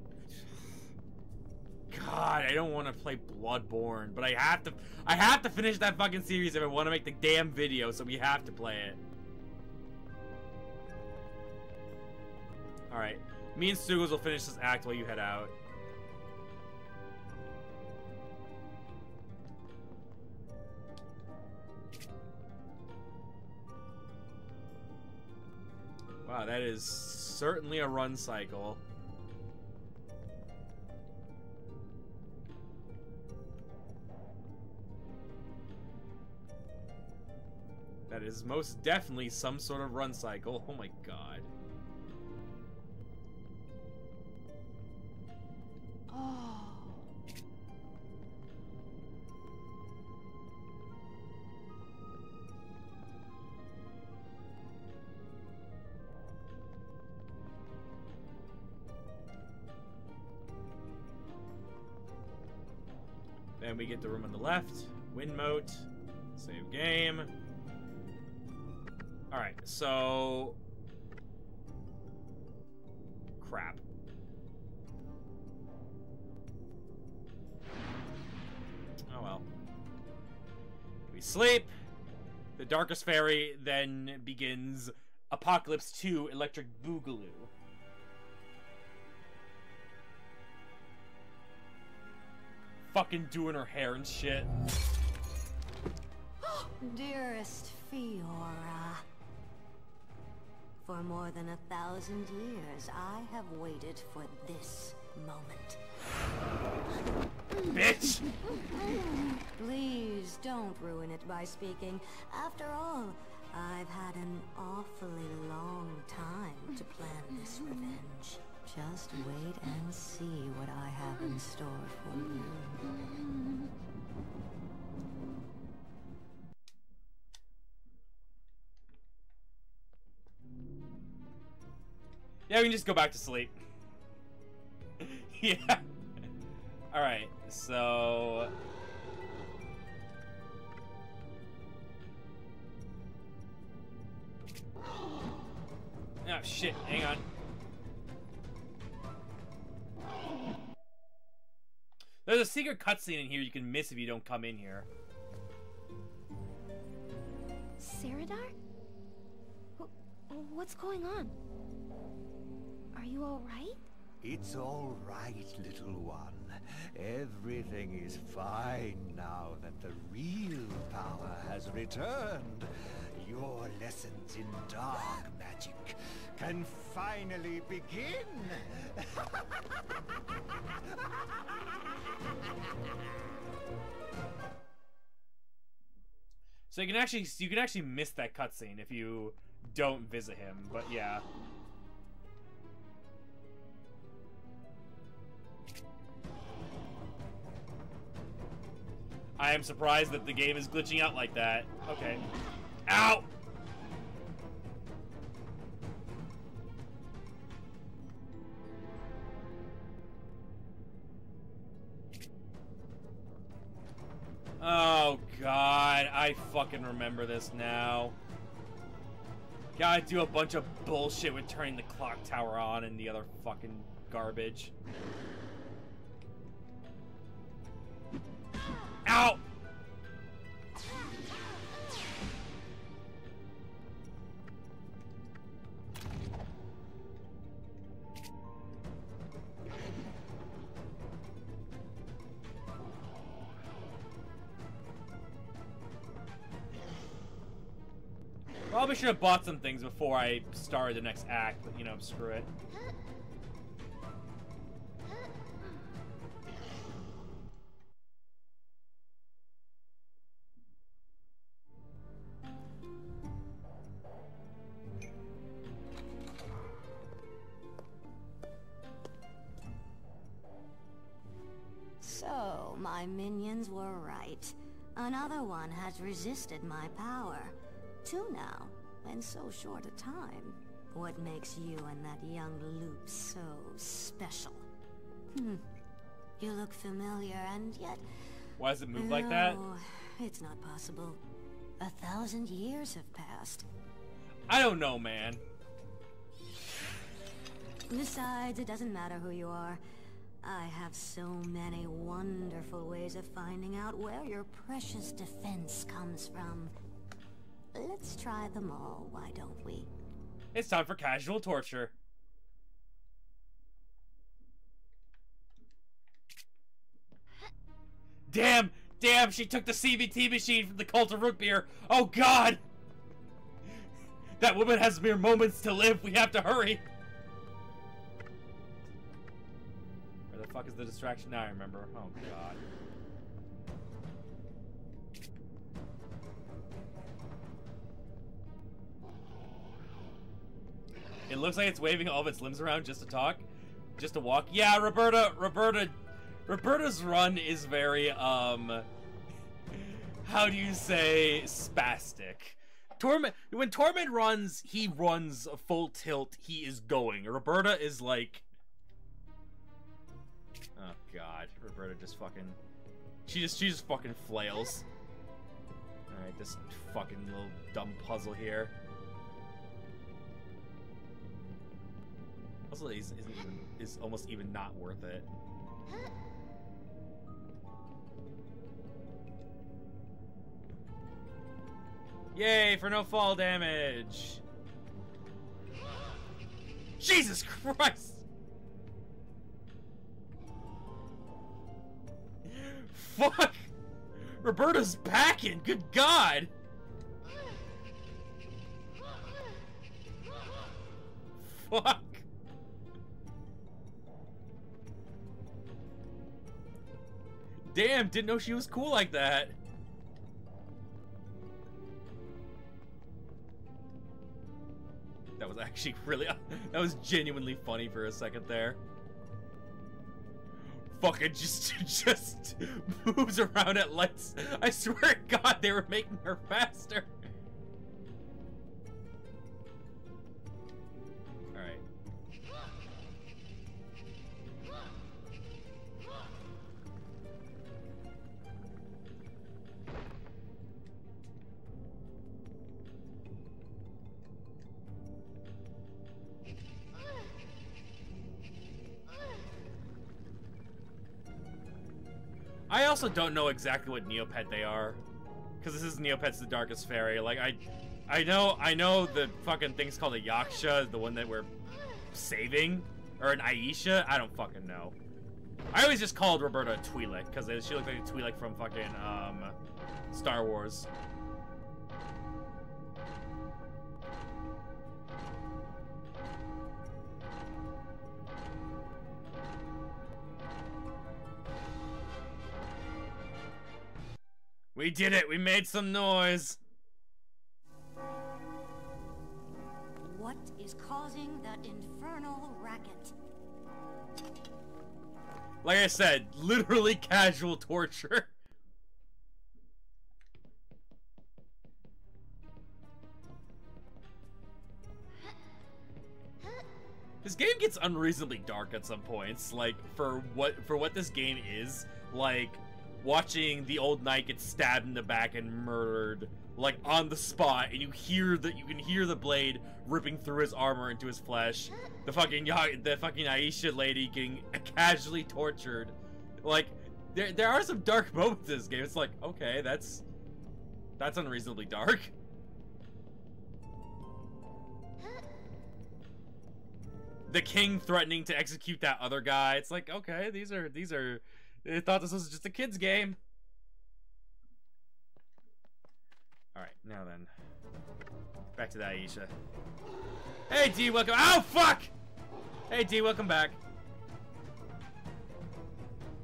God, I don't want to play Bloodborne, but I have to... I have to finish that fucking series if I want to make the damn video, so we have to play it. Alright. Me and Sugals will finish this act while you head out. Wow, that is certainly a run cycle. That is most definitely some sort of run cycle. Oh my god. Oh. Then we get the room on the left. Win mote. Save game. Alright, so... Crap. Oh well. We sleep. The Darkest Faerie then begins Apocalypse 2 Electric Boogaloo. Fucking doing her hair and shit. Dearest Fyora, for more than a thousand years, I have waited for this moment. Bitch! Please don't ruin it by speaking. After all, I've had an awfully long time to plan this revenge. Just wait and see what I have in store for you. Yeah, we can just go back to sleep. yeah. Alright, so... Oh shit, hang on. There's a secret cutscene in here you can miss if you don't come in here. Saradar? What's going on? Are you alright? It's all right, little one. Everything is fine now that the real power has returned. Your lessons in dark magic can finally begin. So you can actually you can actually miss that cutscene if you don't visit him, but yeah. I am surprised that the game is glitching out like that. Okay. Ow! Oh god, I fucking remember this now. Gotta do a bunch of bullshit with turning the clock tower on and the other fucking garbage. Ow! Should have bought some things before I started the next act, but you know, screw it. So, my minions were right. Another one has resisted my power. Now, in so short a time. What makes you and that young Lupe so special? Hmm. You look familiar, and yet... Why does it move like that? No, It's not possible. A thousand years have passed. I don't know, man. Besides, it doesn't matter who you are. I have so many wonderful ways of finding out where your precious defense comes from. Let's try them all, why don't we? It's time for casual torture. Damn! Damn, she took the CVT machine from the cult of root beer! Oh god! That woman has mere moments to live. We have to hurry. Where the fuck is the distraction? Now I remember. Oh god. It looks like it's waving all of its limbs around just to talk, just to walk. Yeah, Roberta, Roberta, Roberta's run is very um. How do you say spastic? Tormund when Tormund runs, he runs full tilt. He is going. Roberta is like. Oh God, Roberta just fucking. She just she just fucking flails. All right, this fucking little dumb puzzle here. Also, is even is almost even not worth it. Yay for no fall damage! Jesus Christ! Fuck! Roberta's packing! Good God! Fuck! Damn, didn't know she was cool like that. That was actually really, that was genuinely funny for a second there. Fucking just, just moves around at lights. I swear to God, they were making her faster. Also don't know exactly what Neopet they are. Because this is Neopet's the Darkest Faerie. Like, I I know I know the fucking thing's called a Yaksha, the one that we're saving. Or an Aisha. I don't fucking know. I always just called Roberta Twi'lek, because she looked like a Twi'lek from fucking, um, Star Wars. We did it! We made some noise! What is causing that infernal racket? Like I said, literally casual torture. This game gets unreasonably dark at some points. Like for what for what this game is, like watching the old knight get stabbed in the back and murdered like on the spot and you hear that you can hear the blade ripping through his armor into his flesh. The fucking the fucking Aisha lady getting casually tortured. Like there, there are some dark moments in this game. It's like okay that's that's unreasonably dark. The king threatening to execute that other guy. It's like okay these are these are they thought this was just a kid's game. Alright, now then. Back to that Aisha. Hey D, welcome- Oh fuck! Hey D, welcome back.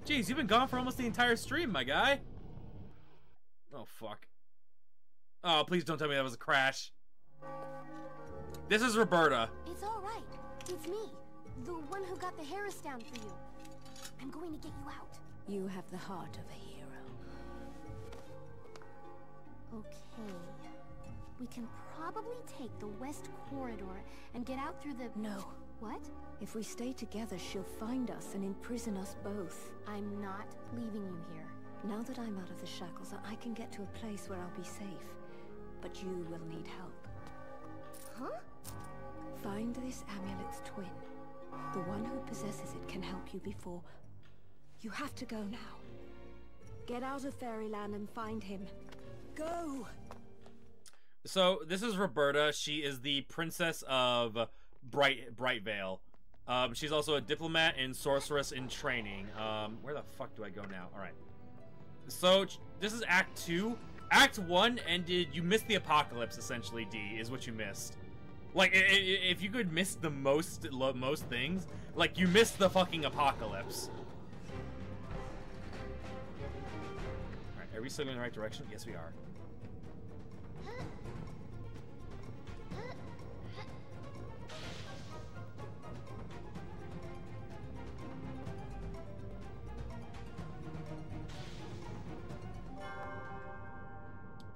Jeez, you've been gone for almost the entire stream, my guy. Oh fuck. Oh, please don't tell me that was a crash. This is Roberta. It's alright. It's me. The one who got the Harris down for you. I'm going to get you out. You have the heart of a hero. Okay. We can probably take the west corridor and get out through the... No. What? If we stay together, she'll find us and imprison us both. I'm not leaving you here. Now that I'm out of the shackles, I can get to a place where I'll be safe. But you will need help. Huh? Find this amulet's twin. The one who possesses it can help you before... You have to go now. Get out of Faerieland and find him. Go! So, this is Roberta. She is the princess of Bright Brightvale. Um, she's also a diplomat and sorceress in training. Um, where the fuck do I go now? Alright. So, this is Act 2. Act 1 ended... You missed the apocalypse, essentially, D, is what you missed. Like, if you could miss the most most things, like you missed the fucking apocalypse. Are we still in the right direction? Yes, we are.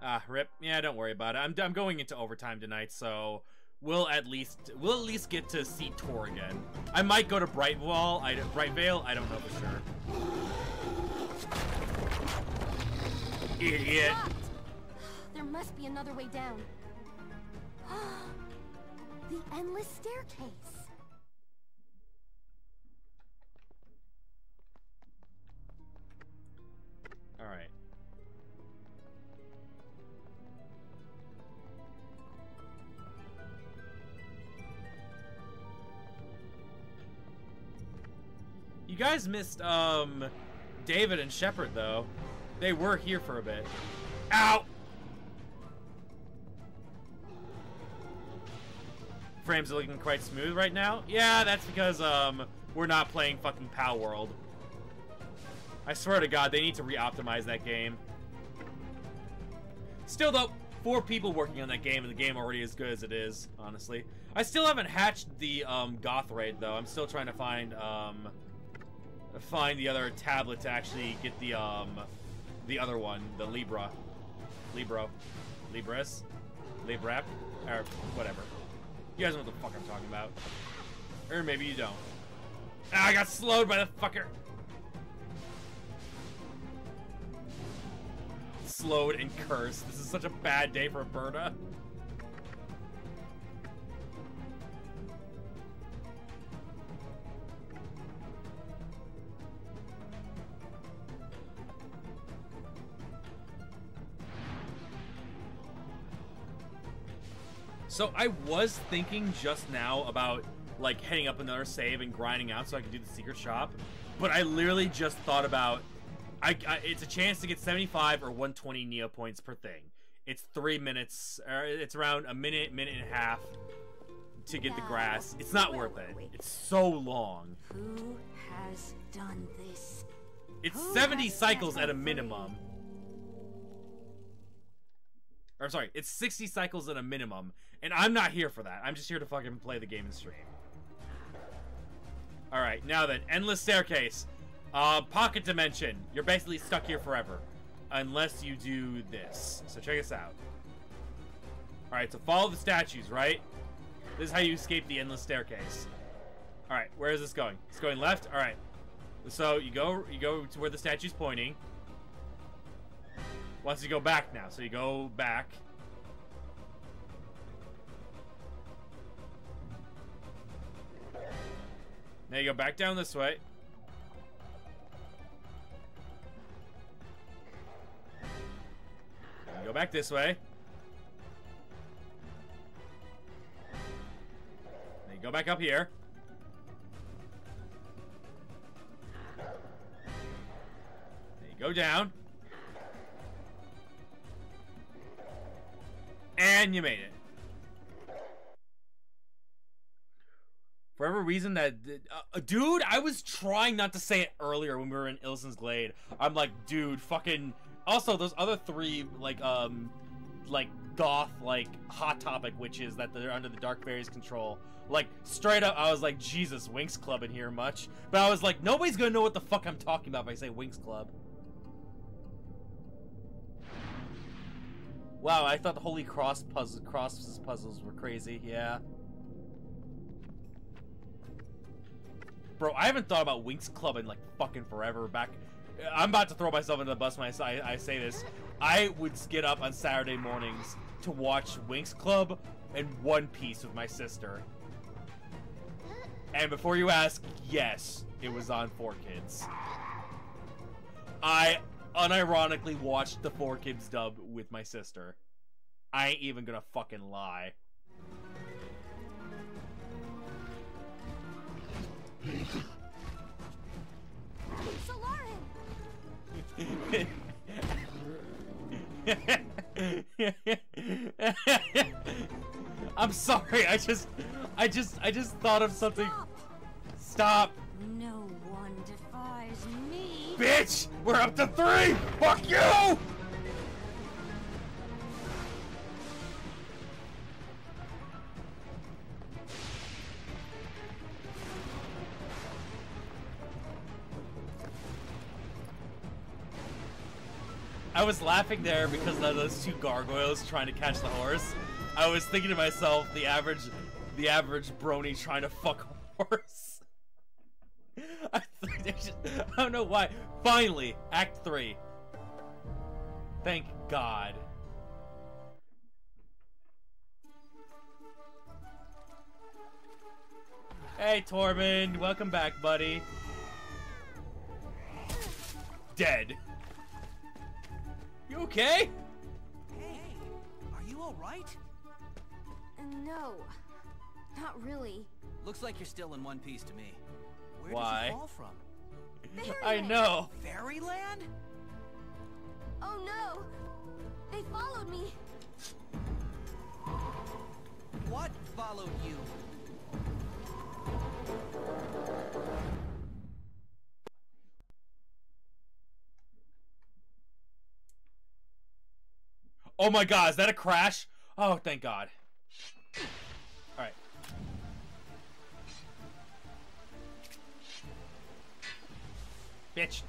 Ah, rip. Yeah, don't worry about it. I'm, I'm going into overtime tonight, so we'll at least we'll at least get to see Tor again. I might go to Brightwall, I Brightvale. I don't know for sure. Idiot. There must be another way down. the endless staircase. All right. You guys missed um David and Shepard though. They were here for a bit. Ow! Frames are looking quite smooth right now. Yeah, that's because um we're not playing fucking Palworld. I swear to God, they need to re-optimize that game. Still though, four people working on that game, and the game already as good as it is. Honestly, I still haven't hatched the um, Goth raid though. I'm still trying to find um, find the other tablet to actually get the um, the other one, the Libra, Libro, Libris, Librep, or whatever. You guys know what the fuck I'm talking about, or maybe you don't. Ah, I got slowed by the fucker. Slowed and cursed. This is such a bad day for Berta. So I was thinking just now about like heading up another save and grinding out so I can do the secret shop, but I literally just thought about I, I it's a chance to get 75 or 120 neo points per thing. It's three minutes, or it's around a minute, minute and a half to get the grass. It's not worth it. It's so long. Who has done this? It's Who 70 cycles at a minimum. Or sorry, it's 60 cycles at a minimum, and I'm not here for that. I'm just here to fucking play the game and stream. All right, now then, endless staircase, uh, pocket dimension. You're basically stuck here forever, unless you do this. So check us out. All right, so follow the statues, right? This is how you escape the endless staircase. All right, where is this going? It's going left. All right. So you go you go to where the statue's pointing. Wants you go back now, so you go back. Now you go back down this way. Go back this way. Then you go back up here. Then you go down. And you made it. Whatever reason that uh, dude, I was trying not to say it earlier when we were in Illusen's Glade. I'm like, dude, fucking also those other three like um like goth like hot topic witches that they're under the dark fairies control. Like straight up I was like, Jesus, Winx Club in here much. But I was like, nobody's gonna know what the fuck I'm talking about if I say Winx Club. Wow, I thought the Holy Cross puzzle, crosses puzzles were crazy. Yeah. Bro, I haven't thought about Winx Club in like fucking forever. Back, I'm about to throw myself into the bus when I, say- I say this. I would get up on Saturday mornings to watch Winx Club and One Piece with my sister. And before you ask, yes, it was on 4Kids. I unironically watched the 4Kids dub with my sister. I ain't even gonna fucking lie. I'm sorry. I just, I just, I just thought of something. Stop, No one defies me. bitch! We're up to three. Fuck you! I was laughing there because of those two gargoyles trying to catch the horse. I was thinking to myself, the average, the average brony trying to fuck a horse. I, I don't know why. Finally, Act Three. Thank God. Hey, Tormund, welcome back, buddy. Dead. You okay? Hey, are you all right? No, not really. Looks like you're still in one piece to me. Where Why? did you fall from? I know. Faerieland? Oh no! They followed me! What followed you? Oh my god, is that a crash? Oh, thank God. Alright. Bitch.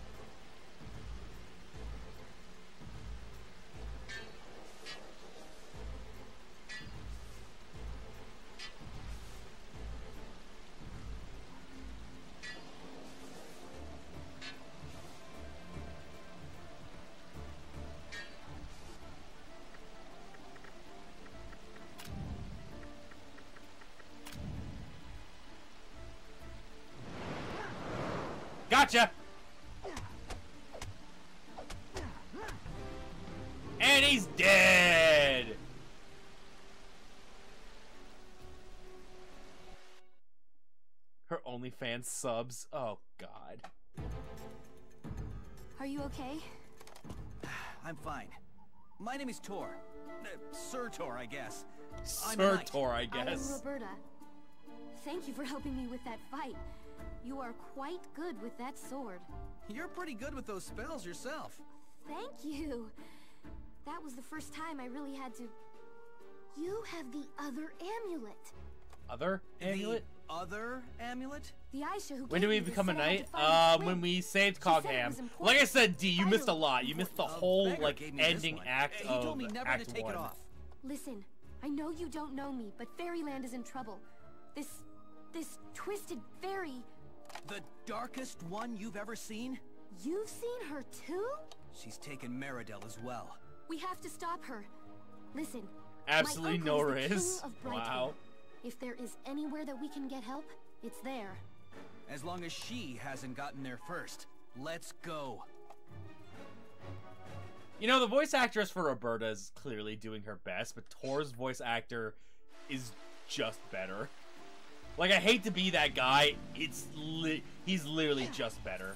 OnlyFans subs. Oh, God. Are you okay? I'm fine. My name is Tor. Uh, Sir Tor, I guess. I'm Sir. Tor, I I am guess. Roberta. Thank you for helping me with that fight. You are quite good with that sword. You're pretty good with those spells yourself. Thank you. That was the first time I really had to... You have the other amulet. Other amulet? The other amulet? The Aisha who When do we become a said I had knight? Uh, when we saved She Cogham. Like I said, D, you missed a lot. You missed the whole like gave me this ending act He of told me never Act to take One. it off. Listen, I know you don't know me, but Faerieland is in trouble. This... this twisted fairy... The darkest one you've ever seen? You've seen her too? She's taken Meridell as well. We have to stop her. Listen. Absolutely my no uncle is the riz. king of Brightvale. Wow. If there is anywhere that we can get help, it's there. As long as she hasn't gotten there first. Let's go. You know, the voice actress for Roberta is clearly doing her best, but Tor's voice actor is just better. Like, I hate to be that guy. It's li- he's literally just better.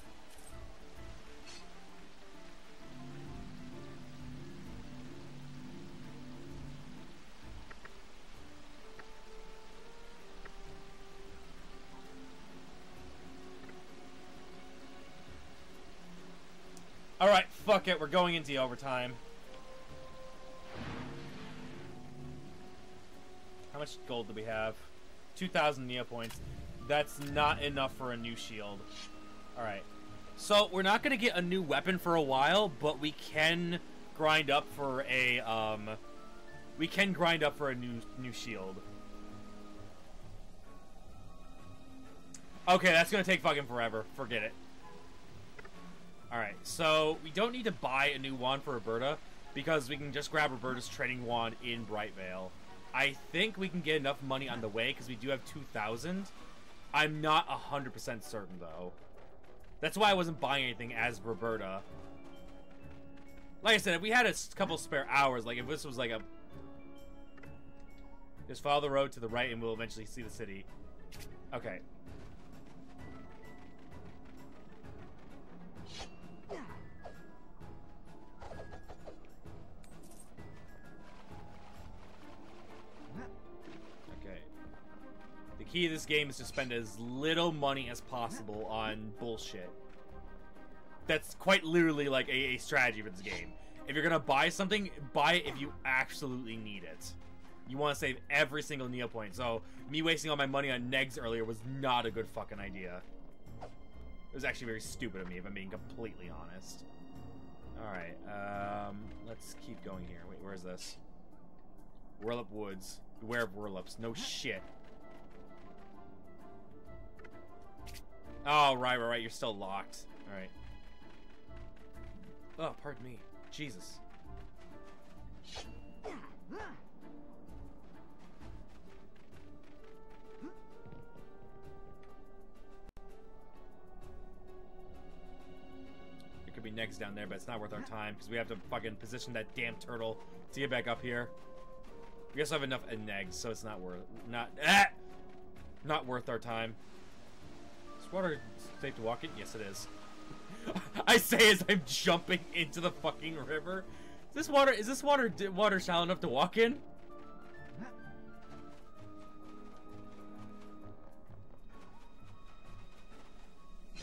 All right, fuck it. We're going into overtime. How much gold do we have? 2,000 Neo points. That's not enough for a new shield. Alright. So, we're not going to get a new weapon for a while, but we can grind up for a, um... We can grind up for a new new shield. Okay, that's going to take fucking forever. Forget it. Alright, so we don't need to buy a new wand for Roberta because we can just grab Roberta's training wand in Brightvale. I think we can get enough money on the way because we do have 2,000. I'm not 100% certain though. That's why I wasn't buying anything as Roberta. Like I said, if we had a couple spare hours, like if this was like a... Just follow the road to the right and we'll eventually see the city. Okay. Key to this game is to spend as little money as possible on bullshit. That's quite literally like a, a strategy for this game. If you're gonna buy something, buy it if you absolutely need it. You want to save every single Neo point. So me wasting all my money on Neggs earlier was not a good fucking idea. It was actually very stupid of me, if I'm being completely honest. Alright, um, let's keep going here. Wait, where's this? Werelupe Woods. Beware of Werelupes. No shit. Oh, right, right, right. You're still locked. Alright. Oh, pardon me. Jesus. There could be Neggs down there, but it's not worth our time because we have to fucking position that damn turtle to get back up here. We also have enough Neggs, so it's not worth not ah, not worth our time. Water safe to walk in? Yes, it is. I say as I'm jumping into the fucking river. Is this water is this water water shallow enough to walk in?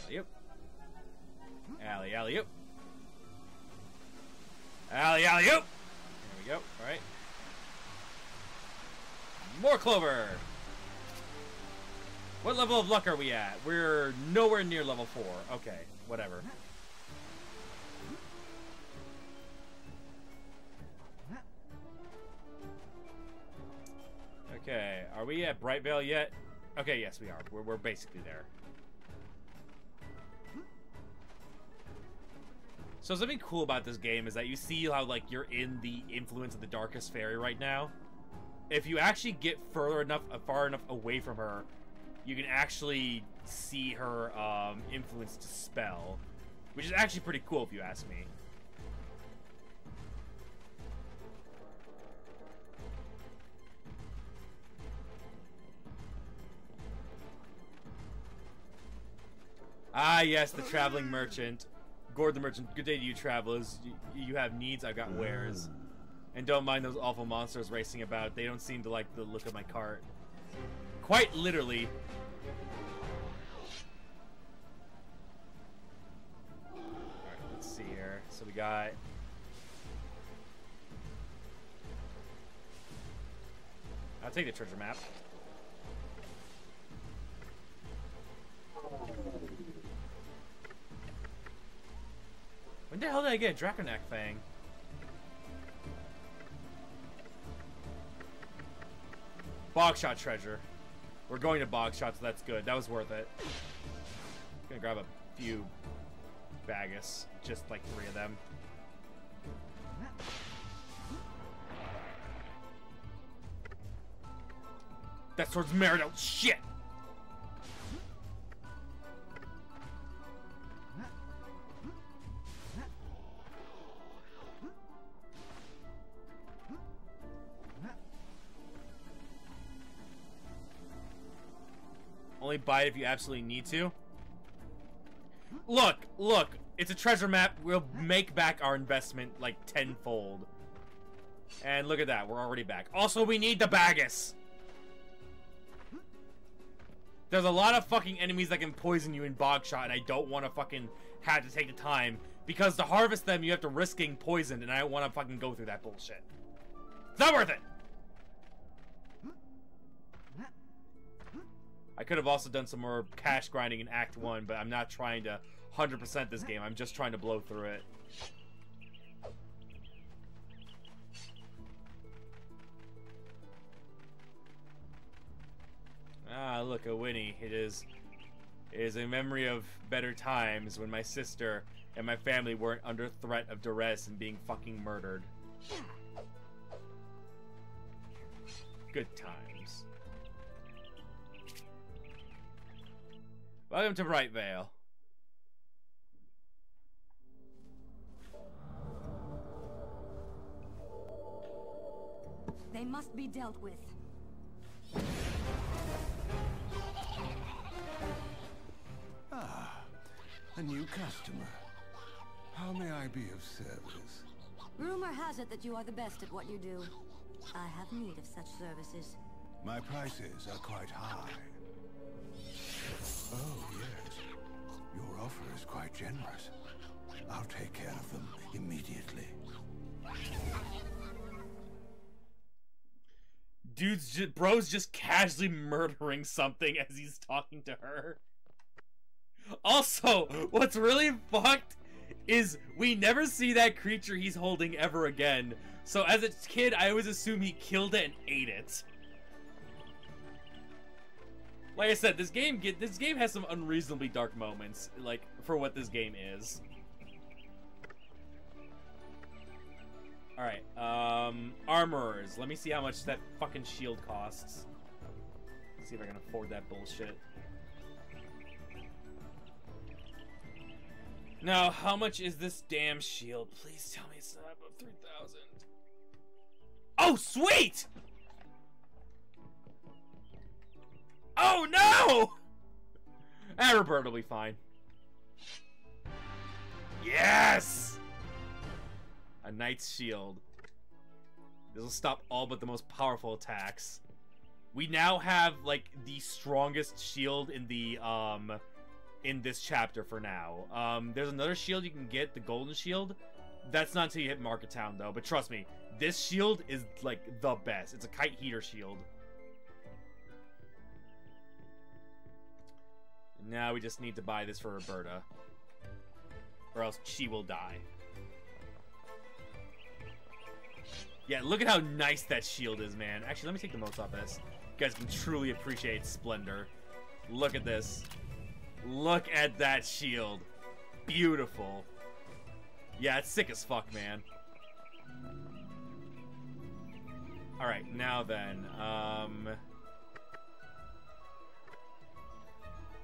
Yep. Alley, alley, oop. Alley, alley, oop. There we go. All right. More clover. What level of luck are we at? We're nowhere near level four. Okay, whatever. Okay, are we at Brightvale yet? Okay, yes, we are. We're, we're basically there. So something cool about this game is that you see how like you're in the influence of the Darkest Faerie right now. If you actually get further enough, uh, far enough away from her, you can actually see her um, influence to spell, which is actually pretty cool if you ask me. Ah, yes, the traveling merchant. Gord the merchant. Good day to you, travelers. You have needs, I've got wares. And don't mind those awful monsters racing about. They don't seem to like the look of my cart. Quite literally. So we got... I'll take the treasure map. When the hell did I get a Draconac Fang? Bogshot treasure. We're going to Bogshot, so that's good. That was worth it. Gonna grab a few Bagguss. Just like three of them. That's towards Meridell. Shit! Only buy it if you absolutely need to. Look, look, it's a treasure map. We'll make back our investment like tenfold. And look at that, we're already back. Also, we need the Bagguss. There's a lot of fucking enemies that can poison you in Bogshot, and I don't want to fucking have to take the time. Because to harvest them, you have to risk getting poisoned, and I don't want to fucking go through that bullshit. It's not worth it! I could have also done some more cash grinding in Act 1, but I'm not trying to 100% this game. I'm just trying to blow through it. Ah, look, a Winnie. It is, it is a memory of better times when my sister and my family weren't under threat of duress and being fucking murdered. Good times. Welcome to Brightvale. They must be dealt with. Ah, a new customer. How may I be of service? Rumor has it that you are the best at what you do. I have need of such services. My prices are quite high. Oh, yes. Your offer is quite generous. I'll take care of them immediately. Dude's just, bro's just casually murdering something as he's talking to her. Also, what's really fucked is we never see that creature he's holding ever again. So as a kid, I always assume he killed it and ate it. Like I said, this game get this game has some unreasonably dark moments, like for what this game is. Alright, um, armorers. Let me see how much that fucking shield costs. Let's see if I can afford that bullshit. Now, how much is this damn shield? Please tell me it's not above 3,000. Oh, sweet! Oh, no! Ah, Roberta will be fine. Yes! A Knight's Shield. This will stop all but the most powerful attacks. We now have, like, the strongest shield in the, um, in this chapter for now. Um, there's another shield you can get, the Golden Shield. That's not until you hit Market Town, though. But trust me, this shield is, like, the best. It's a kite heater shield. Now we just need to buy this for Roberta. Or else she will die. Yeah, look at how nice that shield is, man. Actually, let me take the most off this. You guys can truly appreciate splendor. Look at this. Look at that shield. Beautiful. Yeah, it's sick as fuck, man. Alright, now then. Um...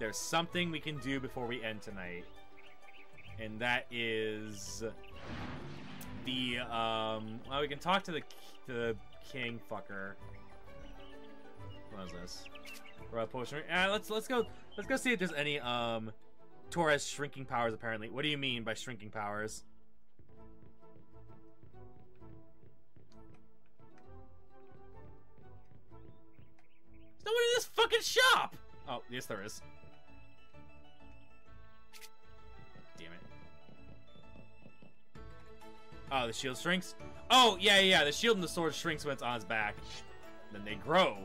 There's something we can do before we end tonight. And that is... The, um... Well, we can talk to the, the king fucker. What is this? Royal potion. Uh, let's let's go let's go see if there's any um Torres shrinking powers apparently. What do you mean by shrinking powers? There's no one in this fucking shop! Oh, yes there is. Oh, the shield shrinks? Oh, yeah, yeah, the shield and the sword shrinks when it's on his back. Then they grow.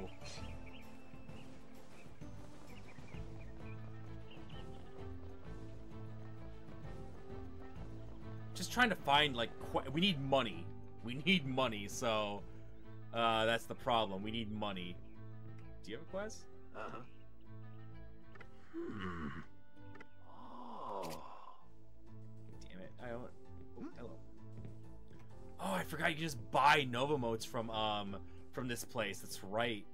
just trying to find like we need money. We need money, so uh, that's the problem. We need money. Do you have a quest? Uh huh. Hmm. Oh. Damn it! I don't. Oh. I forgot you can just buy Nova motes from um from this place. That's right.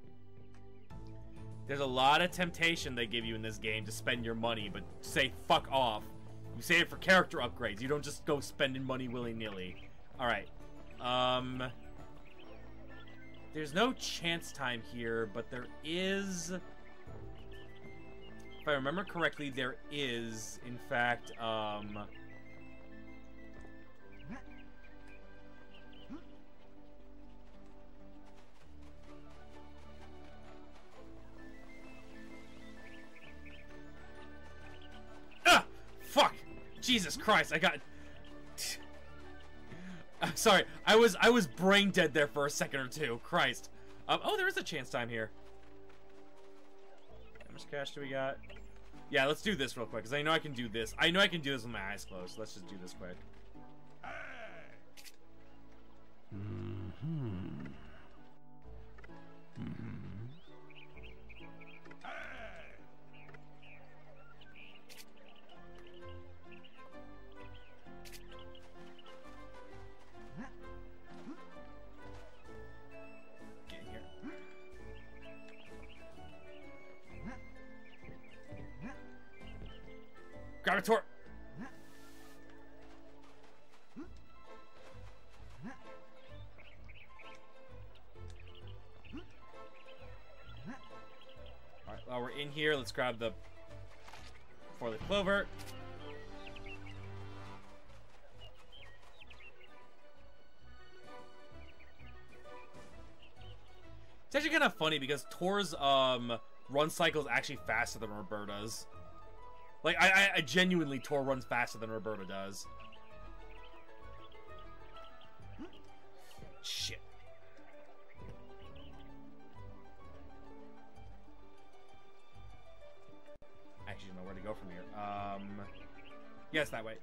There's a lot of temptation they give you in this game to spend your money, but say fuck off. You save it for character upgrades. You don't just go spending money willy-nilly. Alright. Um... There's no chance time here, but there is... If I remember correctly, there is, in fact, um... Fuck! Jesus Christ, I got... I'm sorry, I was I was brain dead there for a second or two. Christ. Um, oh, there is a chance time here. How much cash do we got? Yeah, let's do this real quick, because I know I can do this. I know I can do this with my eyes closed. Let's just do this quick. Mm-hmm. Mm-hmm. Tor- Alright, while we're in here, let's grab the the clover. It's actually kind of funny because Tor's um, run cycle is actually faster than Roberta's. Like, I, I, genuinely, Tor runs faster than Roberta does. Shit. I actually don't know where to go from here. Um, yes, that way.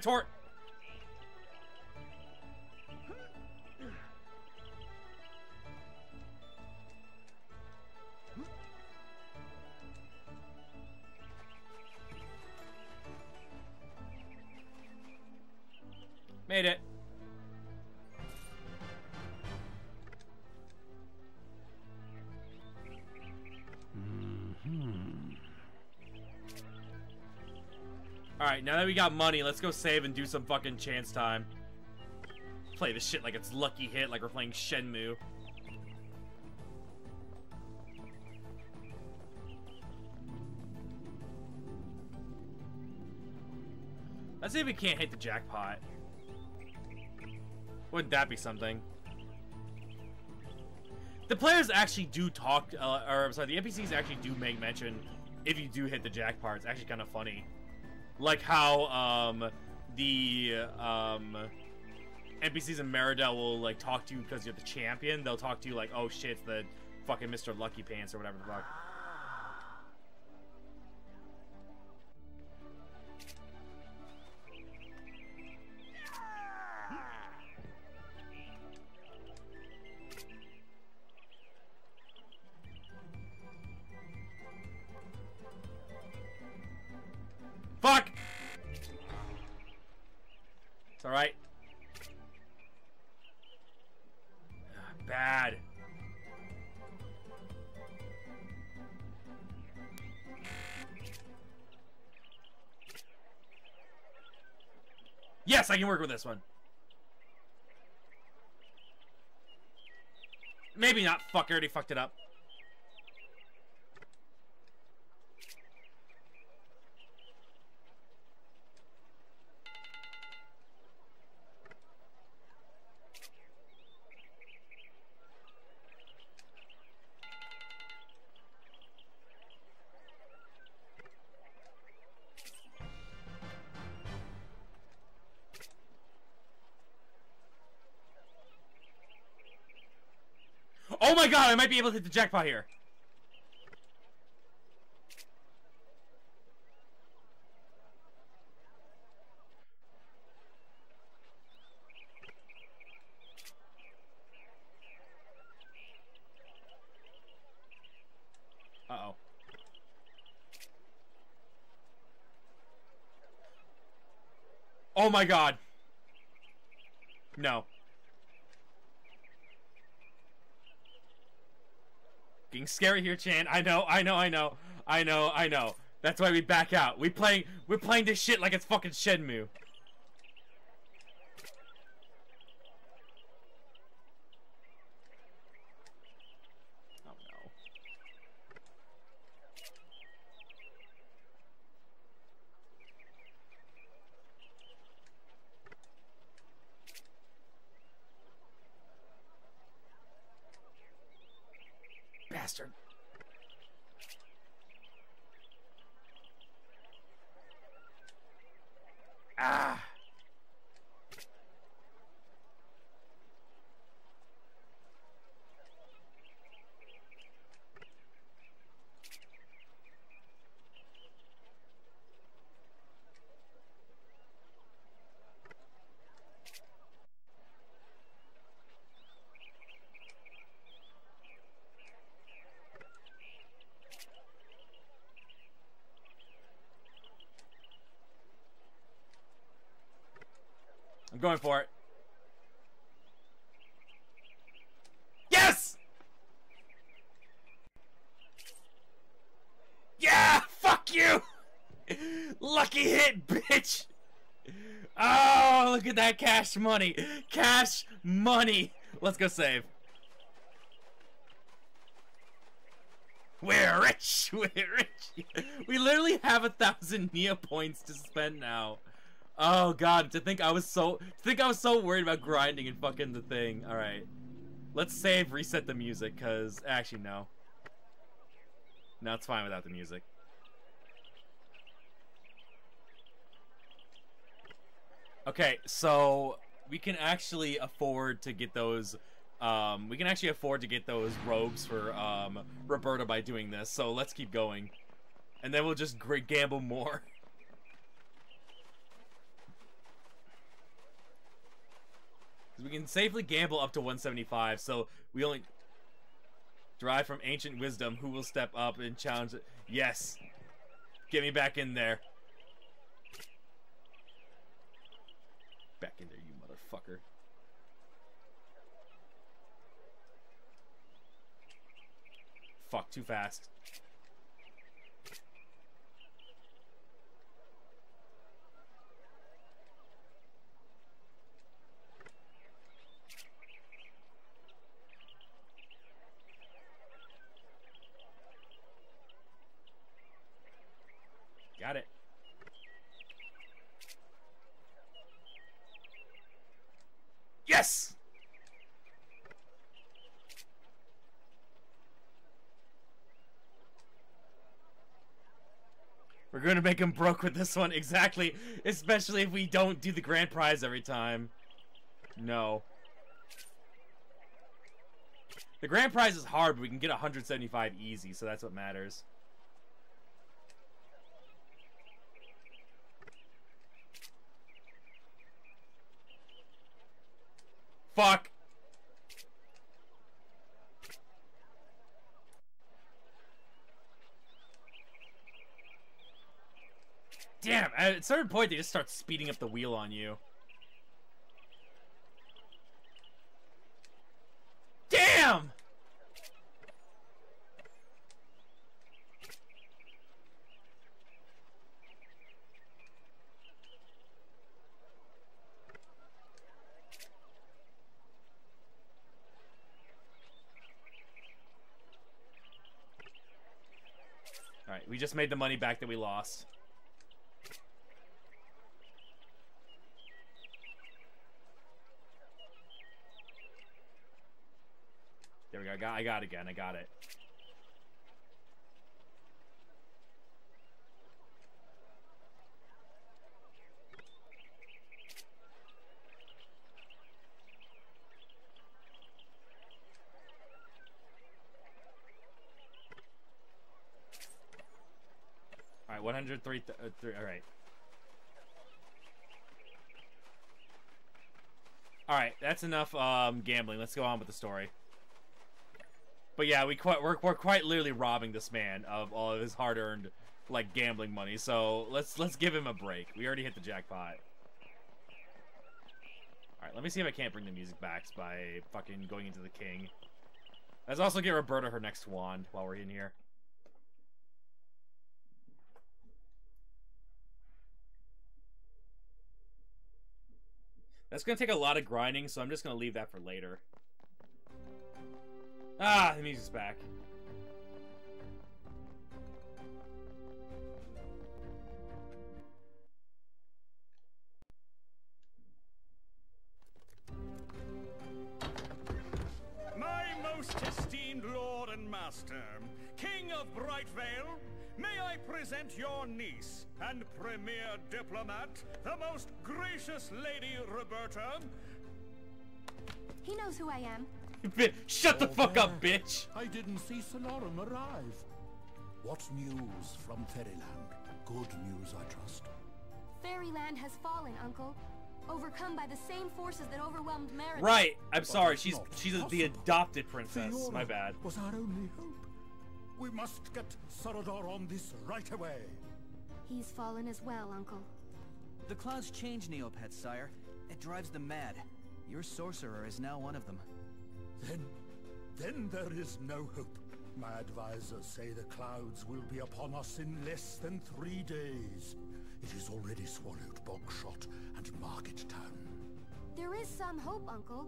Tort! Made it. Alright, now that we got money, let's go save and do some fucking chance time. Play this shit like it's lucky hit, like we're playing Shenmue. Let's see if we can't hit the jackpot. Wouldn't that be something? The players actually do talk, uh, or I'm sorry, the NPCs actually do make mention if you do hit the jackpot. It's actually kind of funny. Like how, um, the, um, NPCs in Meridell will, like, talk to you because you're the champion. They'll talk to you like, oh shit, it's the fucking Mr. Lucky Pants or whatever the. Fuck! Work with this one. Maybe not. Fuck, I already fucked it up. Oh my god, I might be able to hit the jackpot here. Uh-oh. Oh my god. No. Getting scary here, Chan. I know, I know, I know, I know, I know. That's why we back out. We playing, we're playing this shit like it's fucking Shenmue. Oh no. Bastard. Ah. I'm going for it. Yes! Yeah! Fuck you! Lucky hit, bitch! Oh, look at that cash money. Cash money. Let's go save. We're rich. We're rich. We literally have a thousand Nia points to spend now. Oh god, to think I was so to think I was so worried about grinding and fucking the thing. All right, let's save, reset the music, cause actually no. No, it's fine without the music. Okay, so we can actually afford to get those. Um, we can actually afford to get those robes for um, Roberta by doing this. So let's keep going, and then we'll just gamble more. we can safely gamble up to 175. So we only derive from ancient wisdom. Who will step up and challenge it? Yes, get me back in there. Back in there, you motherfucker. Fuck, too fast. Got it. Yes! We're gonna make him broke with this one, exactly. Especially if we don't do the grand prize every time. No. The grand prize is hard, but we can get 175 easy, so that's what matters. Fuck! Damn, at a certain point they just start speeding up the wheel on you. Damn! Alright, we just made the money back that we lost. There we go. I got, I got it again. I got it. Right, 103. Th uh, three, all right. All right, that's enough um, gambling. Let's go on with the story. But yeah, we quite we're, we're quite literally robbing this man of all of his hard-earned like gambling money. So let's let's give him a break. We already hit the jackpot. All right, let me see if I can't bring the music back by fucking going into the king. Let's also get Roberta her next wand while we're in here. That's gonna take a lot of grinding, so I'm just gonna leave that for later. Ah, the music's back. My most esteemed lord and master, King of Brightvale, may I present your niece and premier diplomat, the most gracious Lady Roberta. He knows who I am. Shut the fuck up, bitch! I didn't see Sonorum arrive. What news from Faerieland? Good news, I trust. Faerieland has fallen, Uncle. Overcome by the same forces that overwhelmed Meridell. Right, I'm But sorry. it's She's not she's the adopted princess. Fyora My bad. was our only hope. We must get Sarador on this right away. He's fallen as well, Uncle. The clouds change Neopets, sire. It drives them mad. Your sorcerer is now one of them. Then, then there is no hope. My advisors say the clouds will be upon us in less than three days. It has already swallowed Bogshot and Market Town. There is some hope, Uncle.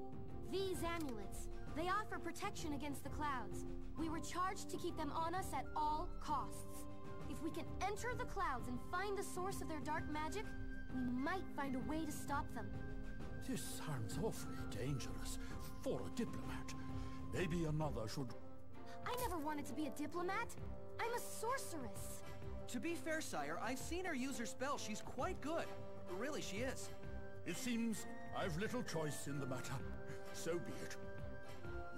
These amulets, They offer protection against the clouds. We were charged to keep them on us at all costs. If we can enter the clouds and find the source of their dark magic, we might find a way to stop them. This sounds awfully dangerous for a diplomat. Maybe another should... I never wanted to be a diplomat. I'm a sorceress. To be fair, sire, I've seen her use her spell. She's quite good. Really, she is. It seems I've little choice in the matter. So be it.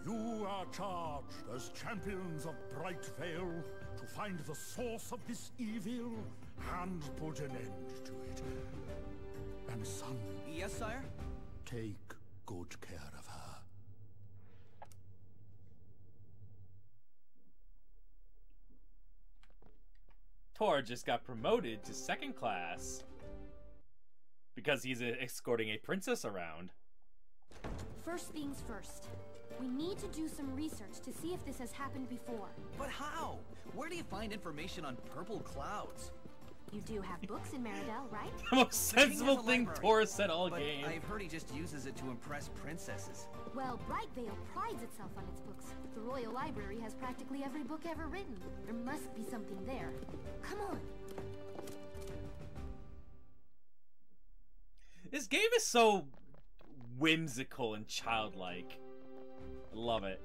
You are charged as champions of Bright Vale to find the source of this evil and put an end to it. And son... Yes, sire? Take good care of her. Tor just got promoted to second class because he's escorting a princess around. First things first. We need to do some research to see if this has happened before. But how? Where do you find information on purple clouds? You do have books in Meridell, right? The most sensible has thing Taurus said all but game. I've heard he just uses it to impress princesses. Well, Brightvale prides itself on its books. The Royal Library has practically every book ever written. There must be something there. Come on. This game is so whimsical and childlike. Love it.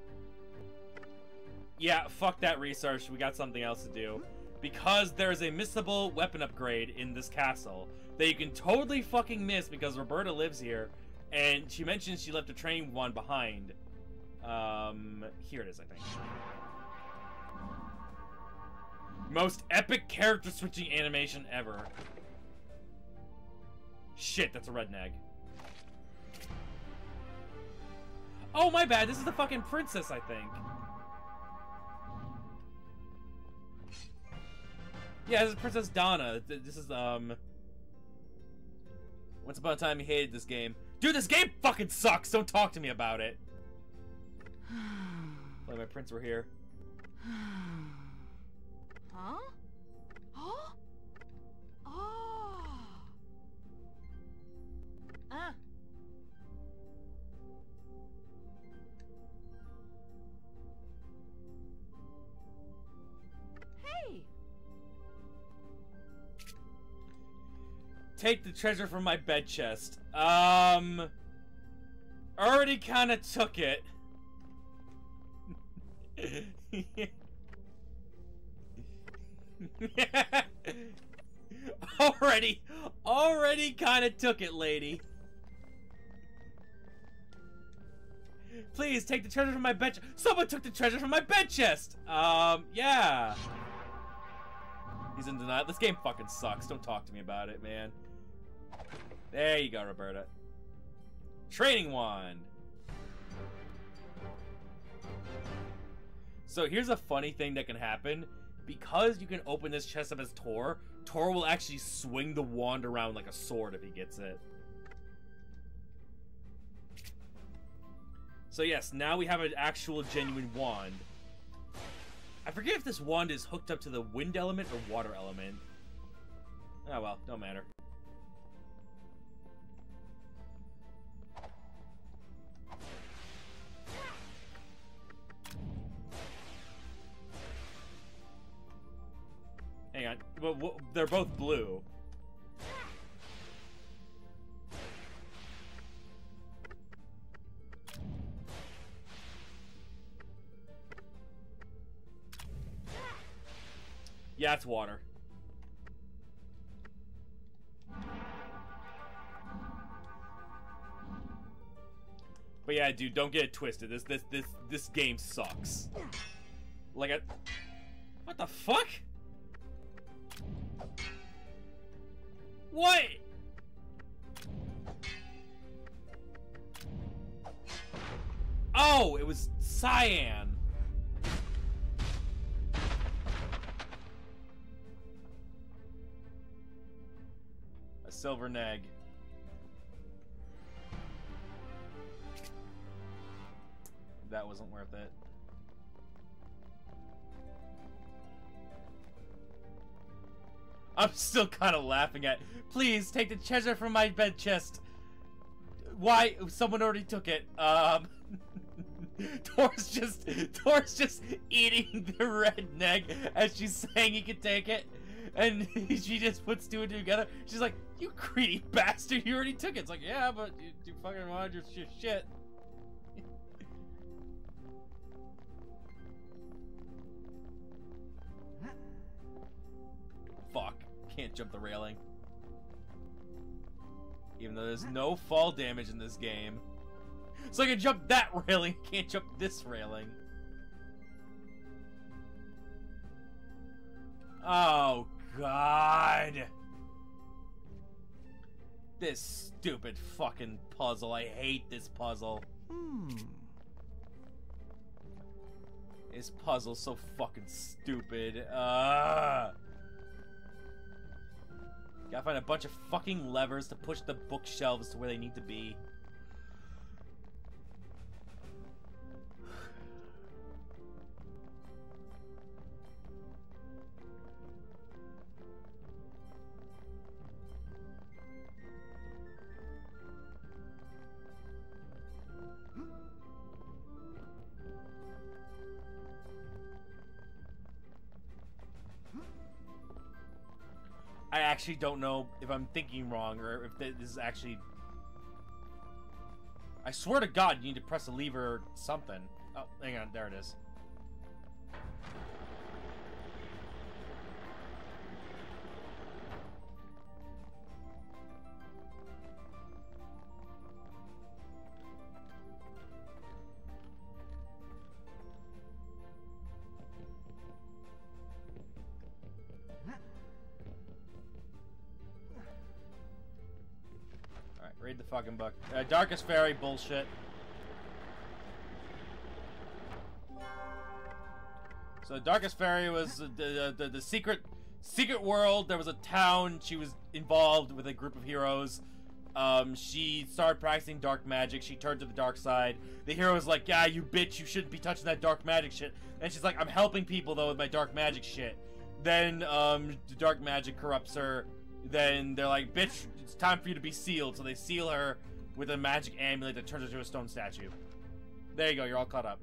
Yeah, fuck that research. We got something else to do. Because there's a missable weapon upgrade in this castle that you can totally fucking miss because Roberta lives here. And she mentions she left a training one behind. Um, here it is, I think. Most epic character switching animation ever. Shit, that's a red Negg. Oh, my bad. This is the fucking princess, I think. Yeah, this is Princess Donna. This is, um... Once upon a time, he hated this game. Dude, this game fucking sucks! Don't talk to me about it! Like my prince were here. Huh? Huh? Oh. Ah. Take the treasure from my bed chest. Um... Already kinda took it. already, already kinda took it, lady. Please, take the treasure from my bed Someone took the treasure from my bed chest! Um, yeah. He's in denial. This game fucking sucks. Don't talk to me about it, man. There you go, Roberta. Training wand. So here's a funny thing that can happen. Because you can open this chest up as Tor, Tor will actually swing the wand around like a sword if he gets it. So yes, now we have an actual genuine wand. I forget if this wand is hooked up to the wind element or water element. Oh well, don't matter. Hang on, well, they're both blue. Yeah, it's water. But yeah, dude, don't get it twisted. This this this this game sucks. Like a What the fuck? What? Oh, it was cyan. A silver Negg. That wasn't worth it. I'm still kind of laughing at. Please take the treasure from my bed chest. Why? Someone already took it. Um. Tor's just Tor's just eating the redneck as she's saying he can take it. And she just puts two and two together. She's like, "You greedy bastard! You already took it." It's like, "Yeah, but you, you fucking wanted your sh- shit." Fuck! Can't jump the railing. Even though there's no fall damage in this game. So I can jump that railing, can't jump this railing. Oh, God. This stupid fucking puzzle. I hate this puzzle. Hmm. This puzzle's so fucking stupid. Uh. Gotta find a bunch of fucking levers to push the bookshelves to where they need to be. Actually don't know if I'm thinking wrong or if this is actually. I swear to God, you need to press a lever or something. Oh, hang on, there it is. Fucking book. Uh, Darkest Faerie bullshit. So Darkest Faerie was the, the, the, the secret secret world. There was a town. She was involved with a group of heroes. Um, she started practicing dark magic. She turned to the dark side. The hero was like, "Yeah, you bitch. You shouldn't be touching that dark magic shit." And she's like, "I'm helping people though with my dark magic shit." Then um, the dark magic corrupts her. Then they're like, "Bitch, it's time for you to be sealed." So they seal her with a magic amulet that turns her into a stone statue. There you go. You're all caught up.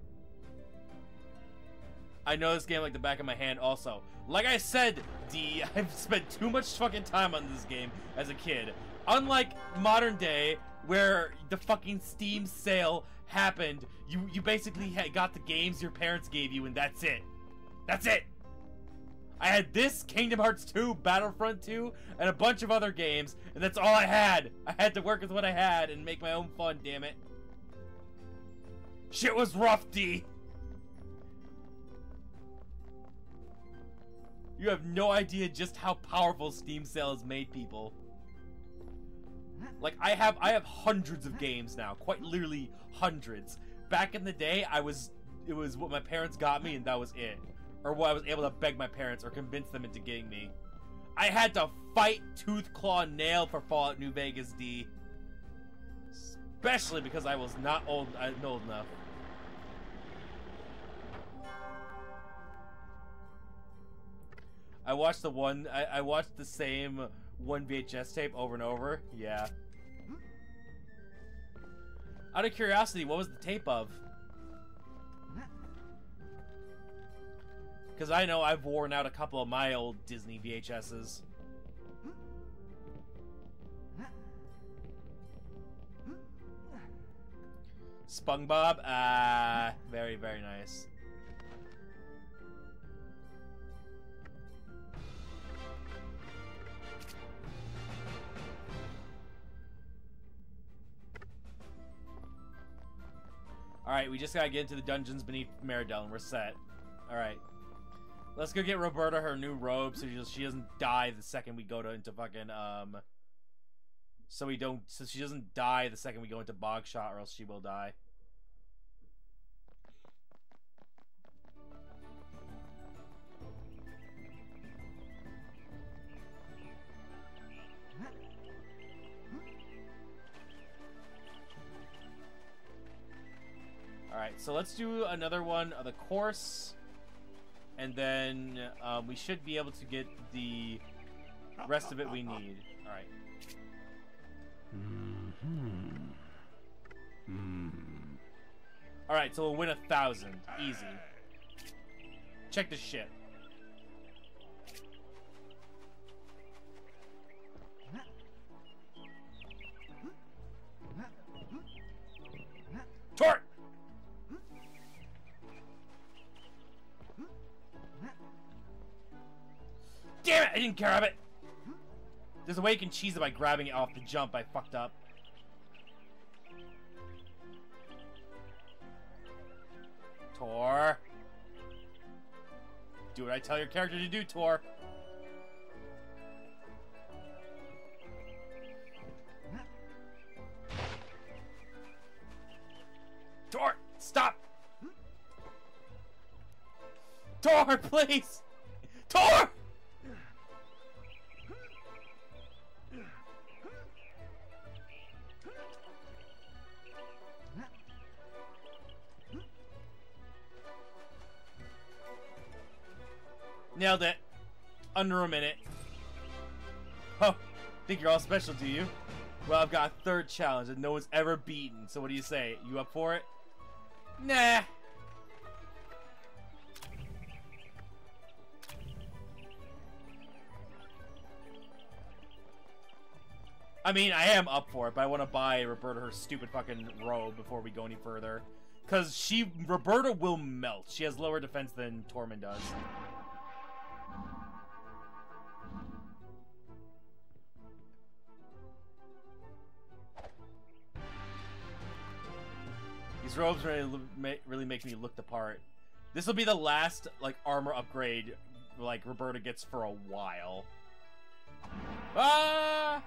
I know this game like the back of my hand also. Like I said, D, I've spent too much fucking time on this game as a kid. Unlike modern day, where the fucking Steam sale happened, you you basically got the games your parents gave you and that's it. That's it! I had this, Kingdom Hearts 2, Battlefront 2, and a bunch of other games, and that's all I had. I had to work with what I had and make my own fun, damn it. Shit was rough, D. You have no idea just how powerful Steam sales made people. Like I have I have hundreds of games now, quite literally hundreds. Back in the day, I was it was what my parents got me and that was it. Or what I was able to beg my parents or convince them into getting me. I had to fight tooth claw nail for Fallout New Vegas D. Especially because I was not old uh, old enough. I watched the one. I, I watched the same one VHS tape over and over. Yeah. Out of curiosity, what was the tape of? Because I know I've worn out a couple of my old Disney VHSs. SpongeBob? Ah, very, very nice. Alright, we just gotta get into the dungeons beneath Meridell and we're set. Alright. Let's go get Roberta her new robe so she, she doesn't die the second we go to into fucking, um... So we don't... So she doesn't die the second we go into Bogshot or else she will die. Alright, so let's do another one of the course. And then um, we should be able to get the rest of it we need. Alright. Hmm. Hmm. Alright, so we'll win a thousand. Easy. Check this shit. Tort! Damn it! I didn't grab it! There's a way you can cheese it by grabbing it off the jump. I fucked up. Tor. Do what I tell your character to do, Tor. Tor, stop! Tor, please! Tor! Nailed it. Under a minute. Oh, think you're all special, do you? Well, I've got a third challenge that no one's ever beaten, so what do you say? You up for it? Nah. I mean, I am up for it, but I want to buy Roberta her stupid fucking robe before we go any further. Because she, Roberta will melt. She has lower defense than Tormund does. These robes really, really make me look the part. This will be the last, like, armor upgrade, like, Roberta gets for a while. Ah!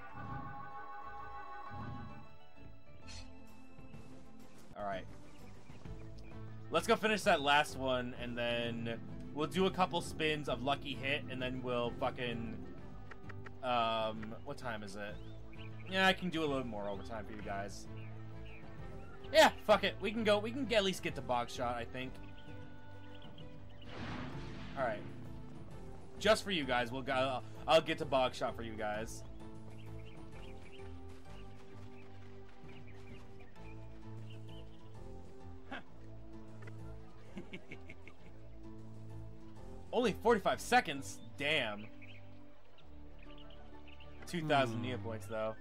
Alright. Let's go finish that last one, and then we'll do a couple spins of Lucky Hit, and then we'll fucking... Um, what time is it? Yeah, I can do a little more overtime for you guys. Yeah, fuck it. We can go. We can at least get to Bogshot, I think. Alright. Just for you guys, we'll go. I'll get to Bogshot for you guys. Only 45 seconds? Damn. 2,000 hmm. Points, though.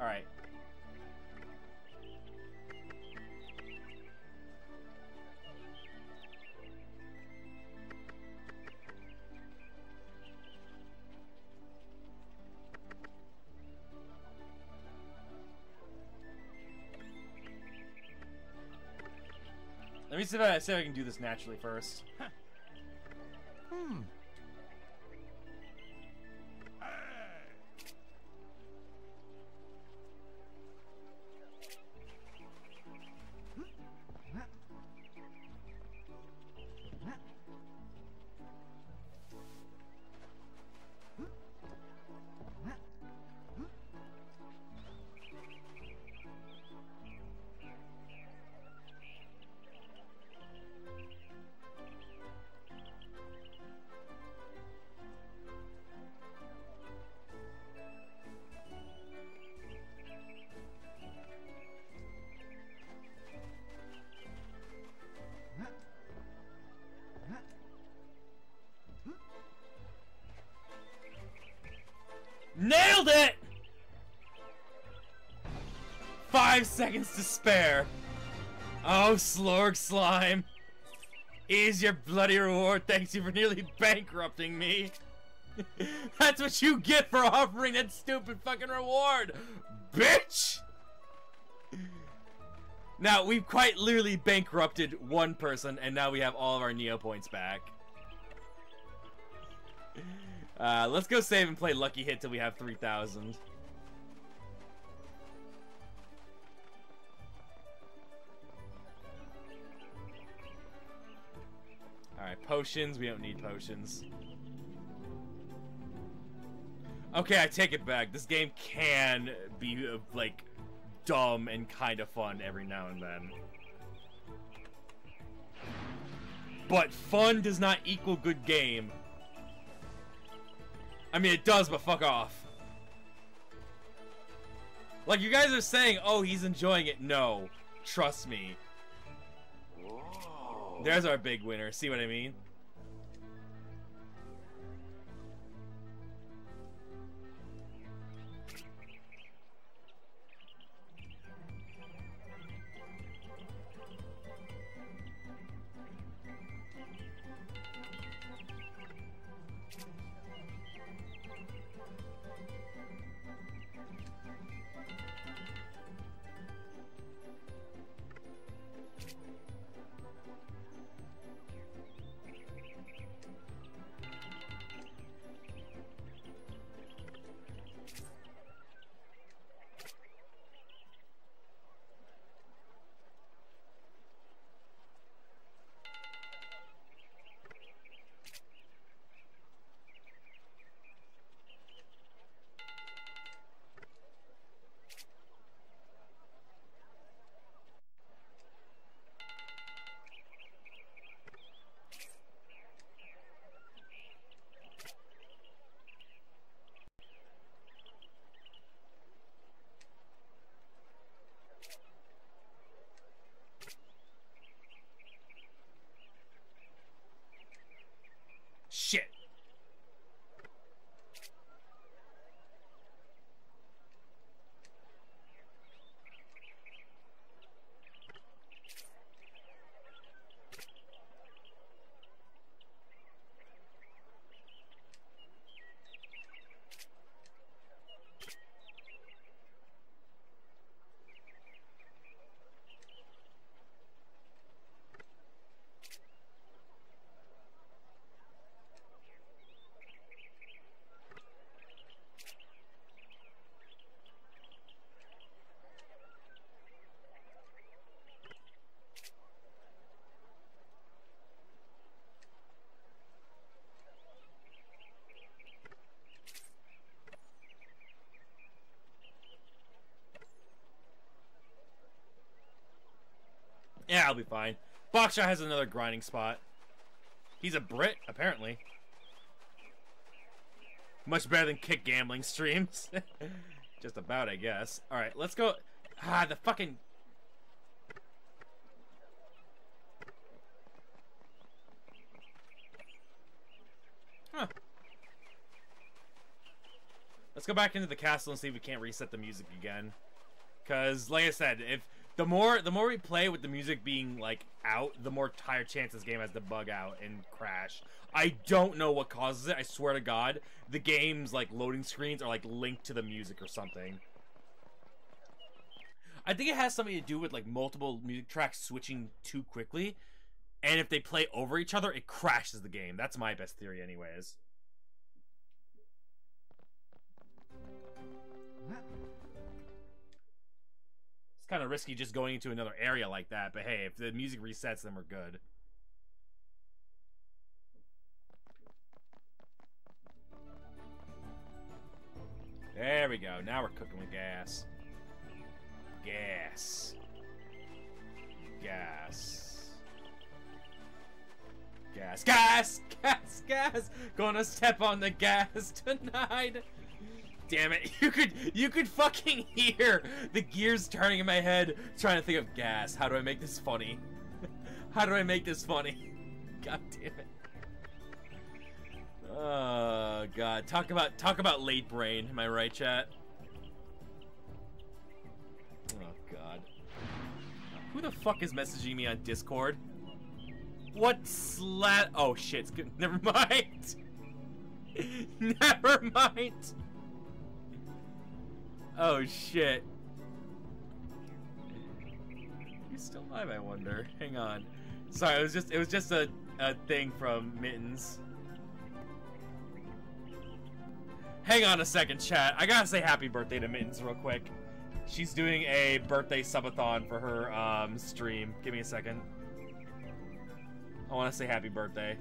Alright. Let me see if I, see if I can do this naturally first. hmm. Slime. Is your bloody reward thanks you for nearly bankrupting me. That's what you get for offering that stupid fucking reward, bitch! Now, we've quite literally bankrupted one person, and now we have all of our Neopoints back. Uh, let's go save and play Lucky Hit till we have 3,000. Potions. We don't need potions. Okay, I take it back. This game can be, uh, like, dumb and kind of fun every now and then. But fun does not equal good game. I mean, it does, but fuck off. Like, you guys are saying, oh, he's enjoying it. No. Trust me. There's our big winner. See what I mean? Be fine. Bogshot has another grinding spot. He's a Brit, apparently. Much better than kick gambling streams. Just about, I guess. Alright, let's go. Ah, the fucking... Huh. Let's go back into the castle and see if we can't reset the music again. Cause, like I said, if the more the more we play with the music being like out, the more higher chance this game has to bug out and crash. I don't know what causes it. I swear to God, the game's like loading screens are like linked to the music or something. I think it has something to do with like multiple music tracks switching too quickly, and if they play over each other, it crashes the game. That's my best theory, anyways. It's kind of risky just going into another area like that, but hey, if the music resets, then we're good. There we go. Now we're cooking with gas. Gas. Gas. Gas. Gas! Gas! Gas! Gonna step on the gas tonight! Damn it, you could you could fucking hear the gears turning in my head trying to think of gas. How do I make this funny? How do I make this funny? God damn it. Oh god. Talk about talk about late brain, am I right, chat? Oh god. Who the fuck is messaging me on Discord? What slat oh shit. Never mind. Never mind. Oh shit. He's still alive, I wonder. Hang on. Sorry, it was just it was just a, a thing from Mittens. Hang on a second, chat. I gotta say happy birthday to Mittens real quick. She's doing a birthday subathon for her um, stream. Give me a second. I want to say happy birthday.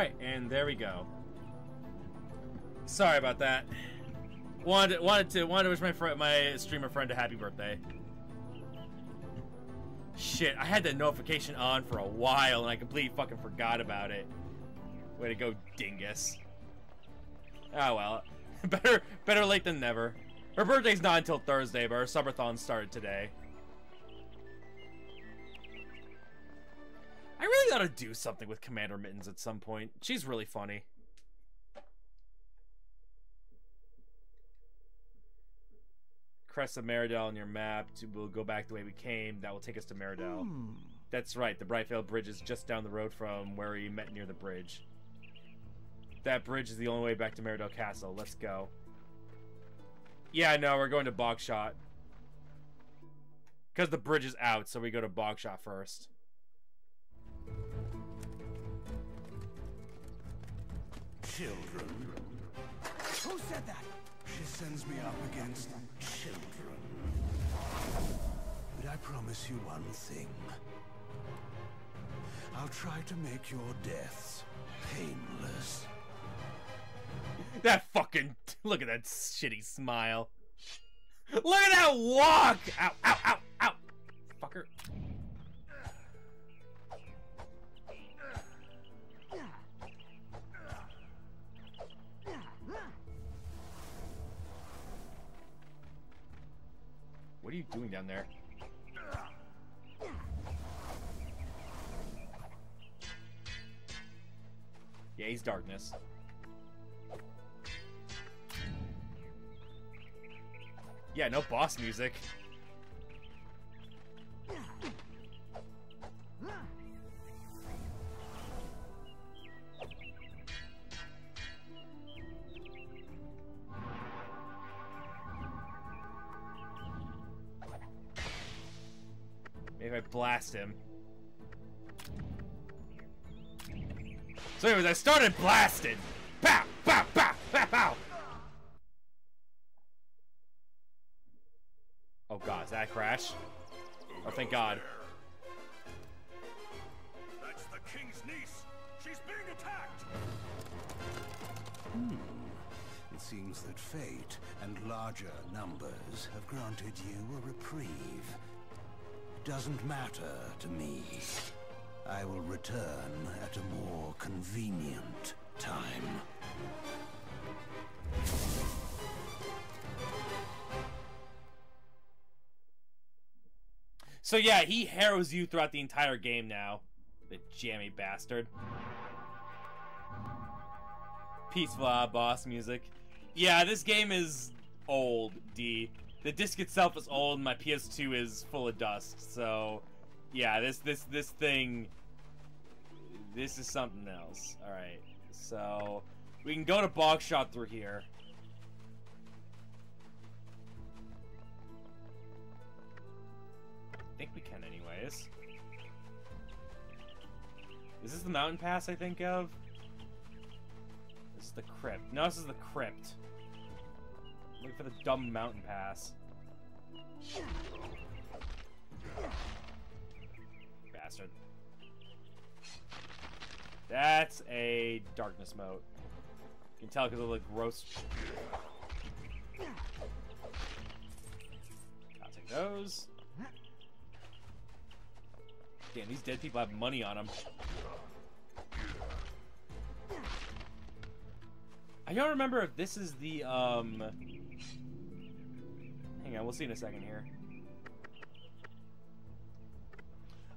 Right, and there we go. Sorry about that. Wanted wanted to wanted to wish my friend, my streamer friend a happy birthday. Shit, I had that notification on for a while and I completely fucking forgot about it. Way to go, dingus. Ah well, better better late than never. Her birthday's not until Thursday, but her subathon started today. Gotta do something with Commander Mittens at some point. She's really funny. Crest of Meridell on your map. To, we'll go back the way we came. That will take us to Meridell. Hmm. That's right. The Brightvale Bridge is just down the road from where we met near the bridge. That bridge is the only way back to Meridell Castle. Let's go. Yeah, no, we're going to Bogshot. Because the bridge is out, so we go to Bogshot first. Children? Who said that? She sends me up against children. But I promise you one thing. I'll try to make your deaths painless. That fucking... Look at that shitty smile. Look at that walk! Ow, ow, ow, ow! What are you doing down there? Yeah, he's darkness. Yeah, no boss music. I blast him. So anyways, I started blasting. Pow! Pow! Pow! Pow! Pow! Oh god, is that a crash? Oh, thank god. That's the king's niece. She's being attacked. Hmm. It seems that fate and larger numbers have granted you a reprieve. Doesn't matter to me. I will return at a more convenient time. So yeah, he harrows you throughout the entire game now. The jammy bastard. Peaceful ah, boss music. Yeah, this game is old, D. The disc itself is old, and my PS2 is full of dust. So, yeah, this this this thing, this is something else. All right, so we can go to Bogshot through here. I think we can, anyways. Is this the mountain pass I think of? This is the crypt. No, this is the crypt. Look for the dumb mountain pass. Bastard. That's a darkness mote. You can tell because of the gross. I'll take those. Damn, these dead people have money on them. I don't remember if this is the, um... Hang on, we'll see in a second here.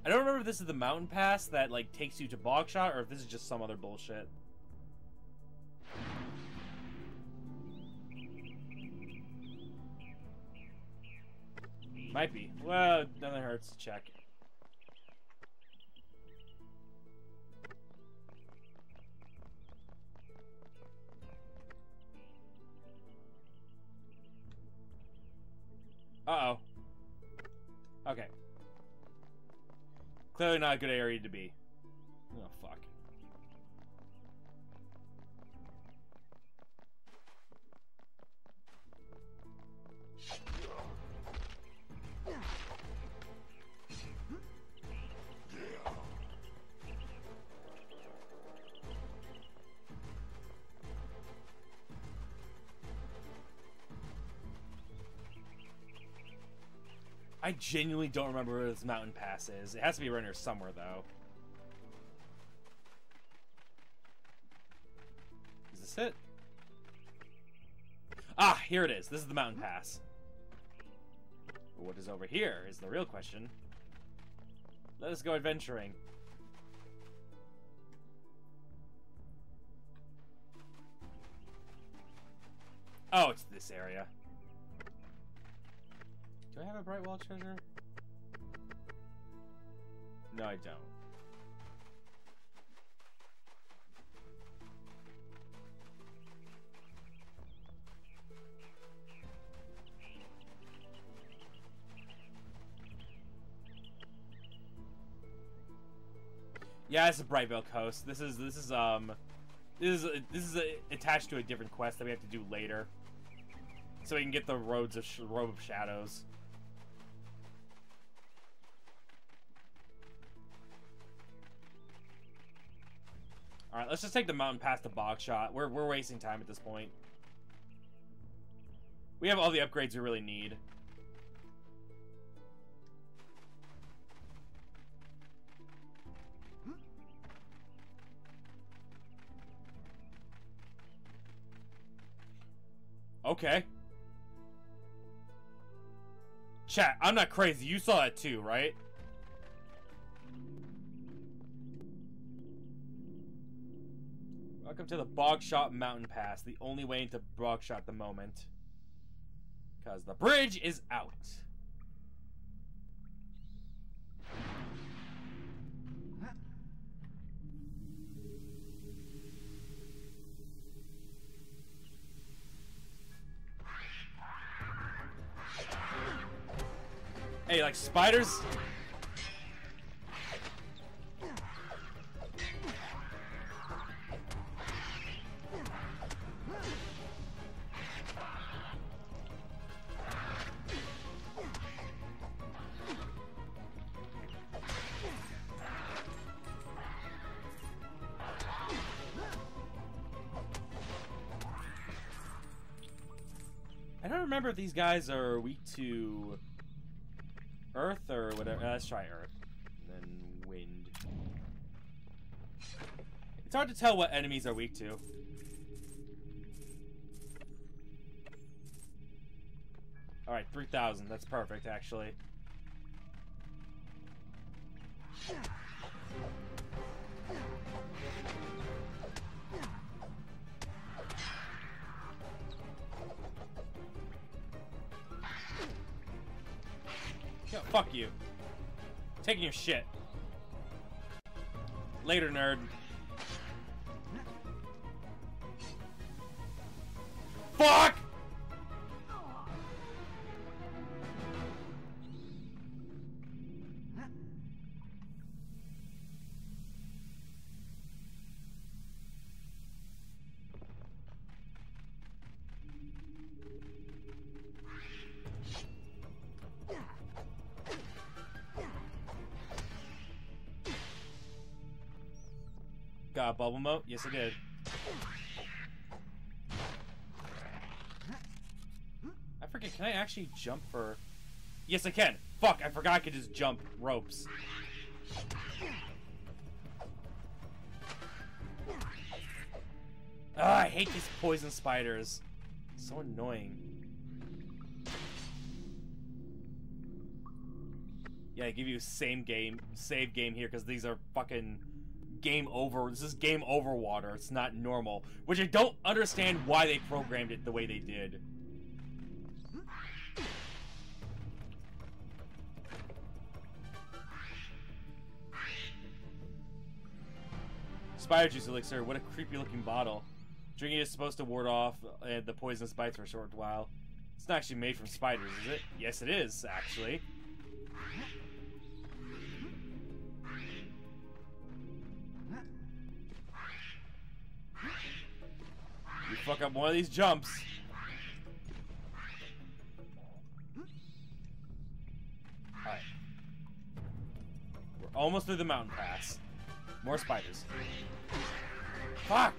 I don't remember if this is the mountain pass that, like, takes you to Bogshot, or if this is just some other bullshit. Might be. Well, nothing hurts to check. Uh-oh. Okay. Clearly not a good area to be. I genuinely don't remember where this mountain pass is. It has to be around here somewhere, though. Is this it? Ah, here it is. This is the mountain pass. What is over here is the real question. Let us go adventuring. Oh, it's this area. Do I have a Brightvale treasure? No, I don't. Yeah, it's a Brightvale Coast. This is this is um this is this is a, attached to a different quest that we have to do later, so we can get the roads of robe of shadows. All right, let's just take the mountain past the Bogshot. We're we're wasting time at this point. We have all the upgrades we really need. Okay. Chat, I'm not crazy. You saw that too, right? Welcome to the Bogshot Mountain Pass, the only way into Bogshot at the moment. Because the bridge is out. Hey, like spiders? Remember if these guys are weak to Earth or whatever. Uh, let's try Earth. And then wind. It's hard to tell what enemies are weak to. Alright, 3,000. That's perfect, actually. Fuck you. Taking your shit. Later, nerd. Fuck! Yes, I did. I forget, can I actually jump for... Yes, I can. Fuck, I forgot I could just jump ropes. Ah, I hate these poison spiders. So annoying. Yeah, I give you same game, save game here because these are fucking game over. This is game over water. It's not normal. Which I don't understand why they programmed it the way they did. Spider juice elixir. What a creepy looking bottle. Drinking is supposed to ward off uh, the poisonous bites for a short while. It's not actually made from spiders, is it? Yes, it is, actually. Fuck up one of these jumps. Alright. We're almost through the mountain pass. More spiders. Fuck!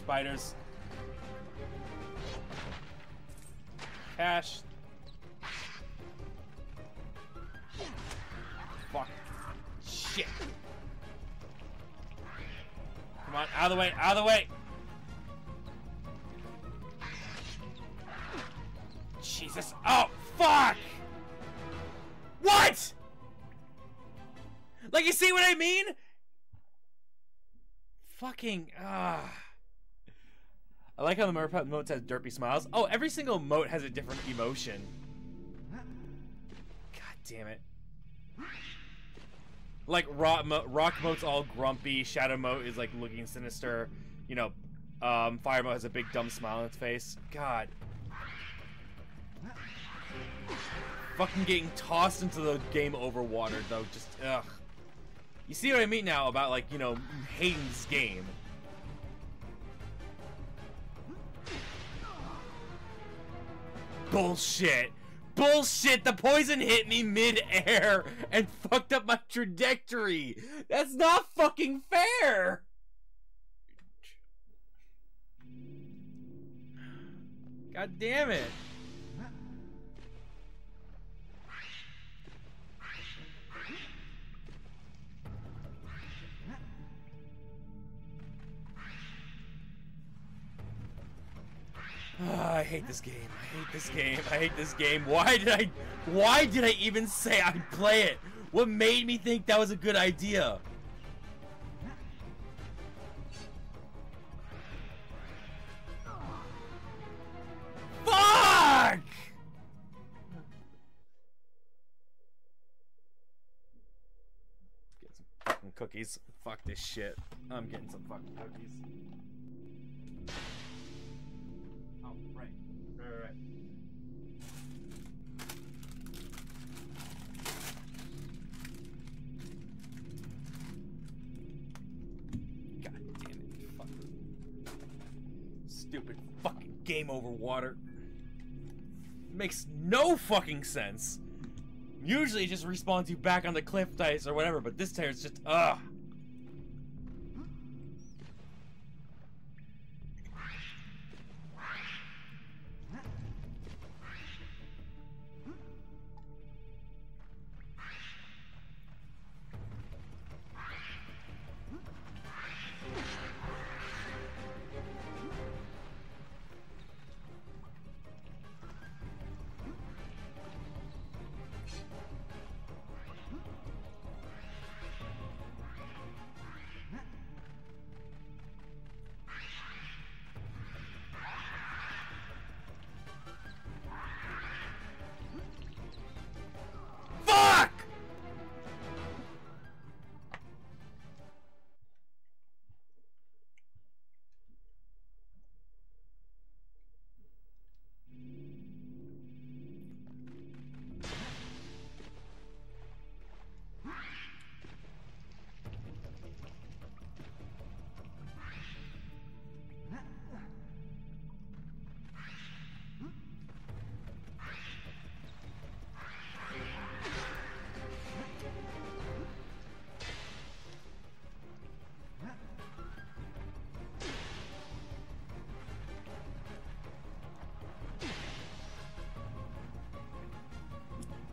Spiders. Cash. Fuck. Shit. Come on, out of the way, out of the way. Jesus. Oh, fuck! What? Like, you see what I mean? Fucking, ah. I like how the mote has derpy smiles. Oh, every single mote has a different emotion. God damn it. Like, rock, mo rock mote's all grumpy, shadow mote is like looking sinister. You know, um, fire mote has a big dumb smile on its face. God. Fucking getting tossed into the game over water, though. Just, ugh. You see what I mean now about, like, you know, this game. Bullshit. Bullshit. The poison hit me mid-air and fucked up my trajectory. That's not fucking fair. God damn it. Ah, I hate this game. I hate this game. I hate this game. Why did I why did I even say I'd play it? What made me think that was a good idea? Fuck! Get some fucking cookies. Fuck this shit. I'm getting some fucking cookies. Oh, right. Right, right. God damn it. Fuck. Stupid fucking game over water. Makes no fucking sense. Usually it just respawns you back on the cliff dice or whatever, but this time it's just, ugh.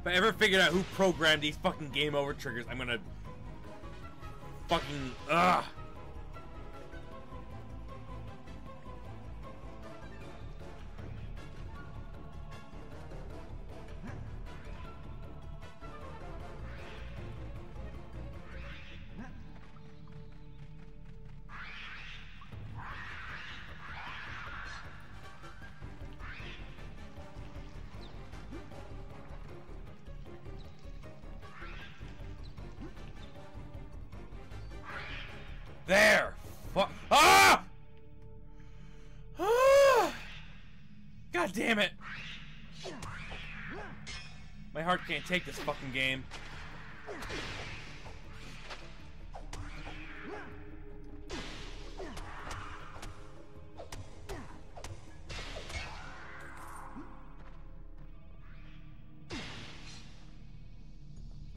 If I ever figured out who programmed these fucking game over triggers, I'm gonna fucking ugh. take this fucking game.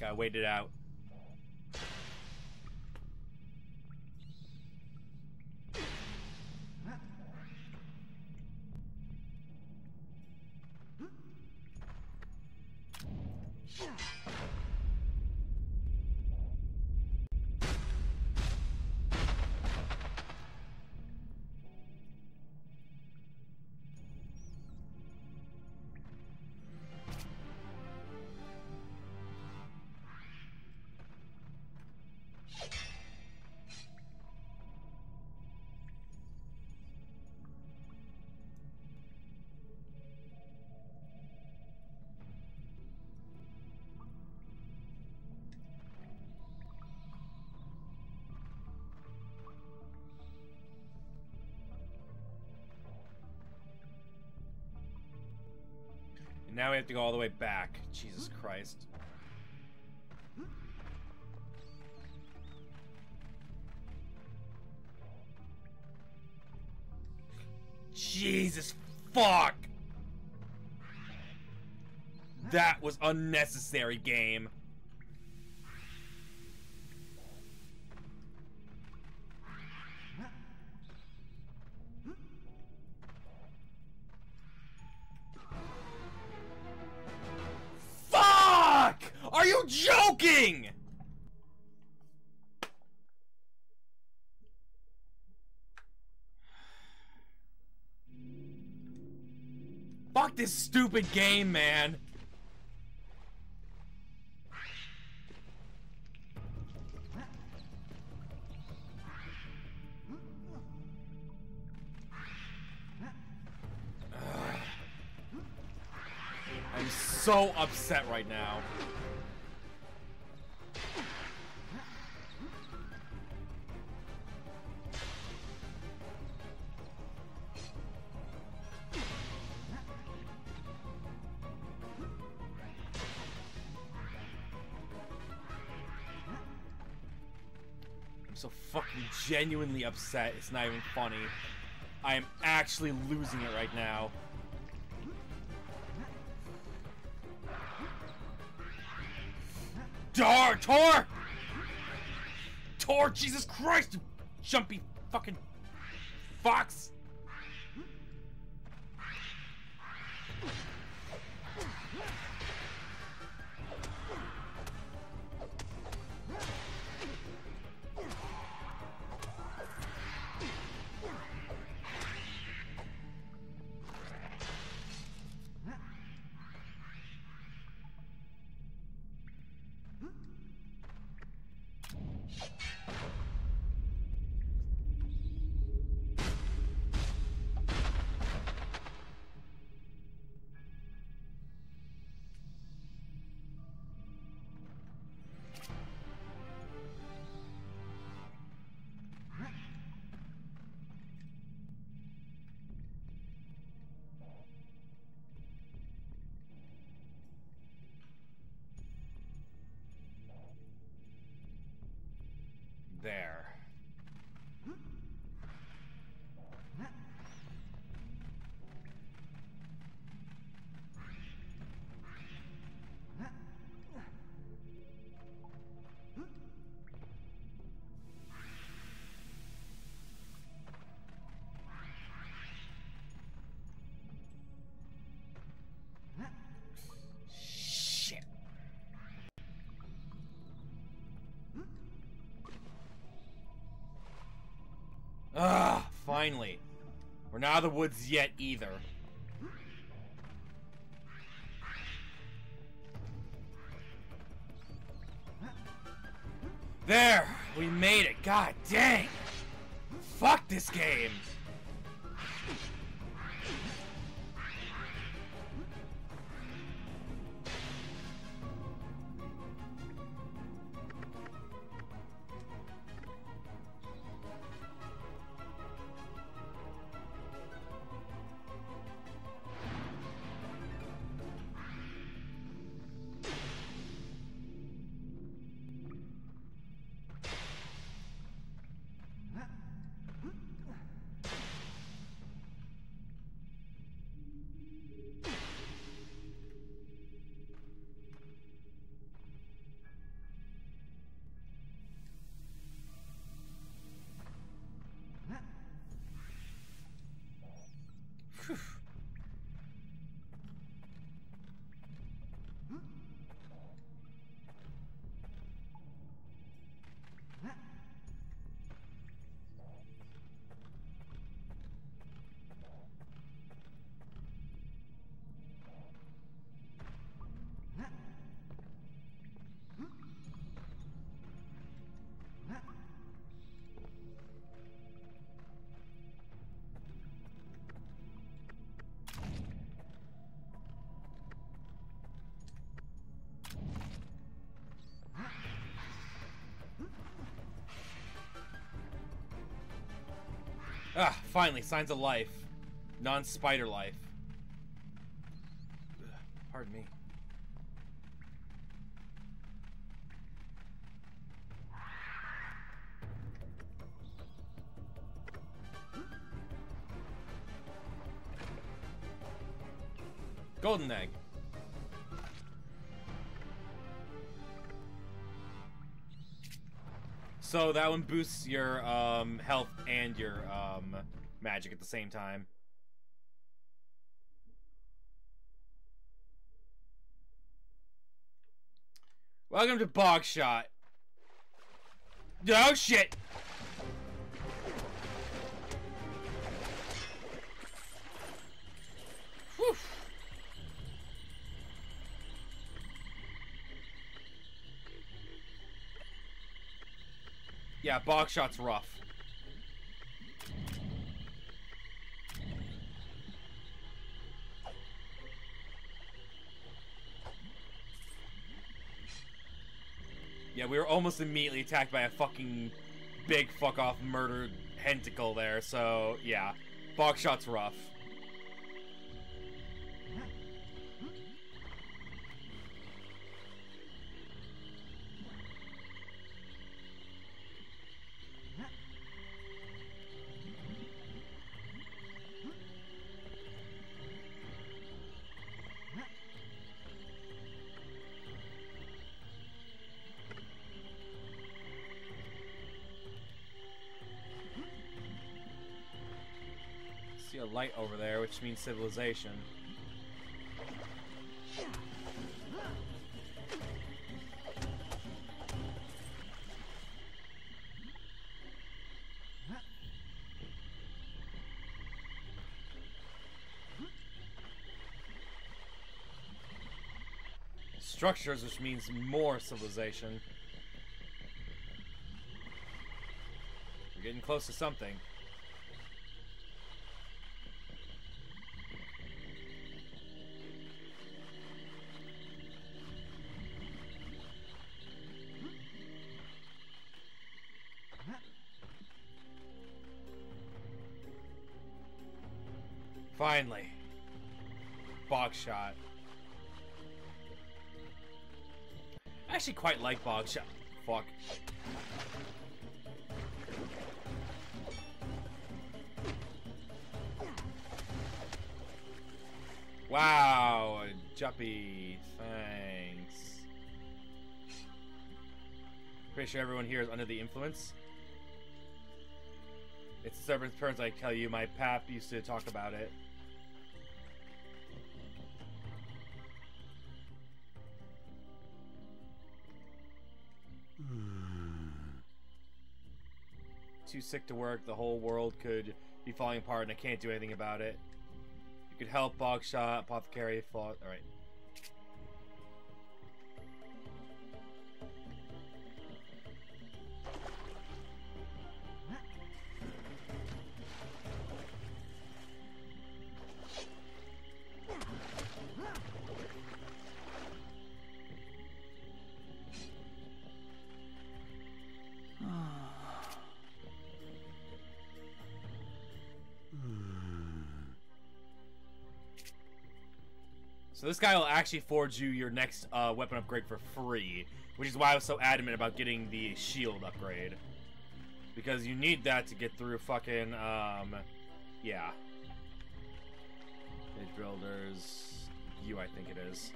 Gotta wait it out. And now we have to go all the way back. Jesus Christ. Jesus fuck! That was unnecessary game. Joking? Fuck this stupid game, man. I'm so upset right now. Genuinely upset. It's not even funny. I am actually losing it right now. Dar Tor! Tor, Jesus Christ, you jumpy fucking fox! Finally. We're not out of the woods yet either. There! We made it! God dang! Fuck this game! Ah, finally, signs of life. Non-spider life. Ugh, Pardon me. Golden egg. So that one boosts your um, health and your um, magic at the same time. Welcome to Bogshot. Oh shit! Yeah, Bogshot's rough. Yeah, we were almost immediately attacked by a fucking big fuck off murder hentacle there, so yeah. Bogshot's rough. Light over there, which means civilization. Structures, which means more civilization. We're getting close to something. Quite like Bogshot. Fuck. Wow, Juppy, thanks. Pretty sure everyone here is under the influence. It's the serpent's turns, I tell you. My pap used to talk about it. Too sick to work. The whole world could be falling apart, and I can't do anything about it. You could help Bogshot, Apothecary, Flaw. Alright. This guy will actually forge you your next uh, weapon upgrade for free, which is why I was so adamant about getting the shield upgrade. Because you need that to get through fucking, um, yeah. Page builders, you I think it is.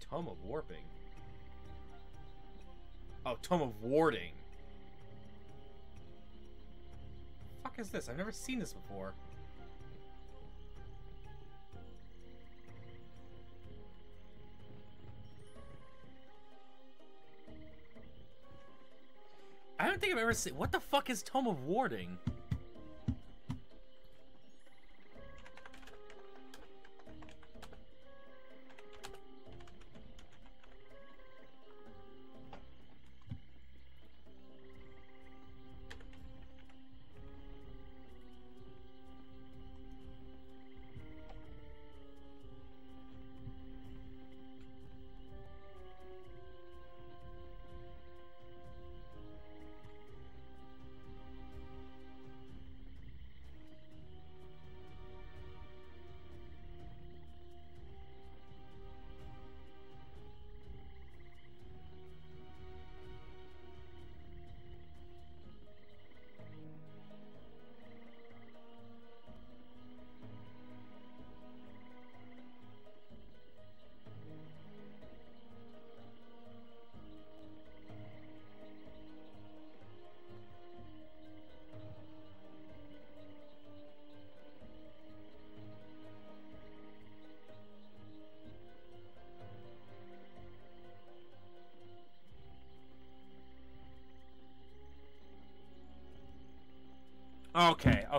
Tome of Warping. Oh, Tome of Warding. Is this? I've never seen this before. I don't think I've ever seen. What the fuck is Tome of Warding?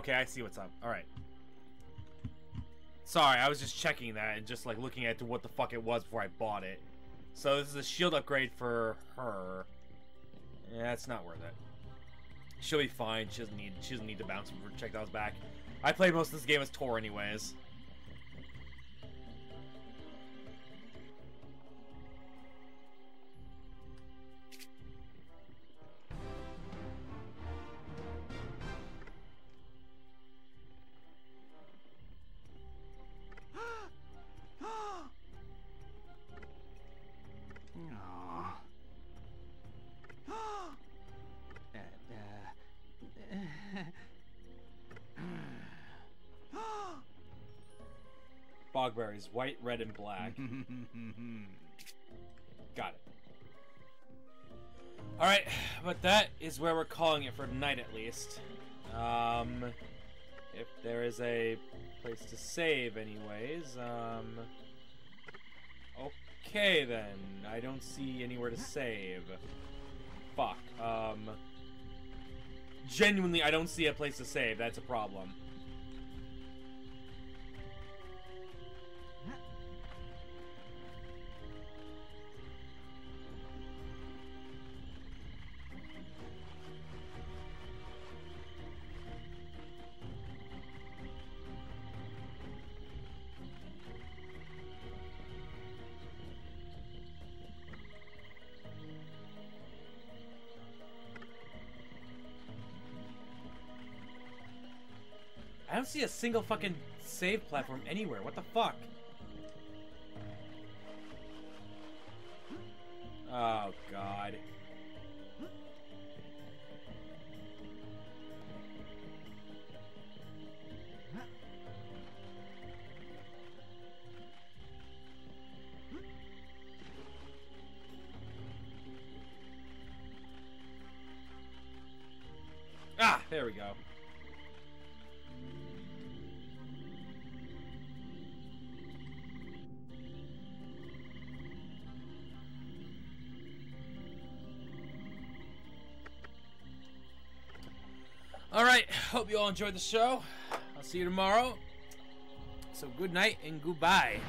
Okay, I see what's up. Alright. Sorry, I was just checking that and just like looking at what the fuck it was before I bought it. So this is a shield upgrade for her. Yeah, it's not worth it. She'll be fine. She doesn't need she doesn't need to bounce for projectiles back. I played most of this game as Tor anyways. Bogberries, white, red, and black. Got it. Alright, but that is where we're calling it for tonight at least. Um, if there is a place to save anyways, um... Okay then, I don't see anywhere to save. Fuck, um... Genuinely, I don't see a place to save, that's a problem. See a single fucking save platform anywhere. What the fuck? Oh, God. Ah, there we go. You all enjoyed the show. I'll see you tomorrow. So good night and goodbye.